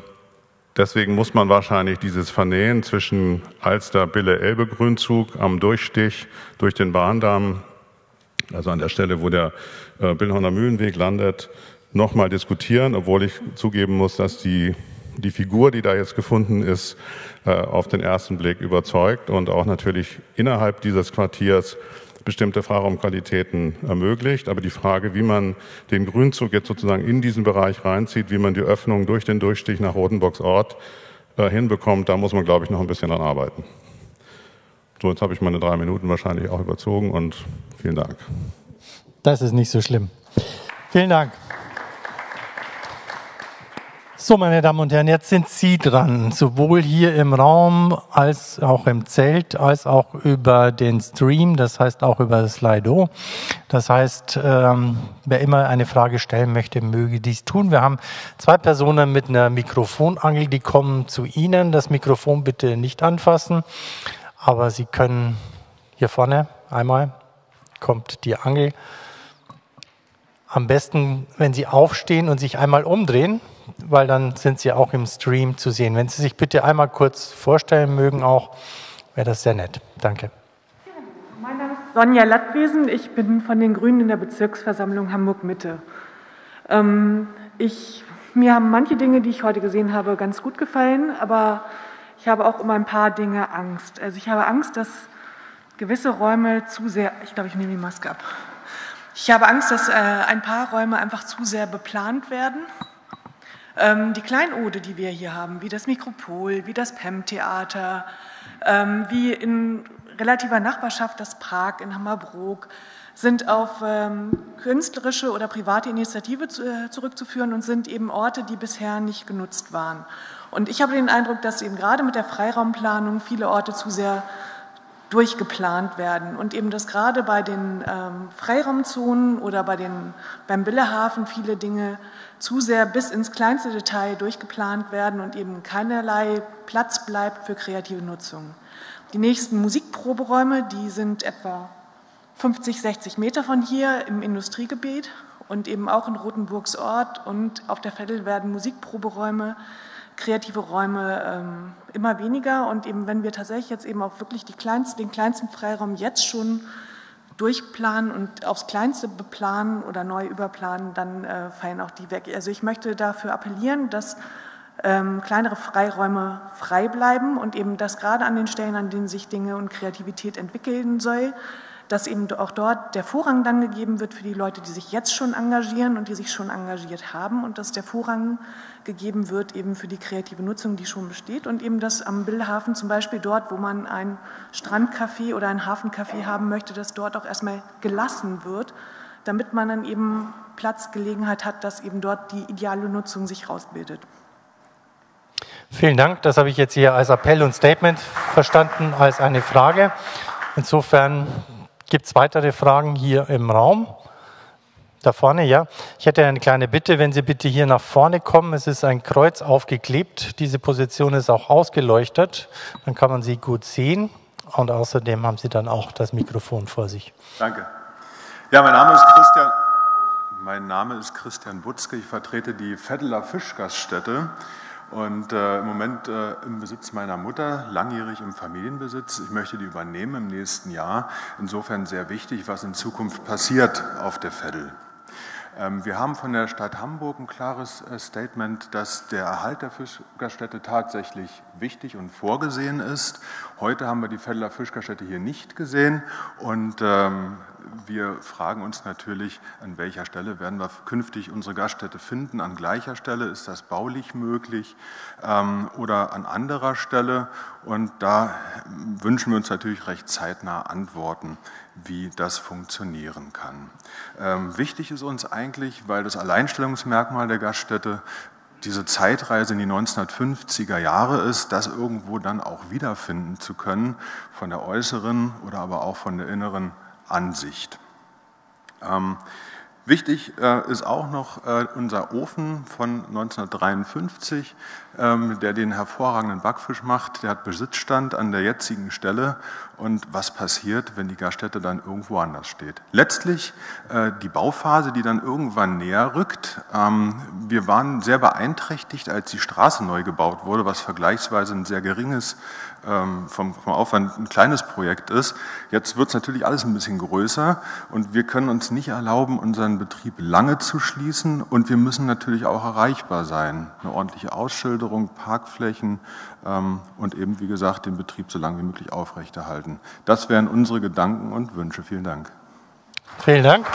Deswegen muss man wahrscheinlich dieses Vernähen zwischen Alster, Bille, Elbe Grünzug am Durchstich durch den Bahndamm, also an der Stelle, wo der äh, Billhorner Mühlenweg landet, nochmal diskutieren, obwohl ich zugeben muss, dass die, die Figur, die da jetzt gefunden ist, äh, auf den ersten Blick überzeugt und auch natürlich innerhalb dieses Quartiers bestimmte Fahrraumqualitäten ermöglicht. Aber die Frage, wie man den Grünzug jetzt sozusagen in diesen Bereich reinzieht, wie man die Öffnung durch den Durchstich nach Rotenburgs Ort äh, hinbekommt, da muss man, glaube ich, noch ein bisschen dran arbeiten. So, jetzt habe ich meine drei Minuten wahrscheinlich auch überzogen und vielen Dank. Das ist nicht so schlimm. Vielen Dank. So, meine Damen und Herren, jetzt sind Sie dran, sowohl hier im Raum als auch im Zelt, als auch über den Stream, das heißt auch über Slido. Das heißt, ähm, wer immer eine Frage stellen möchte, möge dies tun. Wir haben zwei Personen mit einer Mikrofonangel, die kommen zu Ihnen. Das Mikrofon bitte nicht anfassen, aber Sie können hier vorne einmal kommt die Angel. Am besten, wenn Sie aufstehen und sich einmal umdrehen, weil dann sind Sie auch im Stream zu sehen. Wenn Sie sich bitte einmal kurz vorstellen mögen, auch wäre das sehr nett. Danke. Mein Name ist Sonja Lattwesen. Ich bin von den Grünen in der Bezirksversammlung Hamburg-Mitte. Ähm, mir haben manche Dinge, die ich heute gesehen habe, ganz gut gefallen, aber ich habe auch immer ein paar Dinge Angst. Also ich habe Angst, dass gewisse Räume zu sehr, ich glaube, ich nehme die Maske ab. Ich habe Angst, dass äh, ein paar Räume einfach zu sehr beplant werden ähm, die Kleinode, die wir hier haben, wie das Mikropol, wie das PEM-Theater, ähm, wie in relativer Nachbarschaft das Prag in Hammerbrook, sind auf ähm, künstlerische oder private Initiative äh, zurückzuführen und sind eben Orte, die bisher nicht genutzt waren. Und ich habe den Eindruck, dass eben gerade mit der Freiraumplanung viele Orte zu sehr durchgeplant werden und eben, dass gerade bei den ähm, Freiraumzonen oder bei den, beim Billehafen viele Dinge zu sehr bis ins kleinste Detail durchgeplant werden und eben keinerlei Platz bleibt für kreative Nutzung. Die nächsten Musikproberäume, die sind etwa 50, 60 Meter von hier im Industriegebiet und eben auch in Rothenburgs Ort und auf der Veddel werden Musikproberäume, kreative Räume ähm, immer weniger und eben wenn wir tatsächlich jetzt eben auch wirklich kleinsten, den kleinsten Freiraum jetzt schon durchplanen und aufs Kleinste beplanen oder neu überplanen, dann äh, fallen auch die weg. Also ich möchte dafür appellieren, dass ähm, kleinere Freiräume frei bleiben und eben das gerade an den Stellen, an denen sich Dinge und Kreativität entwickeln soll, dass eben auch dort der Vorrang dann gegeben wird für die Leute, die sich jetzt schon engagieren und die sich schon engagiert haben und dass der Vorrang gegeben wird eben für die kreative Nutzung, die schon besteht und eben dass am Billhafen zum Beispiel dort, wo man ein Strandcafé oder ein Hafencafé haben möchte, dass dort auch erstmal gelassen wird, damit man dann eben Platz, Gelegenheit hat, dass eben dort die ideale Nutzung sich rausbildet. Vielen Dank. Das habe ich jetzt hier als Appell und Statement verstanden, als eine Frage. Insofern Gibt es weitere Fragen hier im Raum? Da vorne, ja. Ich hätte eine kleine Bitte, wenn Sie bitte hier nach vorne kommen. Es ist ein Kreuz aufgeklebt. Diese Position ist auch ausgeleuchtet. Dann kann man Sie gut sehen. Und außerdem haben Sie dann auch das Mikrofon vor sich. Danke. Ja, mein Name ist Christian. Mein Name ist Christian Butzke. Ich vertrete die Vetteler Fischgaststätte und äh, im Moment äh, im Besitz meiner Mutter, langjährig im Familienbesitz. Ich möchte die übernehmen im nächsten Jahr. Insofern sehr wichtig, was in Zukunft passiert auf der Veddel. Ähm, wir haben von der Stadt Hamburg ein klares äh, Statement, dass der Erhalt der Fischgaststätte tatsächlich wichtig und vorgesehen ist. Heute haben wir die Feddeler Fischgaststätte hier nicht gesehen und ähm, wir fragen uns natürlich, an welcher Stelle werden wir künftig unsere Gaststätte finden. An gleicher Stelle ist das baulich möglich ähm, oder an anderer Stelle. Und da wünschen wir uns natürlich recht zeitnah Antworten wie das funktionieren kann. Ähm, wichtig ist uns eigentlich, weil das Alleinstellungsmerkmal der Gaststätte diese Zeitreise in die 1950er Jahre ist, das irgendwo dann auch wiederfinden zu können, von der äußeren oder aber auch von der inneren Ansicht. Ähm, Wichtig äh, ist auch noch äh, unser Ofen von 1953, ähm, der den hervorragenden Backfisch macht. Der hat Besitzstand an der jetzigen Stelle. Und was passiert, wenn die Gaststätte dann irgendwo anders steht? Letztlich äh, die Bauphase, die dann irgendwann näher rückt. Ähm, wir waren sehr beeinträchtigt, als die Straße neu gebaut wurde, was vergleichsweise ein sehr geringes ähm, vom Aufwand ein kleines Projekt ist. Jetzt wird es natürlich alles ein bisschen größer und wir können uns nicht erlauben, unseren Betrieb lange zu schließen und wir müssen natürlich auch erreichbar sein. Eine ordentliche Ausschilderung, Parkflächen ähm, und eben, wie gesagt, den Betrieb so lange wie möglich aufrechterhalten. Das wären unsere Gedanken und Wünsche. Vielen Dank. Vielen Dank.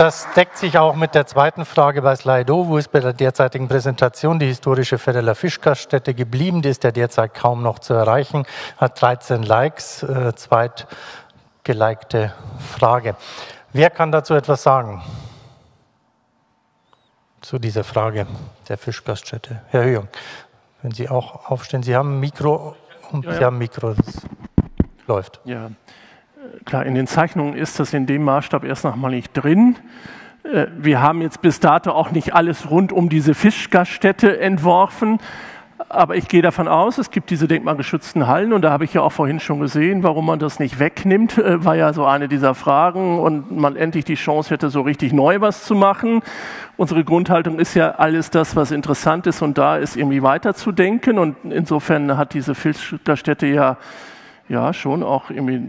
das deckt sich auch mit der zweiten Frage bei Slido. Wo ist bei der derzeitigen Präsentation die historische Federler Fischgaststätte geblieben? Die ist ja derzeit kaum noch zu erreichen, hat 13 Likes, äh, zweitgelikte Frage. Wer kann dazu etwas sagen? Zu dieser Frage der Fischgaststätte. Herr Höhung, wenn Sie auch aufstehen. Sie haben ein Mikro, ja, ja. Sie haben ein Mikro, das läuft. Ja, klar, in den Zeichnungen ist das in dem Maßstab erst noch mal nicht drin. Äh, wir haben jetzt bis dato auch nicht alles rund um diese Fischgaststätte entworfen. Aber ich gehe davon aus, es gibt diese denkmalgeschützten Hallen und da habe ich ja auch vorhin schon gesehen, warum man das nicht wegnimmt, äh, war ja so eine dieser Fragen und man endlich die Chance hätte, so richtig neu was zu machen. Unsere Grundhaltung ist ja alles das, was interessant ist und da ist irgendwie weiterzudenken und insofern hat diese Fischgaststätte ja ja schon auch irgendwie,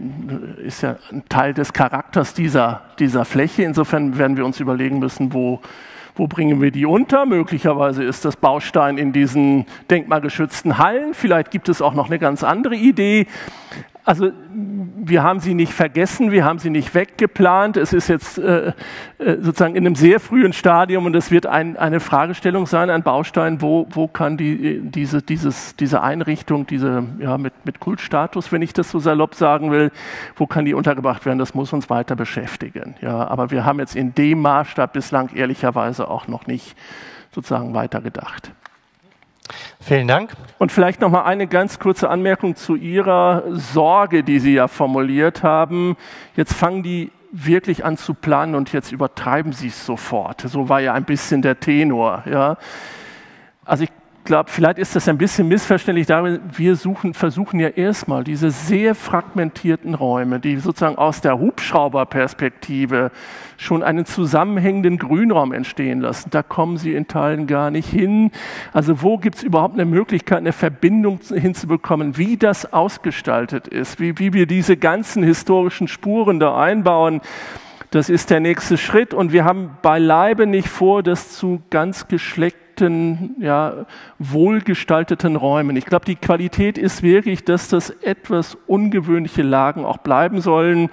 ist ja ein Teil des Charakters dieser, dieser Fläche. Insofern werden wir uns überlegen müssen, wo, wo bringen wir die unter? Möglicherweise ist das Baustein in diesen denkmalgeschützten Hallen. Vielleicht gibt es auch noch eine ganz andere Idee. Also wir haben sie nicht vergessen, wir haben sie nicht weggeplant. Es ist jetzt äh, äh, sozusagen in einem sehr frühen Stadium und es wird ein, eine Fragestellung sein, ein Baustein, wo, wo kann die, diese, dieses, diese Einrichtung, diese ja, mit, mit Kultstatus, wenn ich das so salopp sagen will, wo kann die untergebracht werden? Das muss uns weiter beschäftigen. Ja, aber wir haben jetzt in dem Maßstab bislang ehrlicherweise auch noch nicht sozusagen weitergedacht. Vielen Dank. Und vielleicht noch mal eine ganz kurze Anmerkung zu Ihrer Sorge, die Sie ja formuliert haben. Jetzt fangen die wirklich an zu planen und jetzt übertreiben Sie es sofort. So war ja ein bisschen der Tenor. Ja. Also ich glaube, vielleicht ist das ein bisschen missverständlich. Wir suchen, versuchen ja erstmal diese sehr fragmentierten Räume, die sozusagen aus der Hubschrauberperspektive schon einen zusammenhängenden Grünraum entstehen lassen. Da kommen sie in Teilen gar nicht hin. Also wo gibt es überhaupt eine Möglichkeit, eine Verbindung hinzubekommen, wie das ausgestaltet ist, wie, wie wir diese ganzen historischen Spuren da einbauen? Das ist der nächste Schritt und wir haben beileibe nicht vor, das zu ganz geschleckt guten, ja, wohlgestalteten Räumen. Ich glaube, die Qualität ist wirklich, dass das etwas ungewöhnliche Lagen auch bleiben sollen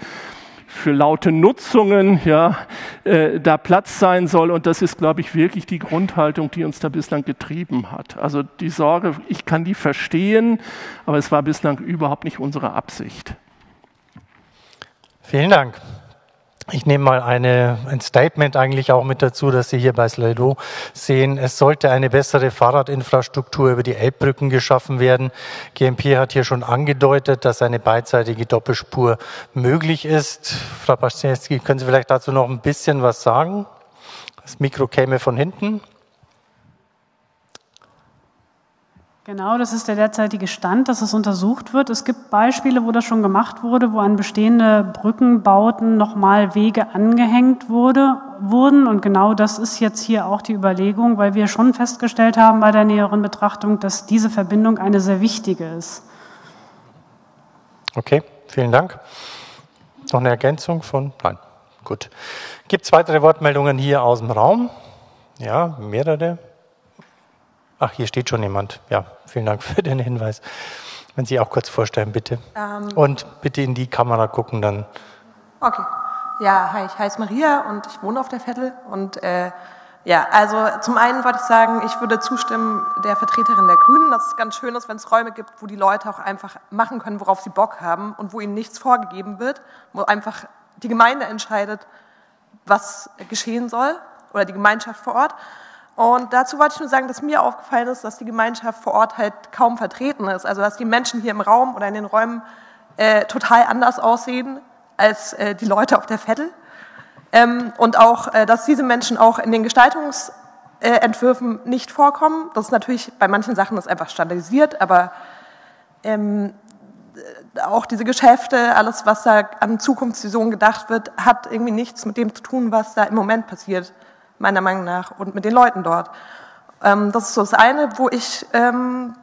für laute Nutzungen, ja, äh, da Platz sein soll. Und das ist, glaube ich, wirklich die Grundhaltung, die uns da bislang getrieben hat. Also die Sorge, ich kann die verstehen, aber es war bislang überhaupt nicht unsere Absicht. Vielen Dank. Ich nehme mal eine, ein Statement eigentlich auch mit dazu, dass Sie hier bei Slido sehen. Es sollte eine bessere Fahrradinfrastruktur über die Elbbrücken geschaffen werden. GMP hat hier schon angedeutet, dass eine beidseitige Doppelspur möglich ist. Frau Paschinski, können Sie vielleicht dazu noch ein bisschen was sagen? Das Mikro käme von hinten. Genau, das ist der derzeitige Stand, dass es untersucht wird. Es gibt Beispiele, wo das schon gemacht wurde, wo an bestehende Brückenbauten nochmal Wege angehängt wurde, wurden. Und genau das ist jetzt hier auch die Überlegung, weil wir schon festgestellt haben bei der näheren Betrachtung, dass diese Verbindung eine sehr wichtige ist. Okay, vielen Dank. Noch eine Ergänzung von? Nein. Gut. Gibt es weitere Wortmeldungen hier aus dem Raum? Ja, mehrere. Ach, hier steht schon jemand. Ja, vielen Dank für den Hinweis. Wenn Sie auch kurz vorstellen, bitte. Ähm, und bitte in die Kamera gucken dann. Okay. Ja, hi, ich heiße Maria und ich wohne auf der Vettel. Und äh, ja, also zum einen wollte ich sagen, ich würde zustimmen der Vertreterin der Grünen, dass es ganz schön ist, wenn es Räume gibt, wo die Leute auch einfach machen können, worauf sie Bock haben und wo ihnen nichts vorgegeben wird, wo einfach die Gemeinde entscheidet, was geschehen soll oder die Gemeinschaft vor Ort. Und dazu wollte ich nur sagen, dass mir aufgefallen ist, dass die Gemeinschaft vor Ort halt kaum vertreten ist. Also dass die Menschen hier im Raum oder in den Räumen äh, total anders aussehen als äh, die Leute auf der Vettel. Ähm, und auch, äh, dass diese Menschen auch in den Gestaltungsentwürfen nicht vorkommen. Das ist natürlich bei manchen Sachen ist einfach standardisiert, aber ähm, auch diese Geschäfte, alles, was da an Zukunftsvisionen gedacht wird, hat irgendwie nichts mit dem zu tun, was da im Moment passiert meiner Meinung nach, und mit den Leuten dort. Ähm, das ist so das eine, wo ich ähm,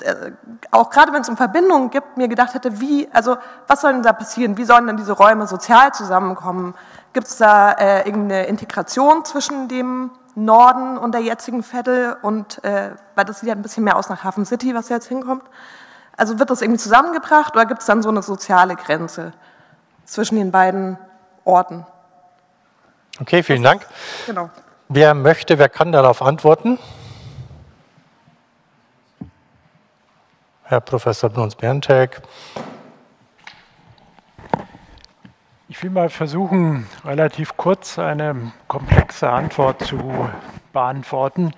äh, auch gerade wenn es um Verbindungen gibt, mir gedacht hätte, wie, also was soll denn da passieren? Wie sollen denn diese Räume sozial zusammenkommen? Gibt es da äh, irgendeine Integration zwischen dem Norden und der jetzigen Vettel und äh, weil das sieht ja ein bisschen mehr aus nach Hafen City, was jetzt hinkommt. Also wird das irgendwie zusammengebracht oder gibt es dann so eine soziale Grenze zwischen den beiden Orten? Okay, vielen Dank. Genau. Wer möchte, wer kann darauf antworten? Herr Professor Bruns-Berntek. Ich will mal versuchen, relativ kurz eine komplexe Antwort zu beantworten.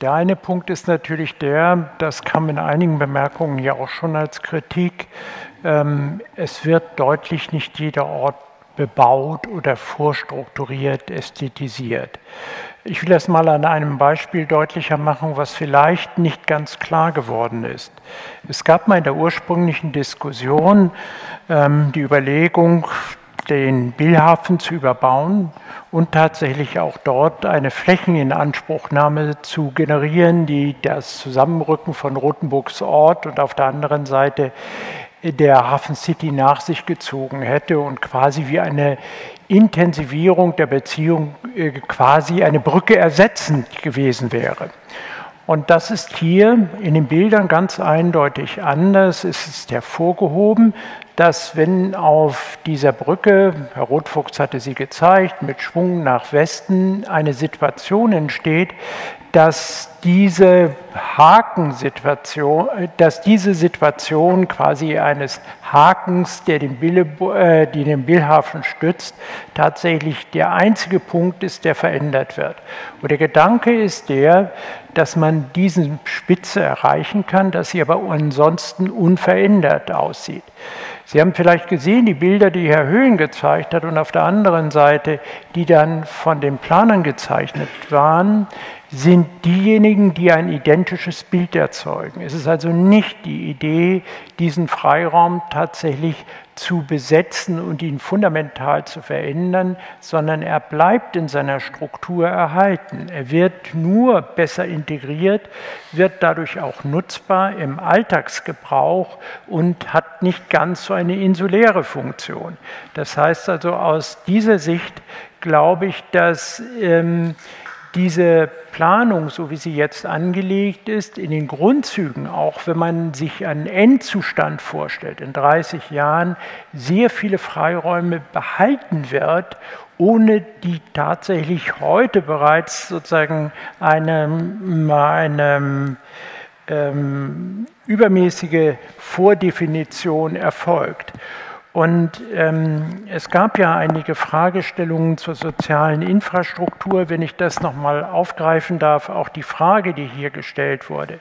Der eine Punkt ist natürlich der, das kam in einigen Bemerkungen ja auch schon als Kritik, ähm, es wird deutlich nicht jeder Ort bebaut oder vorstrukturiert, ästhetisiert. Ich will das mal an einem Beispiel deutlicher machen, was vielleicht nicht ganz klar geworden ist. Es gab mal in der ursprünglichen Diskussion ähm, die Überlegung, den Billhafen zu überbauen und tatsächlich auch dort eine Flächeninanspruchnahme zu generieren, die das Zusammenrücken von Rothenburgs Ort und auf der anderen Seite der Hafen City nach sich gezogen hätte und quasi wie eine Intensivierung der Beziehung äh, quasi eine Brücke ersetzend gewesen wäre. Und das ist hier in den Bildern ganz eindeutig anders. Es ist hervorgehoben, dass wenn auf dieser Brücke, Herr Rotfuchs hatte sie gezeigt, mit Schwung nach Westen eine Situation entsteht, dass diese Hakensituation, dass diese Situation quasi eines Hakens, der den, Bille, äh, die den Billhafen stützt, tatsächlich der einzige Punkt ist, der verändert wird. Und der Gedanke ist der, dass man diese Spitze erreichen kann, dass sie aber ansonsten unverändert aussieht. Sie haben vielleicht gesehen, die Bilder, die Herr Höhen gezeigt hat und auf der anderen Seite, die dann von den Planern gezeichnet waren, sind diejenigen, die ein identisches Bild erzeugen. Es ist also nicht die Idee, diesen Freiraum tatsächlich zu besetzen und ihn fundamental zu verändern, sondern er bleibt in seiner Struktur erhalten. Er wird nur besser integriert, wird dadurch auch nutzbar im Alltagsgebrauch und hat nicht ganz so eine insuläre Funktion. Das heißt also aus dieser Sicht glaube ich, dass ähm, diese Planung, so wie sie jetzt angelegt ist, in den Grundzügen, auch wenn man sich einen Endzustand vorstellt, in 30 Jahren sehr viele Freiräume behalten wird, ohne die tatsächlich heute bereits sozusagen eine, eine ähm, übermäßige Vordefinition erfolgt. Und ähm, es gab ja einige Fragestellungen zur sozialen Infrastruktur. Wenn ich das nochmal aufgreifen darf, auch die Frage, die hier gestellt wurde.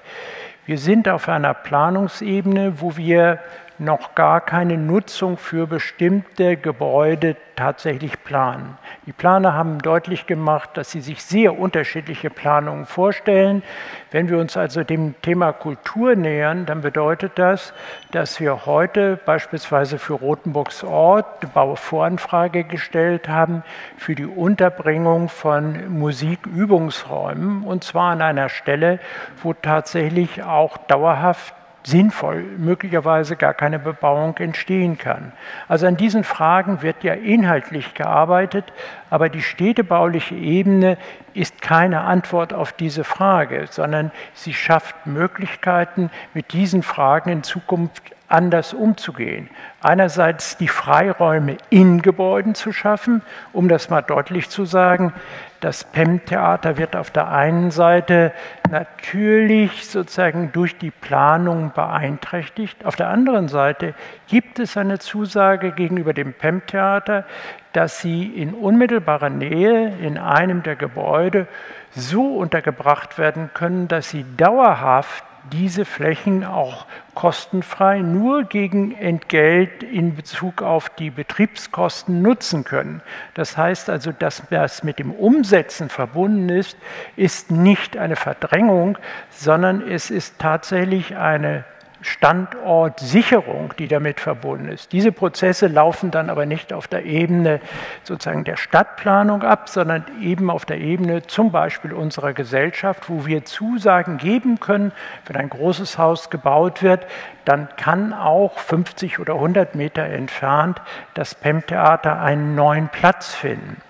Wir sind auf einer Planungsebene, wo wir noch gar keine Nutzung für bestimmte Gebäude tatsächlich planen. Die Planer haben deutlich gemacht, dass sie sich sehr unterschiedliche Planungen vorstellen. Wenn wir uns also dem Thema Kultur nähern, dann bedeutet das, dass wir heute beispielsweise für Rothenburgs Ort eine Bauvoranfrage gestellt haben für die Unterbringung von Musikübungsräumen und zwar an einer Stelle, wo tatsächlich auch dauerhaft sinnvoll, möglicherweise gar keine Bebauung entstehen kann. Also an diesen Fragen wird ja inhaltlich gearbeitet, aber die städtebauliche Ebene ist keine Antwort auf diese Frage, sondern sie schafft Möglichkeiten, mit diesen Fragen in Zukunft anders umzugehen. Einerseits die Freiräume in Gebäuden zu schaffen, um das mal deutlich zu sagen. Das PEM-Theater wird auf der einen Seite natürlich sozusagen durch die Planung beeinträchtigt. Auf der anderen Seite gibt es eine Zusage gegenüber dem PEM-Theater, dass sie in unmittelbarer Nähe in einem der Gebäude so untergebracht werden können, dass sie dauerhaft diese Flächen auch kostenfrei nur gegen Entgelt in Bezug auf die Betriebskosten nutzen können. Das heißt also, dass das mit dem Umsetzen verbunden ist, ist nicht eine Verdrängung, sondern es ist tatsächlich eine Standortsicherung, die damit verbunden ist. Diese Prozesse laufen dann aber nicht auf der Ebene sozusagen der Stadtplanung ab, sondern eben auf der Ebene zum Beispiel unserer Gesellschaft, wo wir Zusagen geben können, wenn ein großes Haus gebaut wird, dann kann auch 50 oder 100 Meter entfernt das PEM-Theater einen neuen Platz finden.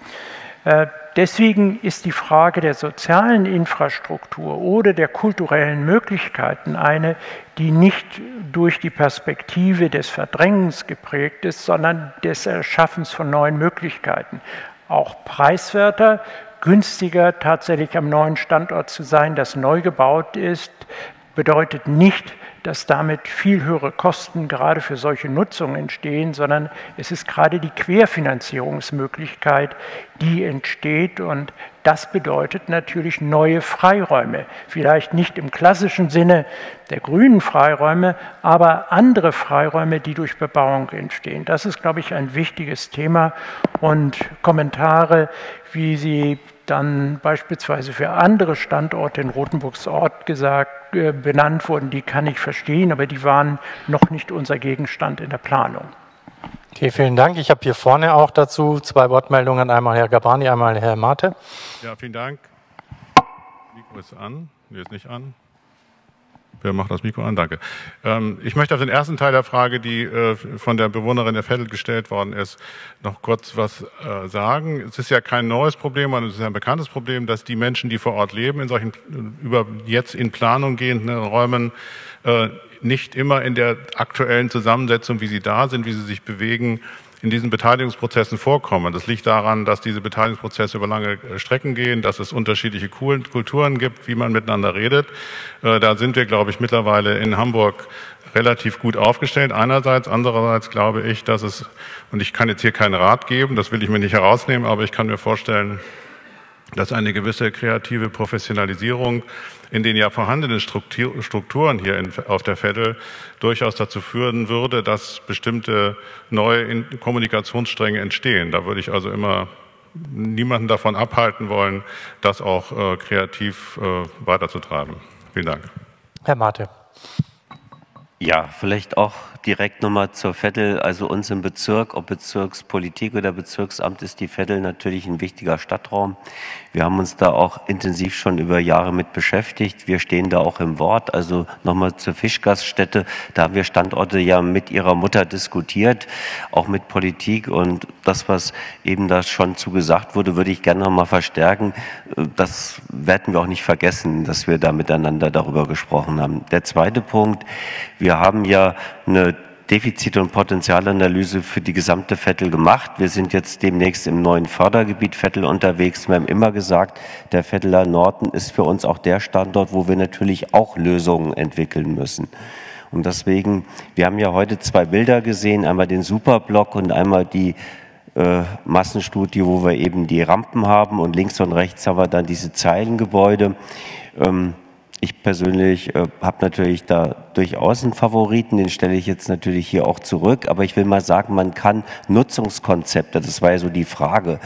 Deswegen ist die Frage der sozialen Infrastruktur oder der kulturellen Möglichkeiten eine, die nicht durch die Perspektive des Verdrängens geprägt ist, sondern des Erschaffens von neuen Möglichkeiten. auch preiswerter, günstiger tatsächlich am neuen Standort zu sein, das neu gebaut ist, bedeutet nicht, dass damit viel höhere Kosten gerade für solche Nutzungen entstehen, sondern es ist gerade die Querfinanzierungsmöglichkeit, die entsteht und das bedeutet natürlich neue Freiräume. Vielleicht nicht im klassischen Sinne der grünen Freiräume, aber andere Freiräume, die durch Bebauung entstehen. Das ist, glaube ich, ein wichtiges Thema und Kommentare, wie Sie dann beispielsweise für andere Standorte in Rothenburgs Ort gesagt, äh, benannt wurden, die kann ich verstehen, aber die waren noch nicht unser Gegenstand in der Planung. Okay, vielen Dank. Ich habe hier vorne auch dazu zwei Wortmeldungen, einmal Herr Gabani, einmal Herr Mate. Ja, vielen Dank. Mikro ist an, nee, ist nicht an. Wer macht das Mikro an? Danke. Ähm, ich möchte auf den ersten Teil der Frage, die äh, von der Bewohnerin der Vettel gestellt worden ist, noch kurz was äh, sagen. Es ist ja kein neues Problem, sondern es ist ein bekanntes Problem, dass die Menschen, die vor Ort leben, in solchen über jetzt in Planung gehenden Räumen äh, nicht immer in der aktuellen Zusammensetzung, wie sie da sind, wie sie sich bewegen, in diesen Beteiligungsprozessen vorkommen. Das liegt daran, dass diese Beteiligungsprozesse über lange Strecken gehen, dass es unterschiedliche Kulturen gibt, wie man miteinander redet. Äh, da sind wir, glaube ich, mittlerweile in Hamburg relativ gut aufgestellt. Einerseits, andererseits glaube ich, dass es, und ich kann jetzt hier keinen Rat geben, das will ich mir nicht herausnehmen, aber ich kann mir vorstellen, dass eine gewisse kreative Professionalisierung in den ja vorhandenen Strukturen hier auf der Vettel durchaus dazu führen würde, dass bestimmte neue Kommunikationsstränge entstehen. Da würde ich also immer niemanden davon abhalten wollen, das auch äh, kreativ äh, weiterzutreiben. Vielen Dank. Herr Mate. Ja, vielleicht auch direkt nochmal zur Vettel. Also uns im Bezirk, ob Bezirkspolitik oder Bezirksamt, ist die Vettel natürlich ein wichtiger Stadtraum. Wir haben uns da auch intensiv schon über Jahre mit beschäftigt. Wir stehen da auch im Wort. Also nochmal zur Fischgaststätte. Da haben wir Standorte ja mit ihrer Mutter diskutiert, auch mit Politik. Und das, was eben da schon zugesagt wurde, würde ich gerne nochmal verstärken. Das werden wir auch nicht vergessen, dass wir da miteinander darüber gesprochen haben. Der zweite Punkt. Wir haben ja eine Defizit- und Potenzialanalyse für die gesamte Vettel gemacht. Wir sind jetzt demnächst im neuen Fördergebiet Vettel unterwegs. Wir haben immer gesagt, der Vetteler Norden ist für uns auch der Standort, wo wir natürlich auch Lösungen entwickeln müssen. Und deswegen, wir haben ja heute zwei Bilder gesehen, einmal den Superblock und einmal die äh, Massenstudie, wo wir eben die Rampen haben und links und rechts haben wir dann diese Zeilengebäude. Ähm, ich persönlich äh, habe natürlich da durchaus einen Favoriten, den stelle ich jetzt natürlich hier auch zurück, aber ich will mal sagen, man kann Nutzungskonzepte, das war ja so die Frage,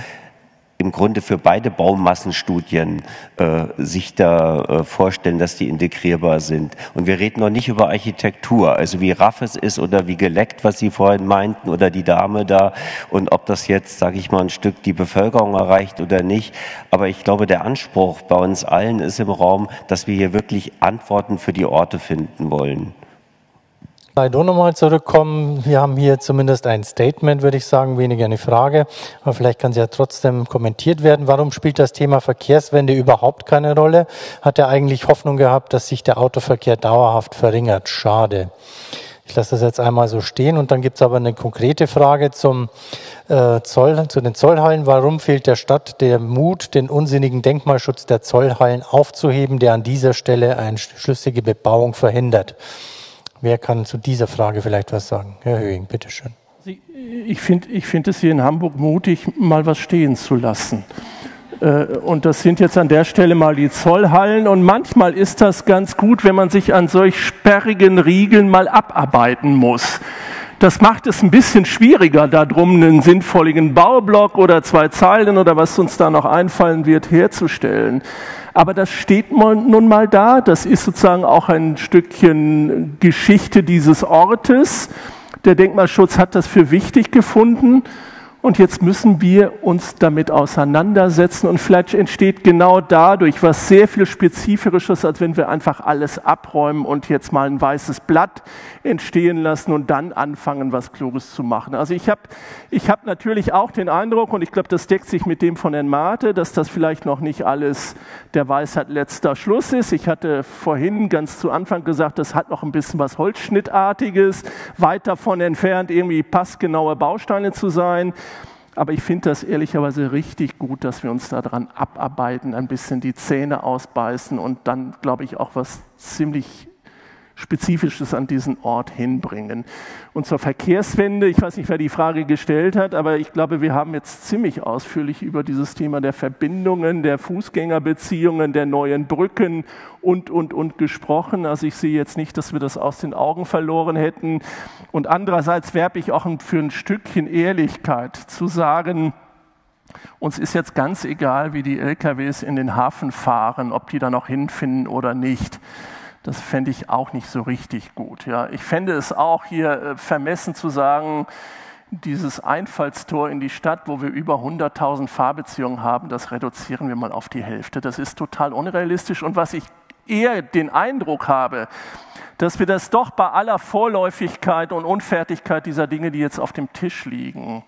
im Grunde für beide Baumassenstudien äh, sich da äh, vorstellen, dass die integrierbar sind. Und wir reden noch nicht über Architektur, also wie raff es ist oder wie geleckt, was Sie vorhin meinten, oder die Dame da und ob das jetzt, sage ich mal, ein Stück die Bevölkerung erreicht oder nicht. Aber ich glaube, der Anspruch bei uns allen ist im Raum, dass wir hier wirklich Antworten für die Orte finden wollen. Leider nochmal zurückkommen. Wir haben hier zumindest ein Statement, würde ich sagen, weniger eine Frage. Aber vielleicht kann sie ja trotzdem kommentiert werden. Warum spielt das Thema Verkehrswende überhaupt keine Rolle? Hat er eigentlich Hoffnung gehabt, dass sich der Autoverkehr dauerhaft verringert? Schade. Ich lasse das jetzt einmal so stehen und dann gibt es aber eine konkrete Frage zum äh, Zoll, zu den Zollhallen. Warum fehlt der Stadt der Mut, den unsinnigen Denkmalschutz der Zollhallen aufzuheben, der an dieser Stelle eine schlüssige Bebauung verhindert? Wer kann zu dieser Frage vielleicht was sagen? Herr Höhing, bitteschön. Ich finde ich find es hier in Hamburg mutig, mal was stehen zu lassen. Äh, und das sind jetzt an der Stelle mal die Zollhallen. Und manchmal ist das ganz gut, wenn man sich an solch sperrigen Riegeln mal abarbeiten muss. Das macht es ein bisschen schwieriger, darum einen sinnvollen Baublock oder zwei Zeilen oder was uns da noch einfallen wird, herzustellen. Aber das steht nun mal da. Das ist sozusagen auch ein Stückchen Geschichte dieses Ortes. Der Denkmalschutz hat das für wichtig gefunden. Und jetzt müssen wir uns damit auseinandersetzen. Und vielleicht entsteht genau dadurch was sehr viel Spezifisches, als wenn wir einfach alles abräumen und jetzt mal ein weißes Blatt entstehen lassen und dann anfangen, was Kluges zu machen. Also ich habe ich hab natürlich auch den Eindruck, und ich glaube, das deckt sich mit dem von Herrn Mate, dass das vielleicht noch nicht alles der Weisheit letzter Schluss ist. Ich hatte vorhin ganz zu Anfang gesagt, das hat noch ein bisschen was Holzschnittartiges, weit davon entfernt, irgendwie passgenaue Bausteine zu sein. Aber ich finde das ehrlicherweise richtig gut, dass wir uns daran abarbeiten, ein bisschen die Zähne ausbeißen und dann, glaube ich, auch was ziemlich Spezifisches an diesen Ort hinbringen. Und zur Verkehrswende, ich weiß nicht, wer die Frage gestellt hat, aber ich glaube, wir haben jetzt ziemlich ausführlich über dieses Thema der Verbindungen, der Fußgängerbeziehungen, der neuen Brücken und, und, und gesprochen. Also ich sehe jetzt nicht, dass wir das aus den Augen verloren hätten. Und andererseits werbe ich auch für ein Stückchen Ehrlichkeit zu sagen, uns ist jetzt ganz egal, wie die LKWs in den Hafen fahren, ob die da noch hinfinden oder nicht. Das fände ich auch nicht so richtig gut. Ja. Ich fände es auch hier äh, vermessen zu sagen, dieses Einfallstor in die Stadt, wo wir über 100.000 Fahrbeziehungen haben, das reduzieren wir mal auf die Hälfte. Das ist total unrealistisch. Und was ich eher den Eindruck habe, dass wir das doch bei aller Vorläufigkeit und Unfertigkeit dieser Dinge, die jetzt auf dem Tisch liegen,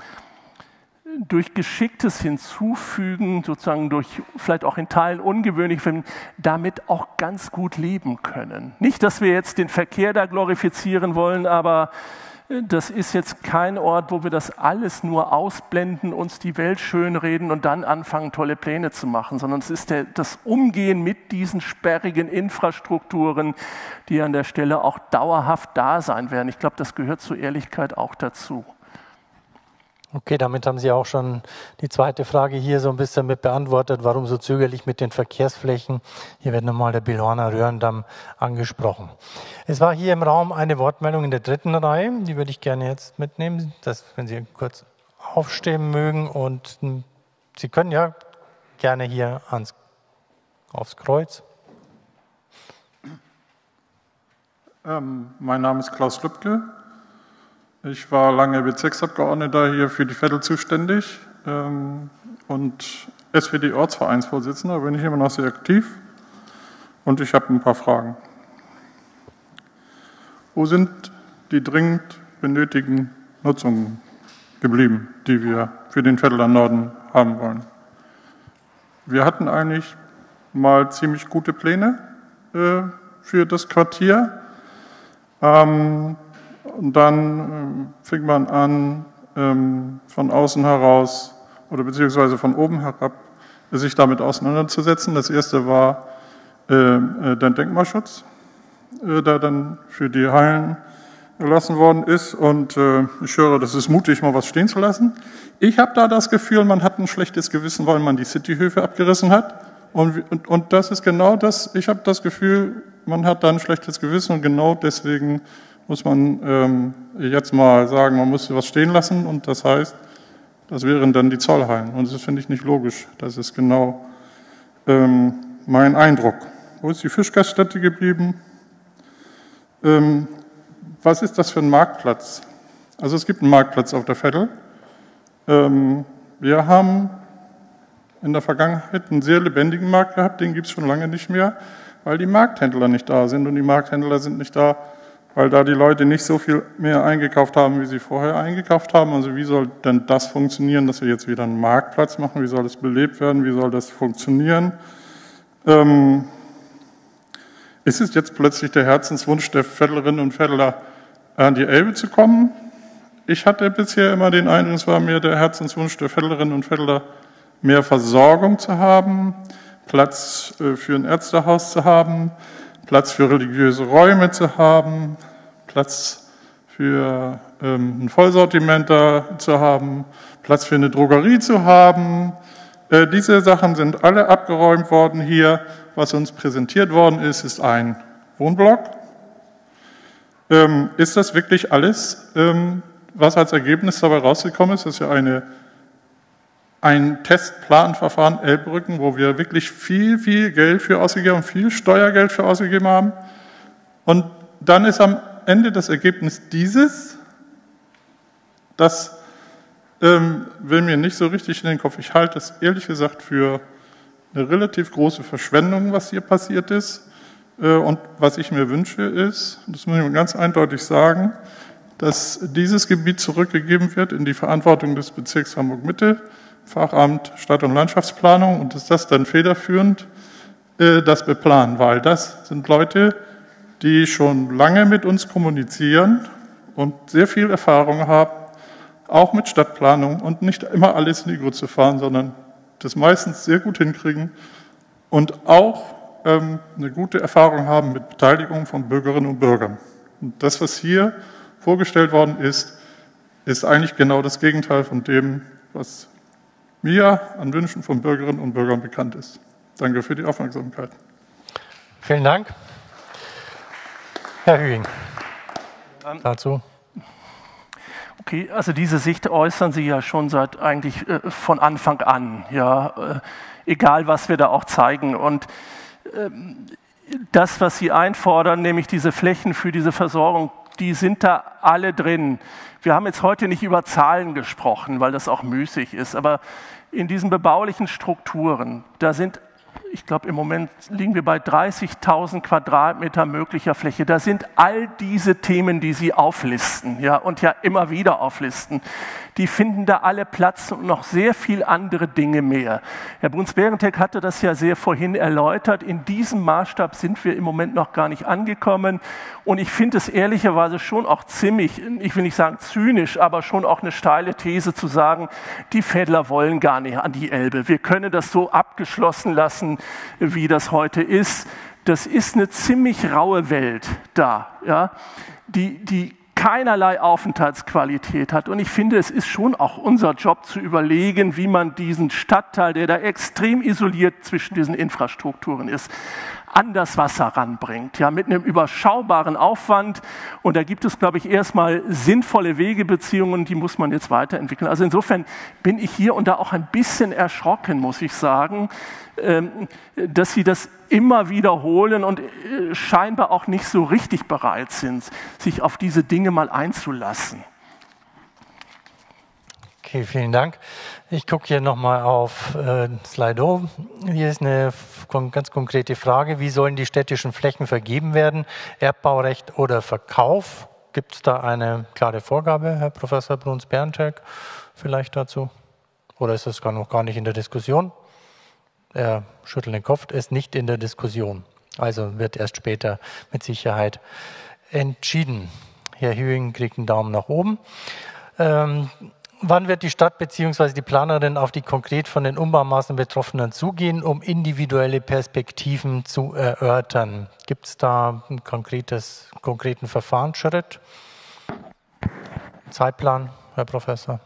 durch geschicktes Hinzufügen, sozusagen durch vielleicht auch in Teilen ungewöhnlich, damit auch ganz gut leben können. Nicht, dass wir jetzt den Verkehr da glorifizieren wollen, aber äh, das ist jetzt kein Ort, wo wir das alles nur ausblenden, uns die Welt schönreden und dann anfangen, tolle Pläne zu machen, sondern es ist der, das Umgehen mit diesen sperrigen Infrastrukturen, die an der Stelle auch dauerhaft da sein werden. Ich glaube, das gehört zur Ehrlichkeit auch dazu. Okay, damit haben Sie auch schon die zweite Frage hier so ein bisschen mit beantwortet. Warum so zögerlich mit den Verkehrsflächen? Hier wird nochmal der Bilhorner Röhrendamm angesprochen. Es war hier im Raum eine Wortmeldung in der dritten Reihe. Die würde ich gerne jetzt mitnehmen, dass, wenn Sie kurz aufstehen mögen. Und Sie können ja gerne hier ans, aufs Kreuz. Ähm, mein Name ist Klaus Lübke. Ich war lange Bezirksabgeordneter hier für die Vettel zuständig ähm, und SPD-Ortsvereinsvorsitzender, bin ich immer noch sehr aktiv und ich habe ein paar Fragen. Wo sind die dringend benötigten Nutzungen geblieben, die wir für den Vetteler Norden haben wollen? Wir hatten eigentlich mal ziemlich gute Pläne äh, für das Quartier. Ähm, und dann äh, fing man an, ähm, von außen heraus oder beziehungsweise von oben herab sich damit auseinanderzusetzen. Das erste war äh, äh, der Denkmalschutz, der dann für die Hallen gelassen worden ist. Und ich höre, das ist mutig, mal was stehen zu lassen. Ich habe da das Gefühl, man hat ein schlechtes Gewissen, weil man die Cityhöfe abgerissen hat. Und, und, und das ist genau das, ich habe das Gefühl, man hat da ein schlechtes Gewissen und genau deswegen muss man ähm, jetzt mal sagen, man muss was stehen lassen und das heißt, das wären dann die Zollhallen. Und das finde ich nicht logisch. Das ist genau ähm, mein Eindruck. Wo ist die Fischgaststätte geblieben? Ähm, was ist das für ein Marktplatz? Also es gibt einen Marktplatz auf der Vettel. Ähm, wir haben in der Vergangenheit einen sehr lebendigen Markt gehabt, den gibt es schon lange nicht mehr, weil die Markthändler nicht da sind und die Markthändler sind nicht da, weil da die Leute nicht so viel mehr eingekauft haben, wie sie vorher eingekauft haben. Also wie soll denn das funktionieren, dass wir jetzt wieder einen Marktplatz machen? Wie soll das belebt werden? Wie soll das funktionieren? Ähm, ist es jetzt plötzlich der Herzenswunsch der Vettlerinnen und Vettler, an die Elbe zu kommen? Ich hatte bisher immer den Eindruck, es war mir der Herzenswunsch der Vettlerinnen und Vettler, mehr Versorgung zu haben, Platz äh, für ein Ärztehaus zu haben, Platz für religiöse Räume zu haben, Platz für ähm, ein Vollsortiment da zu haben, Platz für eine Drogerie zu haben. Äh, diese Sachen sind alle abgeräumt worden hier. Was uns präsentiert worden ist, ist ein Wohnblock. Ähm, ist das wirklich alles, ähm, was als Ergebnis dabei rausgekommen ist? Das ist ja eine ein Testplanverfahren Elbbrücken, wo wir wirklich viel, viel Geld für ausgegeben haben, viel Steuergeld für ausgegeben haben. Und dann ist am Ende das Ergebnis dieses, das ähm, will mir nicht so richtig in den Kopf. Ich halte es ehrlich gesagt für eine relativ große Verschwendung, was hier passiert ist. Äh, und was ich mir wünsche ist, das muss ich ganz eindeutig sagen, dass dieses Gebiet zurückgegeben wird in die Verantwortung des Bezirks Hamburg-Mitte Fachamt Stadt- und Landschaftsplanung. Und ist das dann federführend, äh, das beplanen, weil das sind Leute, die schon lange mit uns kommunizieren und sehr viel Erfahrung haben auch mit Stadtplanung. Und nicht immer alles in die Grütze fahren, sondern das meistens sehr gut hinkriegen und auch ähm, eine gute Erfahrung haben mit Beteiligung von Bürgerinnen und Bürgern. Und das, was hier vorgestellt worden ist, ist eigentlich genau das Gegenteil von dem, was mir an Wünschen von Bürgerinnen und Bürgern bekannt ist. Danke für die Aufmerksamkeit. Vielen Dank. Herr Hüing, dazu. Okay, also diese Sicht äußern Sie ja schon seit eigentlich äh, von Anfang an, ja, äh, egal was wir da auch zeigen. Und ähm, das, was Sie einfordern, nämlich diese Flächen für diese Versorgung, die sind da alle drin. Wir haben jetzt heute nicht über Zahlen gesprochen, weil das auch müßig ist, aber in diesen bebaulichen Strukturen, da sind ich glaube, im Moment liegen wir bei 30.000 Quadratmeter möglicher Fläche. Da sind all diese Themen, die Sie auflisten, ja, und ja immer wieder auflisten, die finden da alle Platz und noch sehr viel andere Dinge mehr. Herr Bruns-Berentek hatte das ja sehr vorhin erläutert. In diesem Maßstab sind wir im Moment noch gar nicht angekommen. Und ich finde es ehrlicherweise schon auch ziemlich, ich will nicht sagen zynisch, aber schon auch eine steile These zu sagen, die Fädler wollen gar nicht an die Elbe. Wir können das so abgeschlossen lassen, wie das heute ist. Das ist eine ziemlich raue Welt da, ja, die, die keinerlei Aufenthaltsqualität hat. Und ich finde, es ist schon auch unser Job zu überlegen, wie man diesen Stadtteil, der da extrem isoliert zwischen diesen Infrastrukturen ist, an das Wasser ranbringt, ja, mit einem überschaubaren Aufwand. Und da gibt es, glaube ich, erstmal sinnvolle Wegebeziehungen, die muss man jetzt weiterentwickeln. Also insofern bin ich hier und da auch ein bisschen erschrocken, muss ich sagen, dass Sie das immer wiederholen und äh, scheinbar auch nicht so richtig bereit sind, sich auf diese Dinge mal einzulassen. Okay, vielen Dank. Ich gucke hier nochmal auf äh, Slido. Hier ist eine ganz konkrete Frage. Wie sollen die städtischen Flächen vergeben werden? Erbbaurecht oder Verkauf? Gibt es da eine klare Vorgabe, Herr Professor Bruns-Berntek, vielleicht dazu? Oder ist das gar noch gar nicht in der Diskussion? Er schüttelt den Kopf, ist nicht in der Diskussion. Also wird erst später mit Sicherheit entschieden. Herr Hüing kriegt einen Daumen nach oben. Ähm, Wann wird die Stadt bzw. die Planerin auf die konkret von den Umbaumaßnahmen Betroffenen zugehen, um individuelle Perspektiven zu erörtern? Gibt es da einen konkreten Verfahrensschritt? Zeitplan, Herr Professor?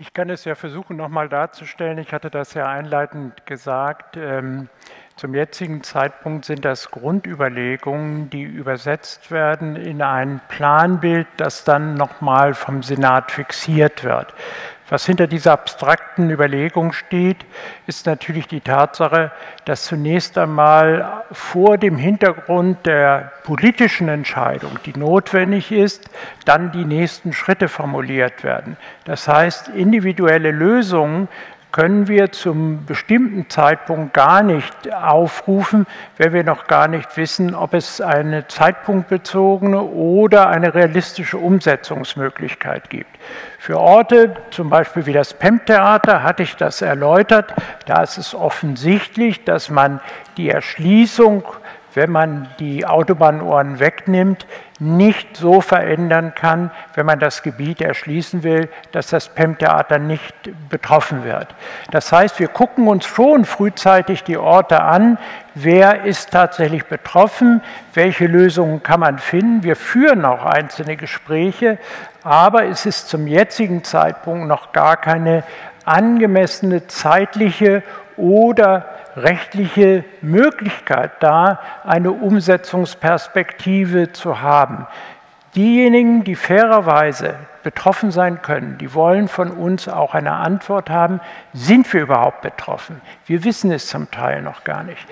Ich kann es ja versuchen, nochmal darzustellen. Ich hatte das ja einleitend gesagt. Ähm, zum jetzigen Zeitpunkt sind das Grundüberlegungen, die übersetzt werden in ein Planbild, das dann nochmal vom Senat fixiert wird. Was hinter dieser abstrakten Überlegung steht, ist natürlich die Tatsache, dass zunächst einmal vor dem Hintergrund der politischen Entscheidung, die notwendig ist, dann die nächsten Schritte formuliert werden. Das heißt, individuelle Lösungen können wir zum bestimmten Zeitpunkt gar nicht aufrufen, wenn wir noch gar nicht wissen, ob es eine zeitpunktbezogene oder eine realistische Umsetzungsmöglichkeit gibt. Für Orte, zum Beispiel wie das PEM-Theater, hatte ich das erläutert. Da ist es offensichtlich, dass man die Erschließung wenn man die Autobahnuhren wegnimmt, nicht so verändern kann, wenn man das Gebiet erschließen will, dass das PEM-Theater nicht betroffen wird. Das heißt, wir gucken uns schon frühzeitig die Orte an, wer ist tatsächlich betroffen, welche Lösungen kann man finden. Wir führen auch einzelne Gespräche, aber es ist zum jetzigen Zeitpunkt noch gar keine angemessene zeitliche oder rechtliche Möglichkeit da, eine Umsetzungsperspektive zu haben. Diejenigen, die fairerweise betroffen sein können, die wollen von uns auch eine Antwort haben, sind wir überhaupt betroffen? Wir wissen es zum Teil noch gar nicht.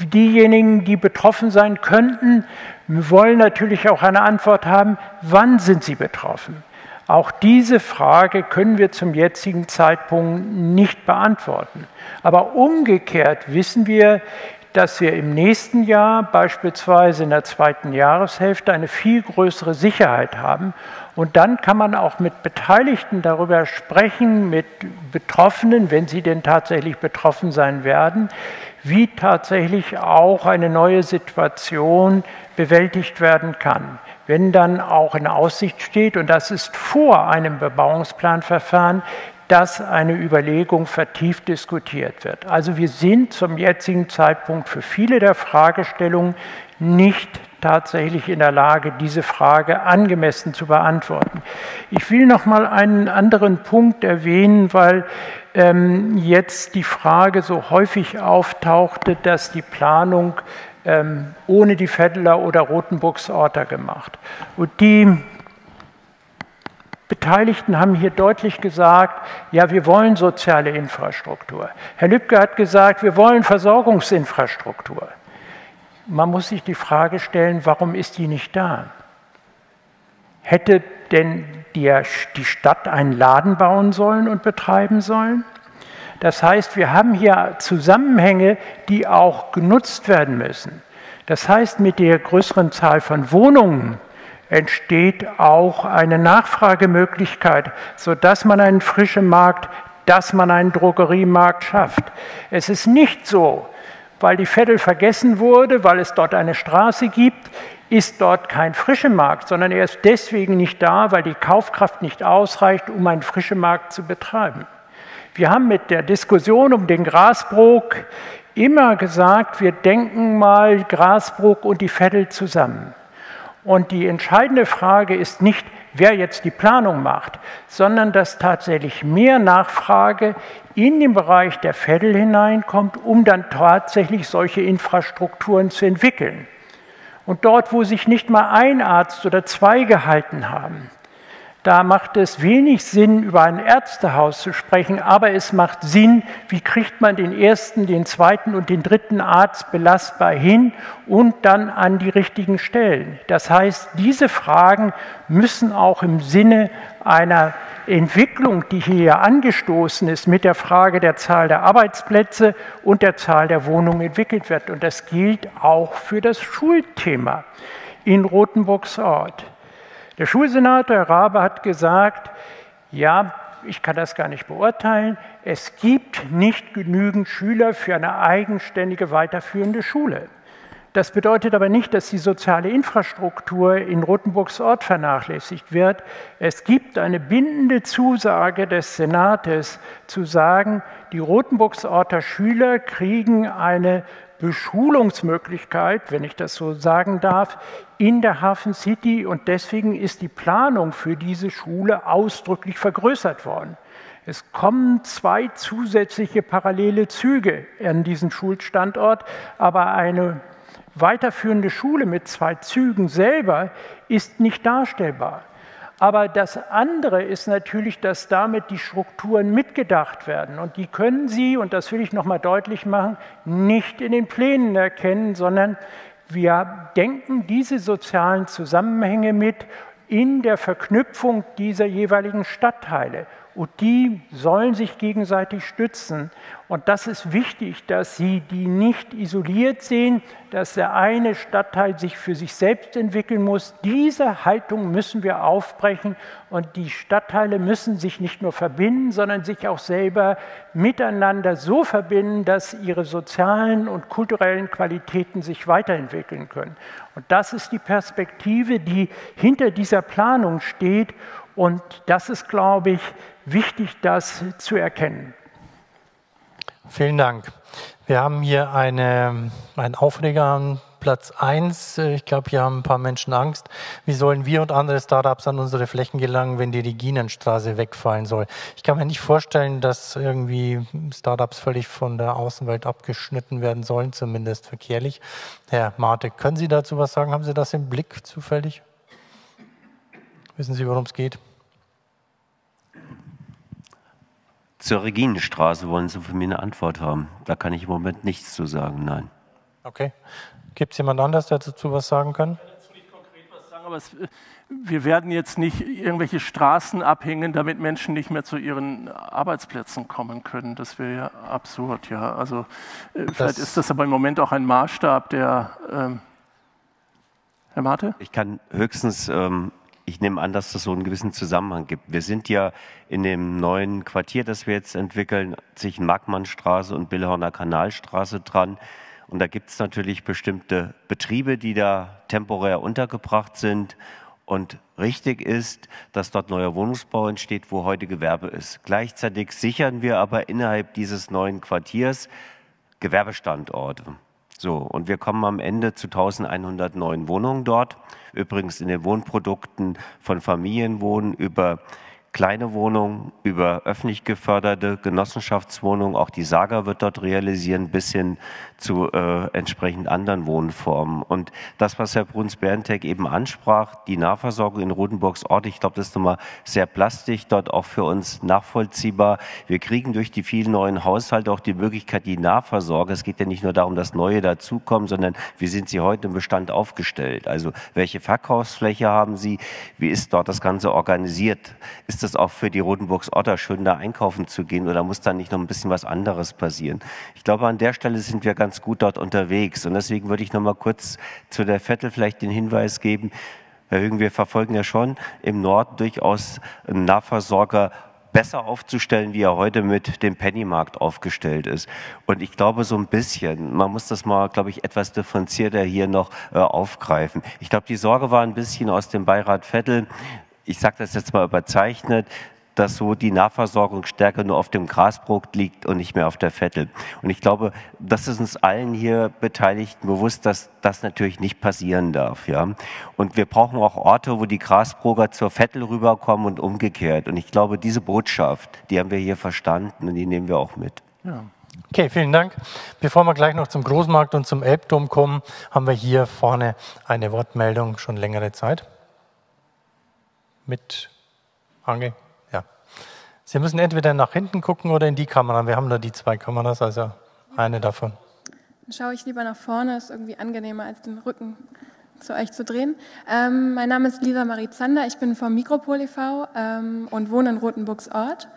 Diejenigen, die betroffen sein könnten, wollen natürlich auch eine Antwort haben, wann sind sie betroffen? Auch diese Frage können wir zum jetzigen Zeitpunkt nicht beantworten. Aber umgekehrt wissen wir, dass wir im nächsten Jahr beispielsweise in der zweiten Jahreshälfte eine viel größere Sicherheit haben. Und dann kann man auch mit Beteiligten darüber sprechen, mit Betroffenen, wenn sie denn tatsächlich betroffen sein werden, wie tatsächlich auch eine neue Situation bewältigt werden kann. Wenn dann auch in Aussicht steht, und das ist vor einem Bebauungsplanverfahren, dass eine Überlegung vertieft diskutiert wird. Also wir sind zum jetzigen Zeitpunkt für viele der Fragestellungen nicht tatsächlich in der Lage, diese Frage angemessen zu beantworten. Ich will noch mal einen anderen Punkt erwähnen, weil ähm, jetzt die Frage so häufig auftauchte, dass die Planung ähm, ohne die Vetteler oder Rotenburgs Orter gemacht. Und die Beteiligten haben hier deutlich gesagt, ja, wir wollen soziale Infrastruktur. Herr Lübcke hat gesagt, wir wollen Versorgungsinfrastruktur. Man muss sich die Frage stellen, warum ist die nicht da? Hätte denn die, Stadt einen Laden bauen sollen und betreiben sollen? Das heißt, wir haben hier Zusammenhänge, die auch genutzt werden müssen. Das heißt, mit der größeren Zahl von Wohnungen entsteht auch eine Nachfragemöglichkeit, sodass man einen frischen Markt, dass man einen Drogeriemarkt schafft. Es ist nicht so, weil die Vettel vergessen wurde, weil es dort eine Straße gibt, ist dort kein frischer Markt, sondern er ist deswegen nicht da, weil die Kaufkraft nicht ausreicht, um einen frischen Markt zu betreiben. Wir haben mit der Diskussion um den Grasbrook immer gesagt, wir denken mal Grasbrook und die Vettel zusammen. Und die entscheidende Frage ist nicht, wer jetzt die Planung macht, sondern dass tatsächlich mehr Nachfrage in den Bereich der Vettel hineinkommt, um dann tatsächlich solche Infrastrukturen zu entwickeln. Und dort, wo sich nicht mal ein Arzt oder zwei gehalten haben, da macht es wenig Sinn, über ein Ärztehaus zu sprechen, aber es macht Sinn, wie kriegt man den ersten, den zweiten und den dritten Arzt belastbar hin und dann an die richtigen Stellen. Das heißt, diese Fragen müssen auch im Sinne einer Entwicklung, die hier angestoßen ist, mit der Frage der Zahl der Arbeitsplätze und der Zahl der Wohnungen entwickelt werden. Und das gilt auch für das Schulthema in Rothenburgs Ort. Der Schulsenator Rabe hat gesagt, ja, ich kann das gar nicht beurteilen, es gibt nicht genügend Schüler für eine eigenständige weiterführende Schule. Das bedeutet aber nicht, dass die soziale Infrastruktur in Rothenburgs Ort vernachlässigt wird. Es gibt eine bindende Zusage des Senates zu sagen, die Rothenburgs Orter Schüler kriegen eine Beschulungsmöglichkeit, wenn ich das so sagen darf, in der Hafen City und deswegen ist die Planung für diese Schule ausdrücklich vergrößert worden. Es kommen zwei zusätzliche parallele Züge an diesen Schulstandort, aber eine weiterführende Schule mit zwei Zügen selber ist nicht darstellbar. Aber das andere ist natürlich, dass damit die Strukturen mitgedacht werden. Und die können Sie, und das will ich nochmal deutlich machen, nicht in den Plänen erkennen, sondern wir denken diese sozialen Zusammenhänge mit in der Verknüpfung dieser jeweiligen Stadtteile. Und die sollen sich gegenseitig stützen. Und das ist wichtig, dass Sie die nicht isoliert sehen, dass der eine Stadtteil sich für sich selbst entwickeln muss. Diese Haltung müssen wir aufbrechen und die Stadtteile müssen sich nicht nur verbinden, sondern sich auch selber miteinander so verbinden, dass ihre sozialen und kulturellen Qualitäten sich weiterentwickeln können. Und das ist die Perspektive, die hinter dieser Planung steht. Und das ist, glaube ich, wichtig, das zu erkennen. Vielen Dank. Wir haben hier eine, einen Aufreger an Platz 1. Ich glaube, hier haben ein paar Menschen Angst. Wie sollen wir und andere Startups an unsere Flächen gelangen, wenn die Reginenstraße wegfallen soll? Ich kann mir nicht vorstellen, dass irgendwie Startups völlig von der Außenwelt abgeschnitten werden sollen, zumindest verkehrlich. Herr Marte, können Sie dazu was sagen? Haben Sie das im Blick zufällig? Wissen Sie, worum es geht? Zur Reginenstraße wollen Sie von mir eine Antwort haben. Da kann ich im Moment nichts zu sagen, nein. Okay. Gibt es jemand anders, der dazu was sagen kann? Ich kann dazu nicht konkret was sagen, sagen, aber es, wir werden jetzt nicht irgendwelche Straßen abhängen, damit Menschen nicht mehr zu ihren Arbeitsplätzen kommen können. Das wäre ja absurd, ja. Also äh, vielleicht ist das aber im Moment auch ein Maßstab, der ähm, Herr Marte? Ich kann höchstens ähm, ich nehme an, dass das so einen gewissen Zusammenhang gibt. Wir sind ja in dem neuen Quartier, das wir jetzt entwickeln, zwischen Markmannstraße und Billhorner Kanalstraße dran. Und da gibt es natürlich bestimmte Betriebe, die da temporär untergebracht sind. Und richtig ist, dass dort neuer Wohnungsbau entsteht, wo heute Gewerbe ist. Gleichzeitig sichern wir aber innerhalb dieses neuen Quartiers Gewerbestandorte. So, und wir kommen am Ende zu 1109 Wohnungen dort. Übrigens in den Wohnprodukten von Familienwohnen über kleine Wohnungen, über öffentlich geförderte Genossenschaftswohnungen. Auch die Saga wird dort realisieren, bis hin zu äh, entsprechend anderen Wohnformen. Und das, was Herr Bruns-Berntek eben ansprach, die Nahversorgung in Rotenburgs Ort, ich glaube, das ist nochmal sehr plastisch, dort auch für uns nachvollziehbar. Wir kriegen durch die vielen neuen Haushalte auch die Möglichkeit, die Nahversorgung, es geht ja nicht nur darum, dass neue dazukommen, sondern wie sind sie heute im Bestand aufgestellt? Also welche Verkaufsfläche haben sie? Wie ist dort das Ganze organisiert? Ist es auch für die Rotenburgs Otter schön, da einkaufen zu gehen oder muss da nicht noch ein bisschen was anderes passieren? Ich glaube, an der Stelle sind wir ganz gut dort unterwegs und deswegen würde ich noch mal kurz zu der Vettel vielleicht den Hinweis geben, Herr Hügen, wir verfolgen ja schon im Norden durchaus einen Nahversorger besser aufzustellen, wie er heute mit dem Pennymarkt aufgestellt ist. Und ich glaube so ein bisschen, man muss das mal, glaube ich, etwas differenzierter hier noch äh, aufgreifen. Ich glaube, die Sorge war ein bisschen aus dem Beirat Vettel, ich sage das jetzt mal überzeichnet, dass so die Nahversorgung stärker nur auf dem Grasbrook liegt und nicht mehr auf der Vettel. Und ich glaube, das ist uns allen hier Beteiligten bewusst, dass das natürlich nicht passieren darf. Ja? Und wir brauchen auch Orte, wo die Grasbroker zur Vettel rüberkommen und umgekehrt. Und ich glaube, diese Botschaft, die haben wir hier verstanden und die nehmen wir auch mit. Ja. Okay, vielen Dank. Bevor wir gleich noch zum Großmarkt und zum Elbdom kommen, haben wir hier vorne eine Wortmeldung schon längere Zeit mit Angel. Sie müssen entweder nach hinten gucken oder in die Kamera. Wir haben da die zwei Kameras, also eine davon. Dann schaue ich lieber nach vorne, ist irgendwie angenehmer als den Rücken zu euch zu drehen. Ähm, mein Name ist Lisa Marie Zander, ich bin vom Mikropol e.V. Ähm, und wohne in Rotenburgs Ort.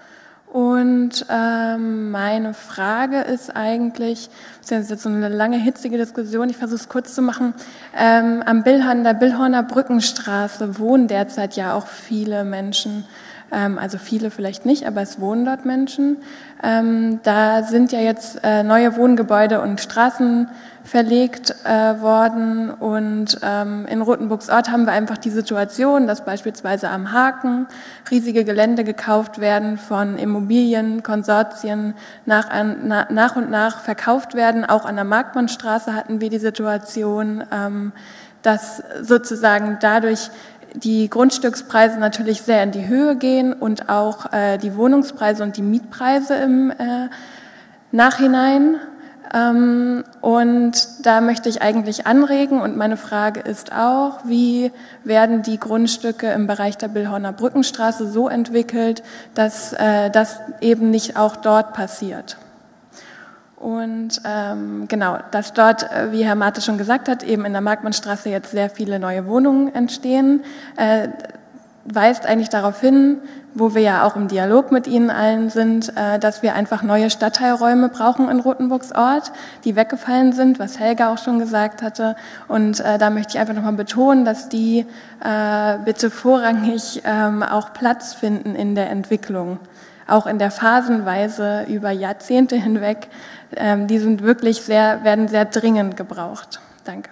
Und ähm, meine Frage ist eigentlich, das ist jetzt so eine lange hitzige Diskussion, ich versuche es kurz zu machen. Ähm, am Billhorn, der Billhorner Brückenstraße wohnen derzeit ja auch viele Menschen. Ähm, also viele vielleicht nicht, aber es wohnen dort Menschen. Ähm, da sind ja jetzt äh, neue Wohngebäude und Straßen verlegt äh, worden. Und ähm, in Rotenburgs Ort haben wir einfach die Situation, dass beispielsweise am Haken riesige Gelände gekauft werden von Immobilienkonsortien, nach, na, nach und nach verkauft werden. Auch an der Markmannstraße hatten wir die Situation, dass sozusagen dadurch die Grundstückspreise natürlich sehr in die Höhe gehen und auch äh, die Wohnungspreise und die Mietpreise im äh, Nachhinein. Ähm, und da möchte ich eigentlich anregen und meine Frage ist auch, wie werden die Grundstücke im Bereich der Billhorner Brückenstraße so entwickelt, dass äh, das eben nicht auch dort passiert? Und ähm, genau, dass dort, äh, wie Herr Mate schon gesagt hat, eben in der Markmannstraße jetzt sehr viele neue Wohnungen entstehen, äh, weist eigentlich darauf hin, wo wir ja auch im Dialog mit Ihnen allen sind, äh, dass wir einfach neue Stadtteilräume brauchen in Rotenburgs Ort, die weggefallen sind, was Helga auch schon gesagt hatte. Und äh, da möchte ich einfach nochmal betonen, dass die äh, bitte vorrangig ähm, auch Platz finden in der Entwicklung auch in der Phasenweise über Jahrzehnte hinweg, die sind wirklich sehr, werden sehr dringend gebraucht. Danke.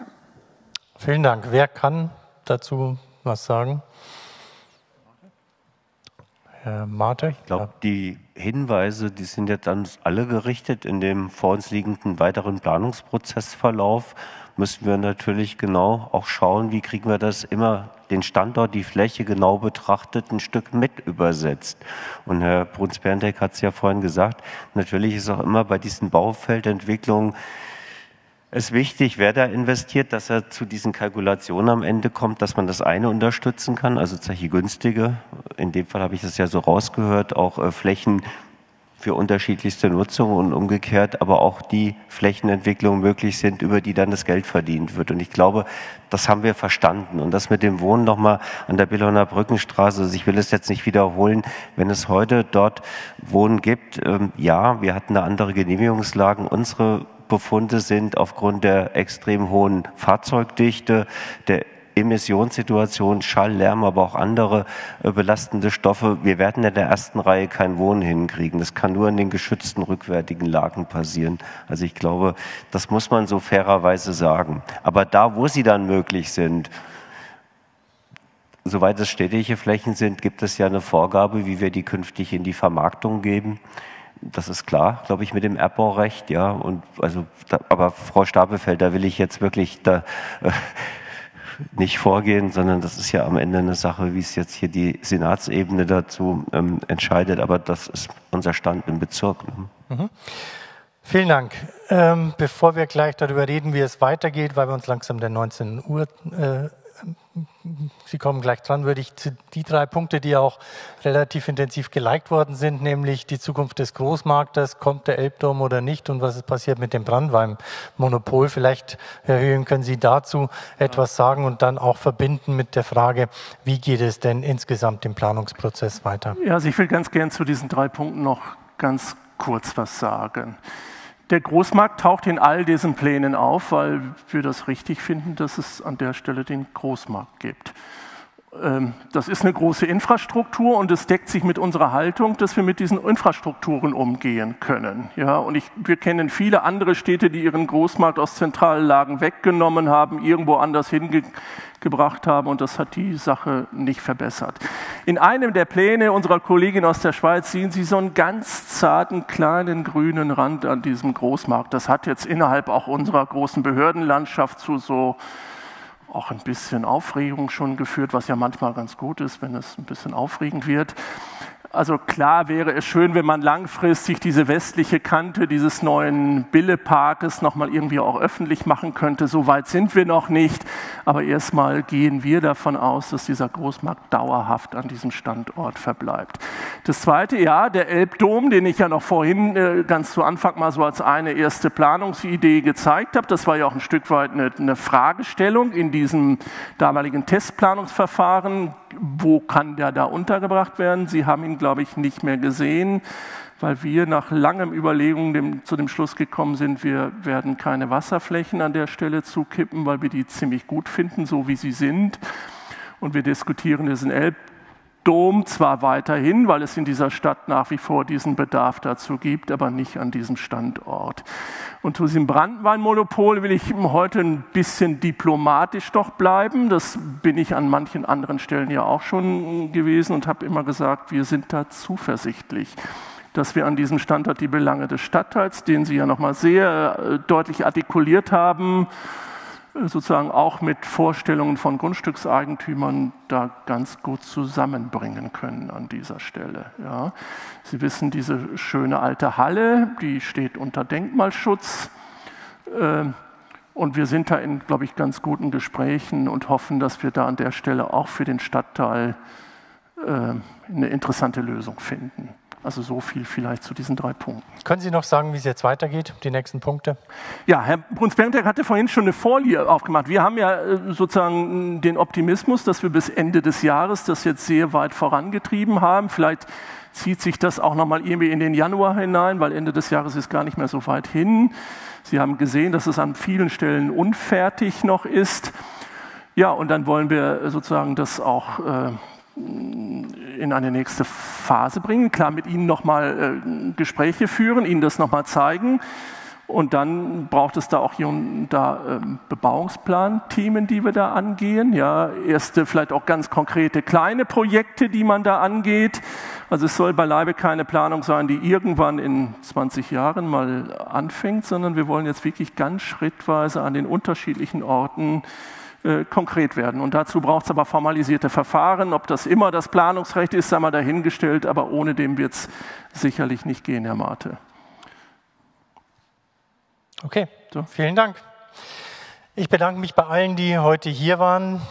Vielen Dank. Wer kann dazu was sagen? Herr Marte? Ich glaube, die Hinweise, die sind jetzt an uns alle gerichtet. In dem vor uns liegenden weiteren Planungsprozessverlauf müssen wir natürlich genau auch schauen, wie kriegen wir das immer den Standort, die Fläche genau betrachtet, ein Stück mit übersetzt. Und Herr Bruns-Berndeck hat es ja vorhin gesagt, natürlich ist auch immer bei diesen Baufeldentwicklungen es wichtig, wer da investiert, dass er zu diesen Kalkulationen am Ende kommt, dass man das eine unterstützen kann, also tatsächlich günstige, in dem Fall habe ich das ja so rausgehört, auch äh, Flächen für unterschiedlichste Nutzungen und umgekehrt aber auch die Flächenentwicklung möglich sind, über die dann das Geld verdient wird. Und ich glaube, das haben wir verstanden. Und das mit dem Wohnen nochmal an der Billauner Brückenstraße, also ich will es jetzt nicht wiederholen, wenn es heute dort Wohnen gibt, ähm, ja, wir hatten da andere Genehmigungslagen. Unsere Befunde sind aufgrund der extrem hohen Fahrzeugdichte, der Emissionssituation, Schall, Lärm, aber auch andere äh, belastende Stoffe. Wir werden in der ersten Reihe kein Wohnen hinkriegen. Das kann nur in den geschützten rückwärtigen Lagen passieren. Also ich glaube, das muss man so fairerweise sagen. Aber da, wo sie dann möglich sind, soweit es städtische Flächen sind, gibt es ja eine Vorgabe, wie wir die künftig in die Vermarktung geben. Das ist klar, glaube ich, mit dem Erbbaurecht, ja. Und also, da, aber Frau Stapelfeld, da will ich jetzt wirklich da, äh, nicht vorgehen, sondern das ist ja am Ende eine Sache, wie es jetzt hier die Senatsebene dazu ähm, entscheidet. Aber das ist unser Stand im Bezirk. Ne? Mhm. Vielen Dank. Ähm, bevor wir gleich darüber reden, wie es weitergeht, weil wir uns langsam der 19 Uhr äh, Sie kommen gleich dran, würde ich die drei Punkte, die auch relativ intensiv geliked worden sind, nämlich die Zukunft des Großmarktes, kommt der Elbdom oder nicht und was ist passiert mit dem Brandweinmonopol. Vielleicht, Herr Höhen, können Sie dazu etwas sagen und dann auch verbinden mit der Frage, wie geht es denn insgesamt im Planungsprozess weiter? Ja, also ich will ganz gern zu diesen drei Punkten noch ganz kurz was sagen. Der Großmarkt taucht in all diesen Plänen auf, weil wir das richtig finden, dass es an der Stelle den Großmarkt gibt. Ähm, das ist eine große Infrastruktur und es deckt sich mit unserer Haltung, dass wir mit diesen Infrastrukturen umgehen können. Ja, und ich, wir kennen viele andere Städte, die ihren Großmarkt aus zentralen Lagen weggenommen haben, irgendwo anders hingebracht haben und das hat die Sache nicht verbessert. In einem der Pläne unserer Kollegin aus der Schweiz sehen Sie so einen ganz zarten, kleinen grünen Rand an diesem Großmarkt. Das hat jetzt innerhalb auch unserer großen Behördenlandschaft zu so auch ein bisschen Aufregung schon geführt, was ja manchmal ganz gut ist, wenn es ein bisschen aufregend wird. Also klar wäre es schön, wenn man langfristig diese westliche Kante dieses neuen Billeparkes nochmal irgendwie auch öffentlich machen könnte. So weit sind wir noch nicht. Aber erstmal gehen wir davon aus, dass dieser Großmarkt dauerhaft an diesem Standort verbleibt. Das zweite, ja, der Elbdom, den ich ja noch vorhin äh, ganz zu Anfang mal so als eine erste Planungsidee gezeigt habe. Das war ja auch ein Stück weit eine, eine Fragestellung in diesem damaligen Testplanungsverfahren wo kann der da untergebracht werden? Sie haben ihn, glaube ich, nicht mehr gesehen, weil wir nach langem Überlegung dem, zu dem Schluss gekommen sind, wir werden keine Wasserflächen an der Stelle zukippen, weil wir die ziemlich gut finden, so wie sie sind. Und wir diskutieren diesen Elb Dom zwar weiterhin, weil es in dieser Stadt nach wie vor diesen Bedarf dazu gibt, aber nicht an diesem Standort. Und zu diesem Brandweinmonopol will ich heute ein bisschen diplomatisch doch bleiben. Das bin ich an manchen anderen Stellen ja auch schon gewesen und habe immer gesagt, wir sind da zuversichtlich dass wir an diesem Standort die Belange des Stadtteils, den Sie ja nochmal sehr äh, deutlich artikuliert haben, sozusagen auch mit Vorstellungen von Grundstückseigentümern da ganz gut zusammenbringen können an dieser Stelle. Ja. Sie wissen, diese schöne alte Halle, die steht unter Denkmalschutz. Äh, und wir sind da in, glaube ich, ganz guten Gesprächen und hoffen, dass wir da an der Stelle auch für den Stadtteil äh, eine interessante Lösung finden. Also so viel vielleicht zu diesen drei Punkten. Können Sie noch sagen, wie es jetzt weitergeht, die nächsten Punkte? Ja, Herr Bruns-Berntek hatte vorhin schon eine Folie aufgemacht. Wir haben ja äh, sozusagen den Optimismus, dass wir bis Ende des Jahres das jetzt sehr weit vorangetrieben haben. Vielleicht zieht sich das auch nochmal irgendwie in den Januar hinein, weil Ende des Jahres ist gar nicht mehr so weit hin. Sie haben gesehen, dass es an vielen Stellen unfertig noch ist. Ja, und dann wollen wir sozusagen das auch äh, in eine nächste Phase bringen. Klar, mit Ihnen nochmal äh, Gespräche führen, Ihnen das nochmal zeigen. Und dann braucht es da auch hier und da ähm, Bebauungsplan-Themen, die wir da angehen. Ja, erste, vielleicht auch ganz konkrete kleine Projekte, die man da angeht. Also es soll beileibe keine Planung sein, die irgendwann in 20 Jahren mal anfängt, sondern wir wollen jetzt wirklich ganz schrittweise an den unterschiedlichen Orten äh, konkret werden. Und dazu braucht es aber formalisierte Verfahren. Ob das immer das Planungsrecht ist, sei mal dahingestellt, aber ohne dem wird es sicherlich nicht gehen, Herr Mate. Okay, so. vielen Dank. Ich bedanke mich bei allen, die heute hier waren.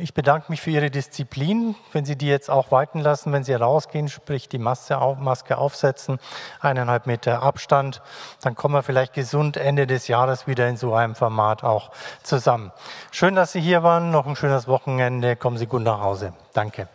Ich bedanke mich für Ihre Disziplin. Wenn Sie die jetzt auch walten lassen, wenn Sie rausgehen, sprich die Maske, auf, Maske aufsetzen, eineinhalb Meter Abstand, dann kommen wir vielleicht gesund Ende des Jahres wieder in so einem Format auch zusammen. Schön, dass Sie hier waren. Noch ein schönes Wochenende. Kommen Sie gut nach Hause. Danke.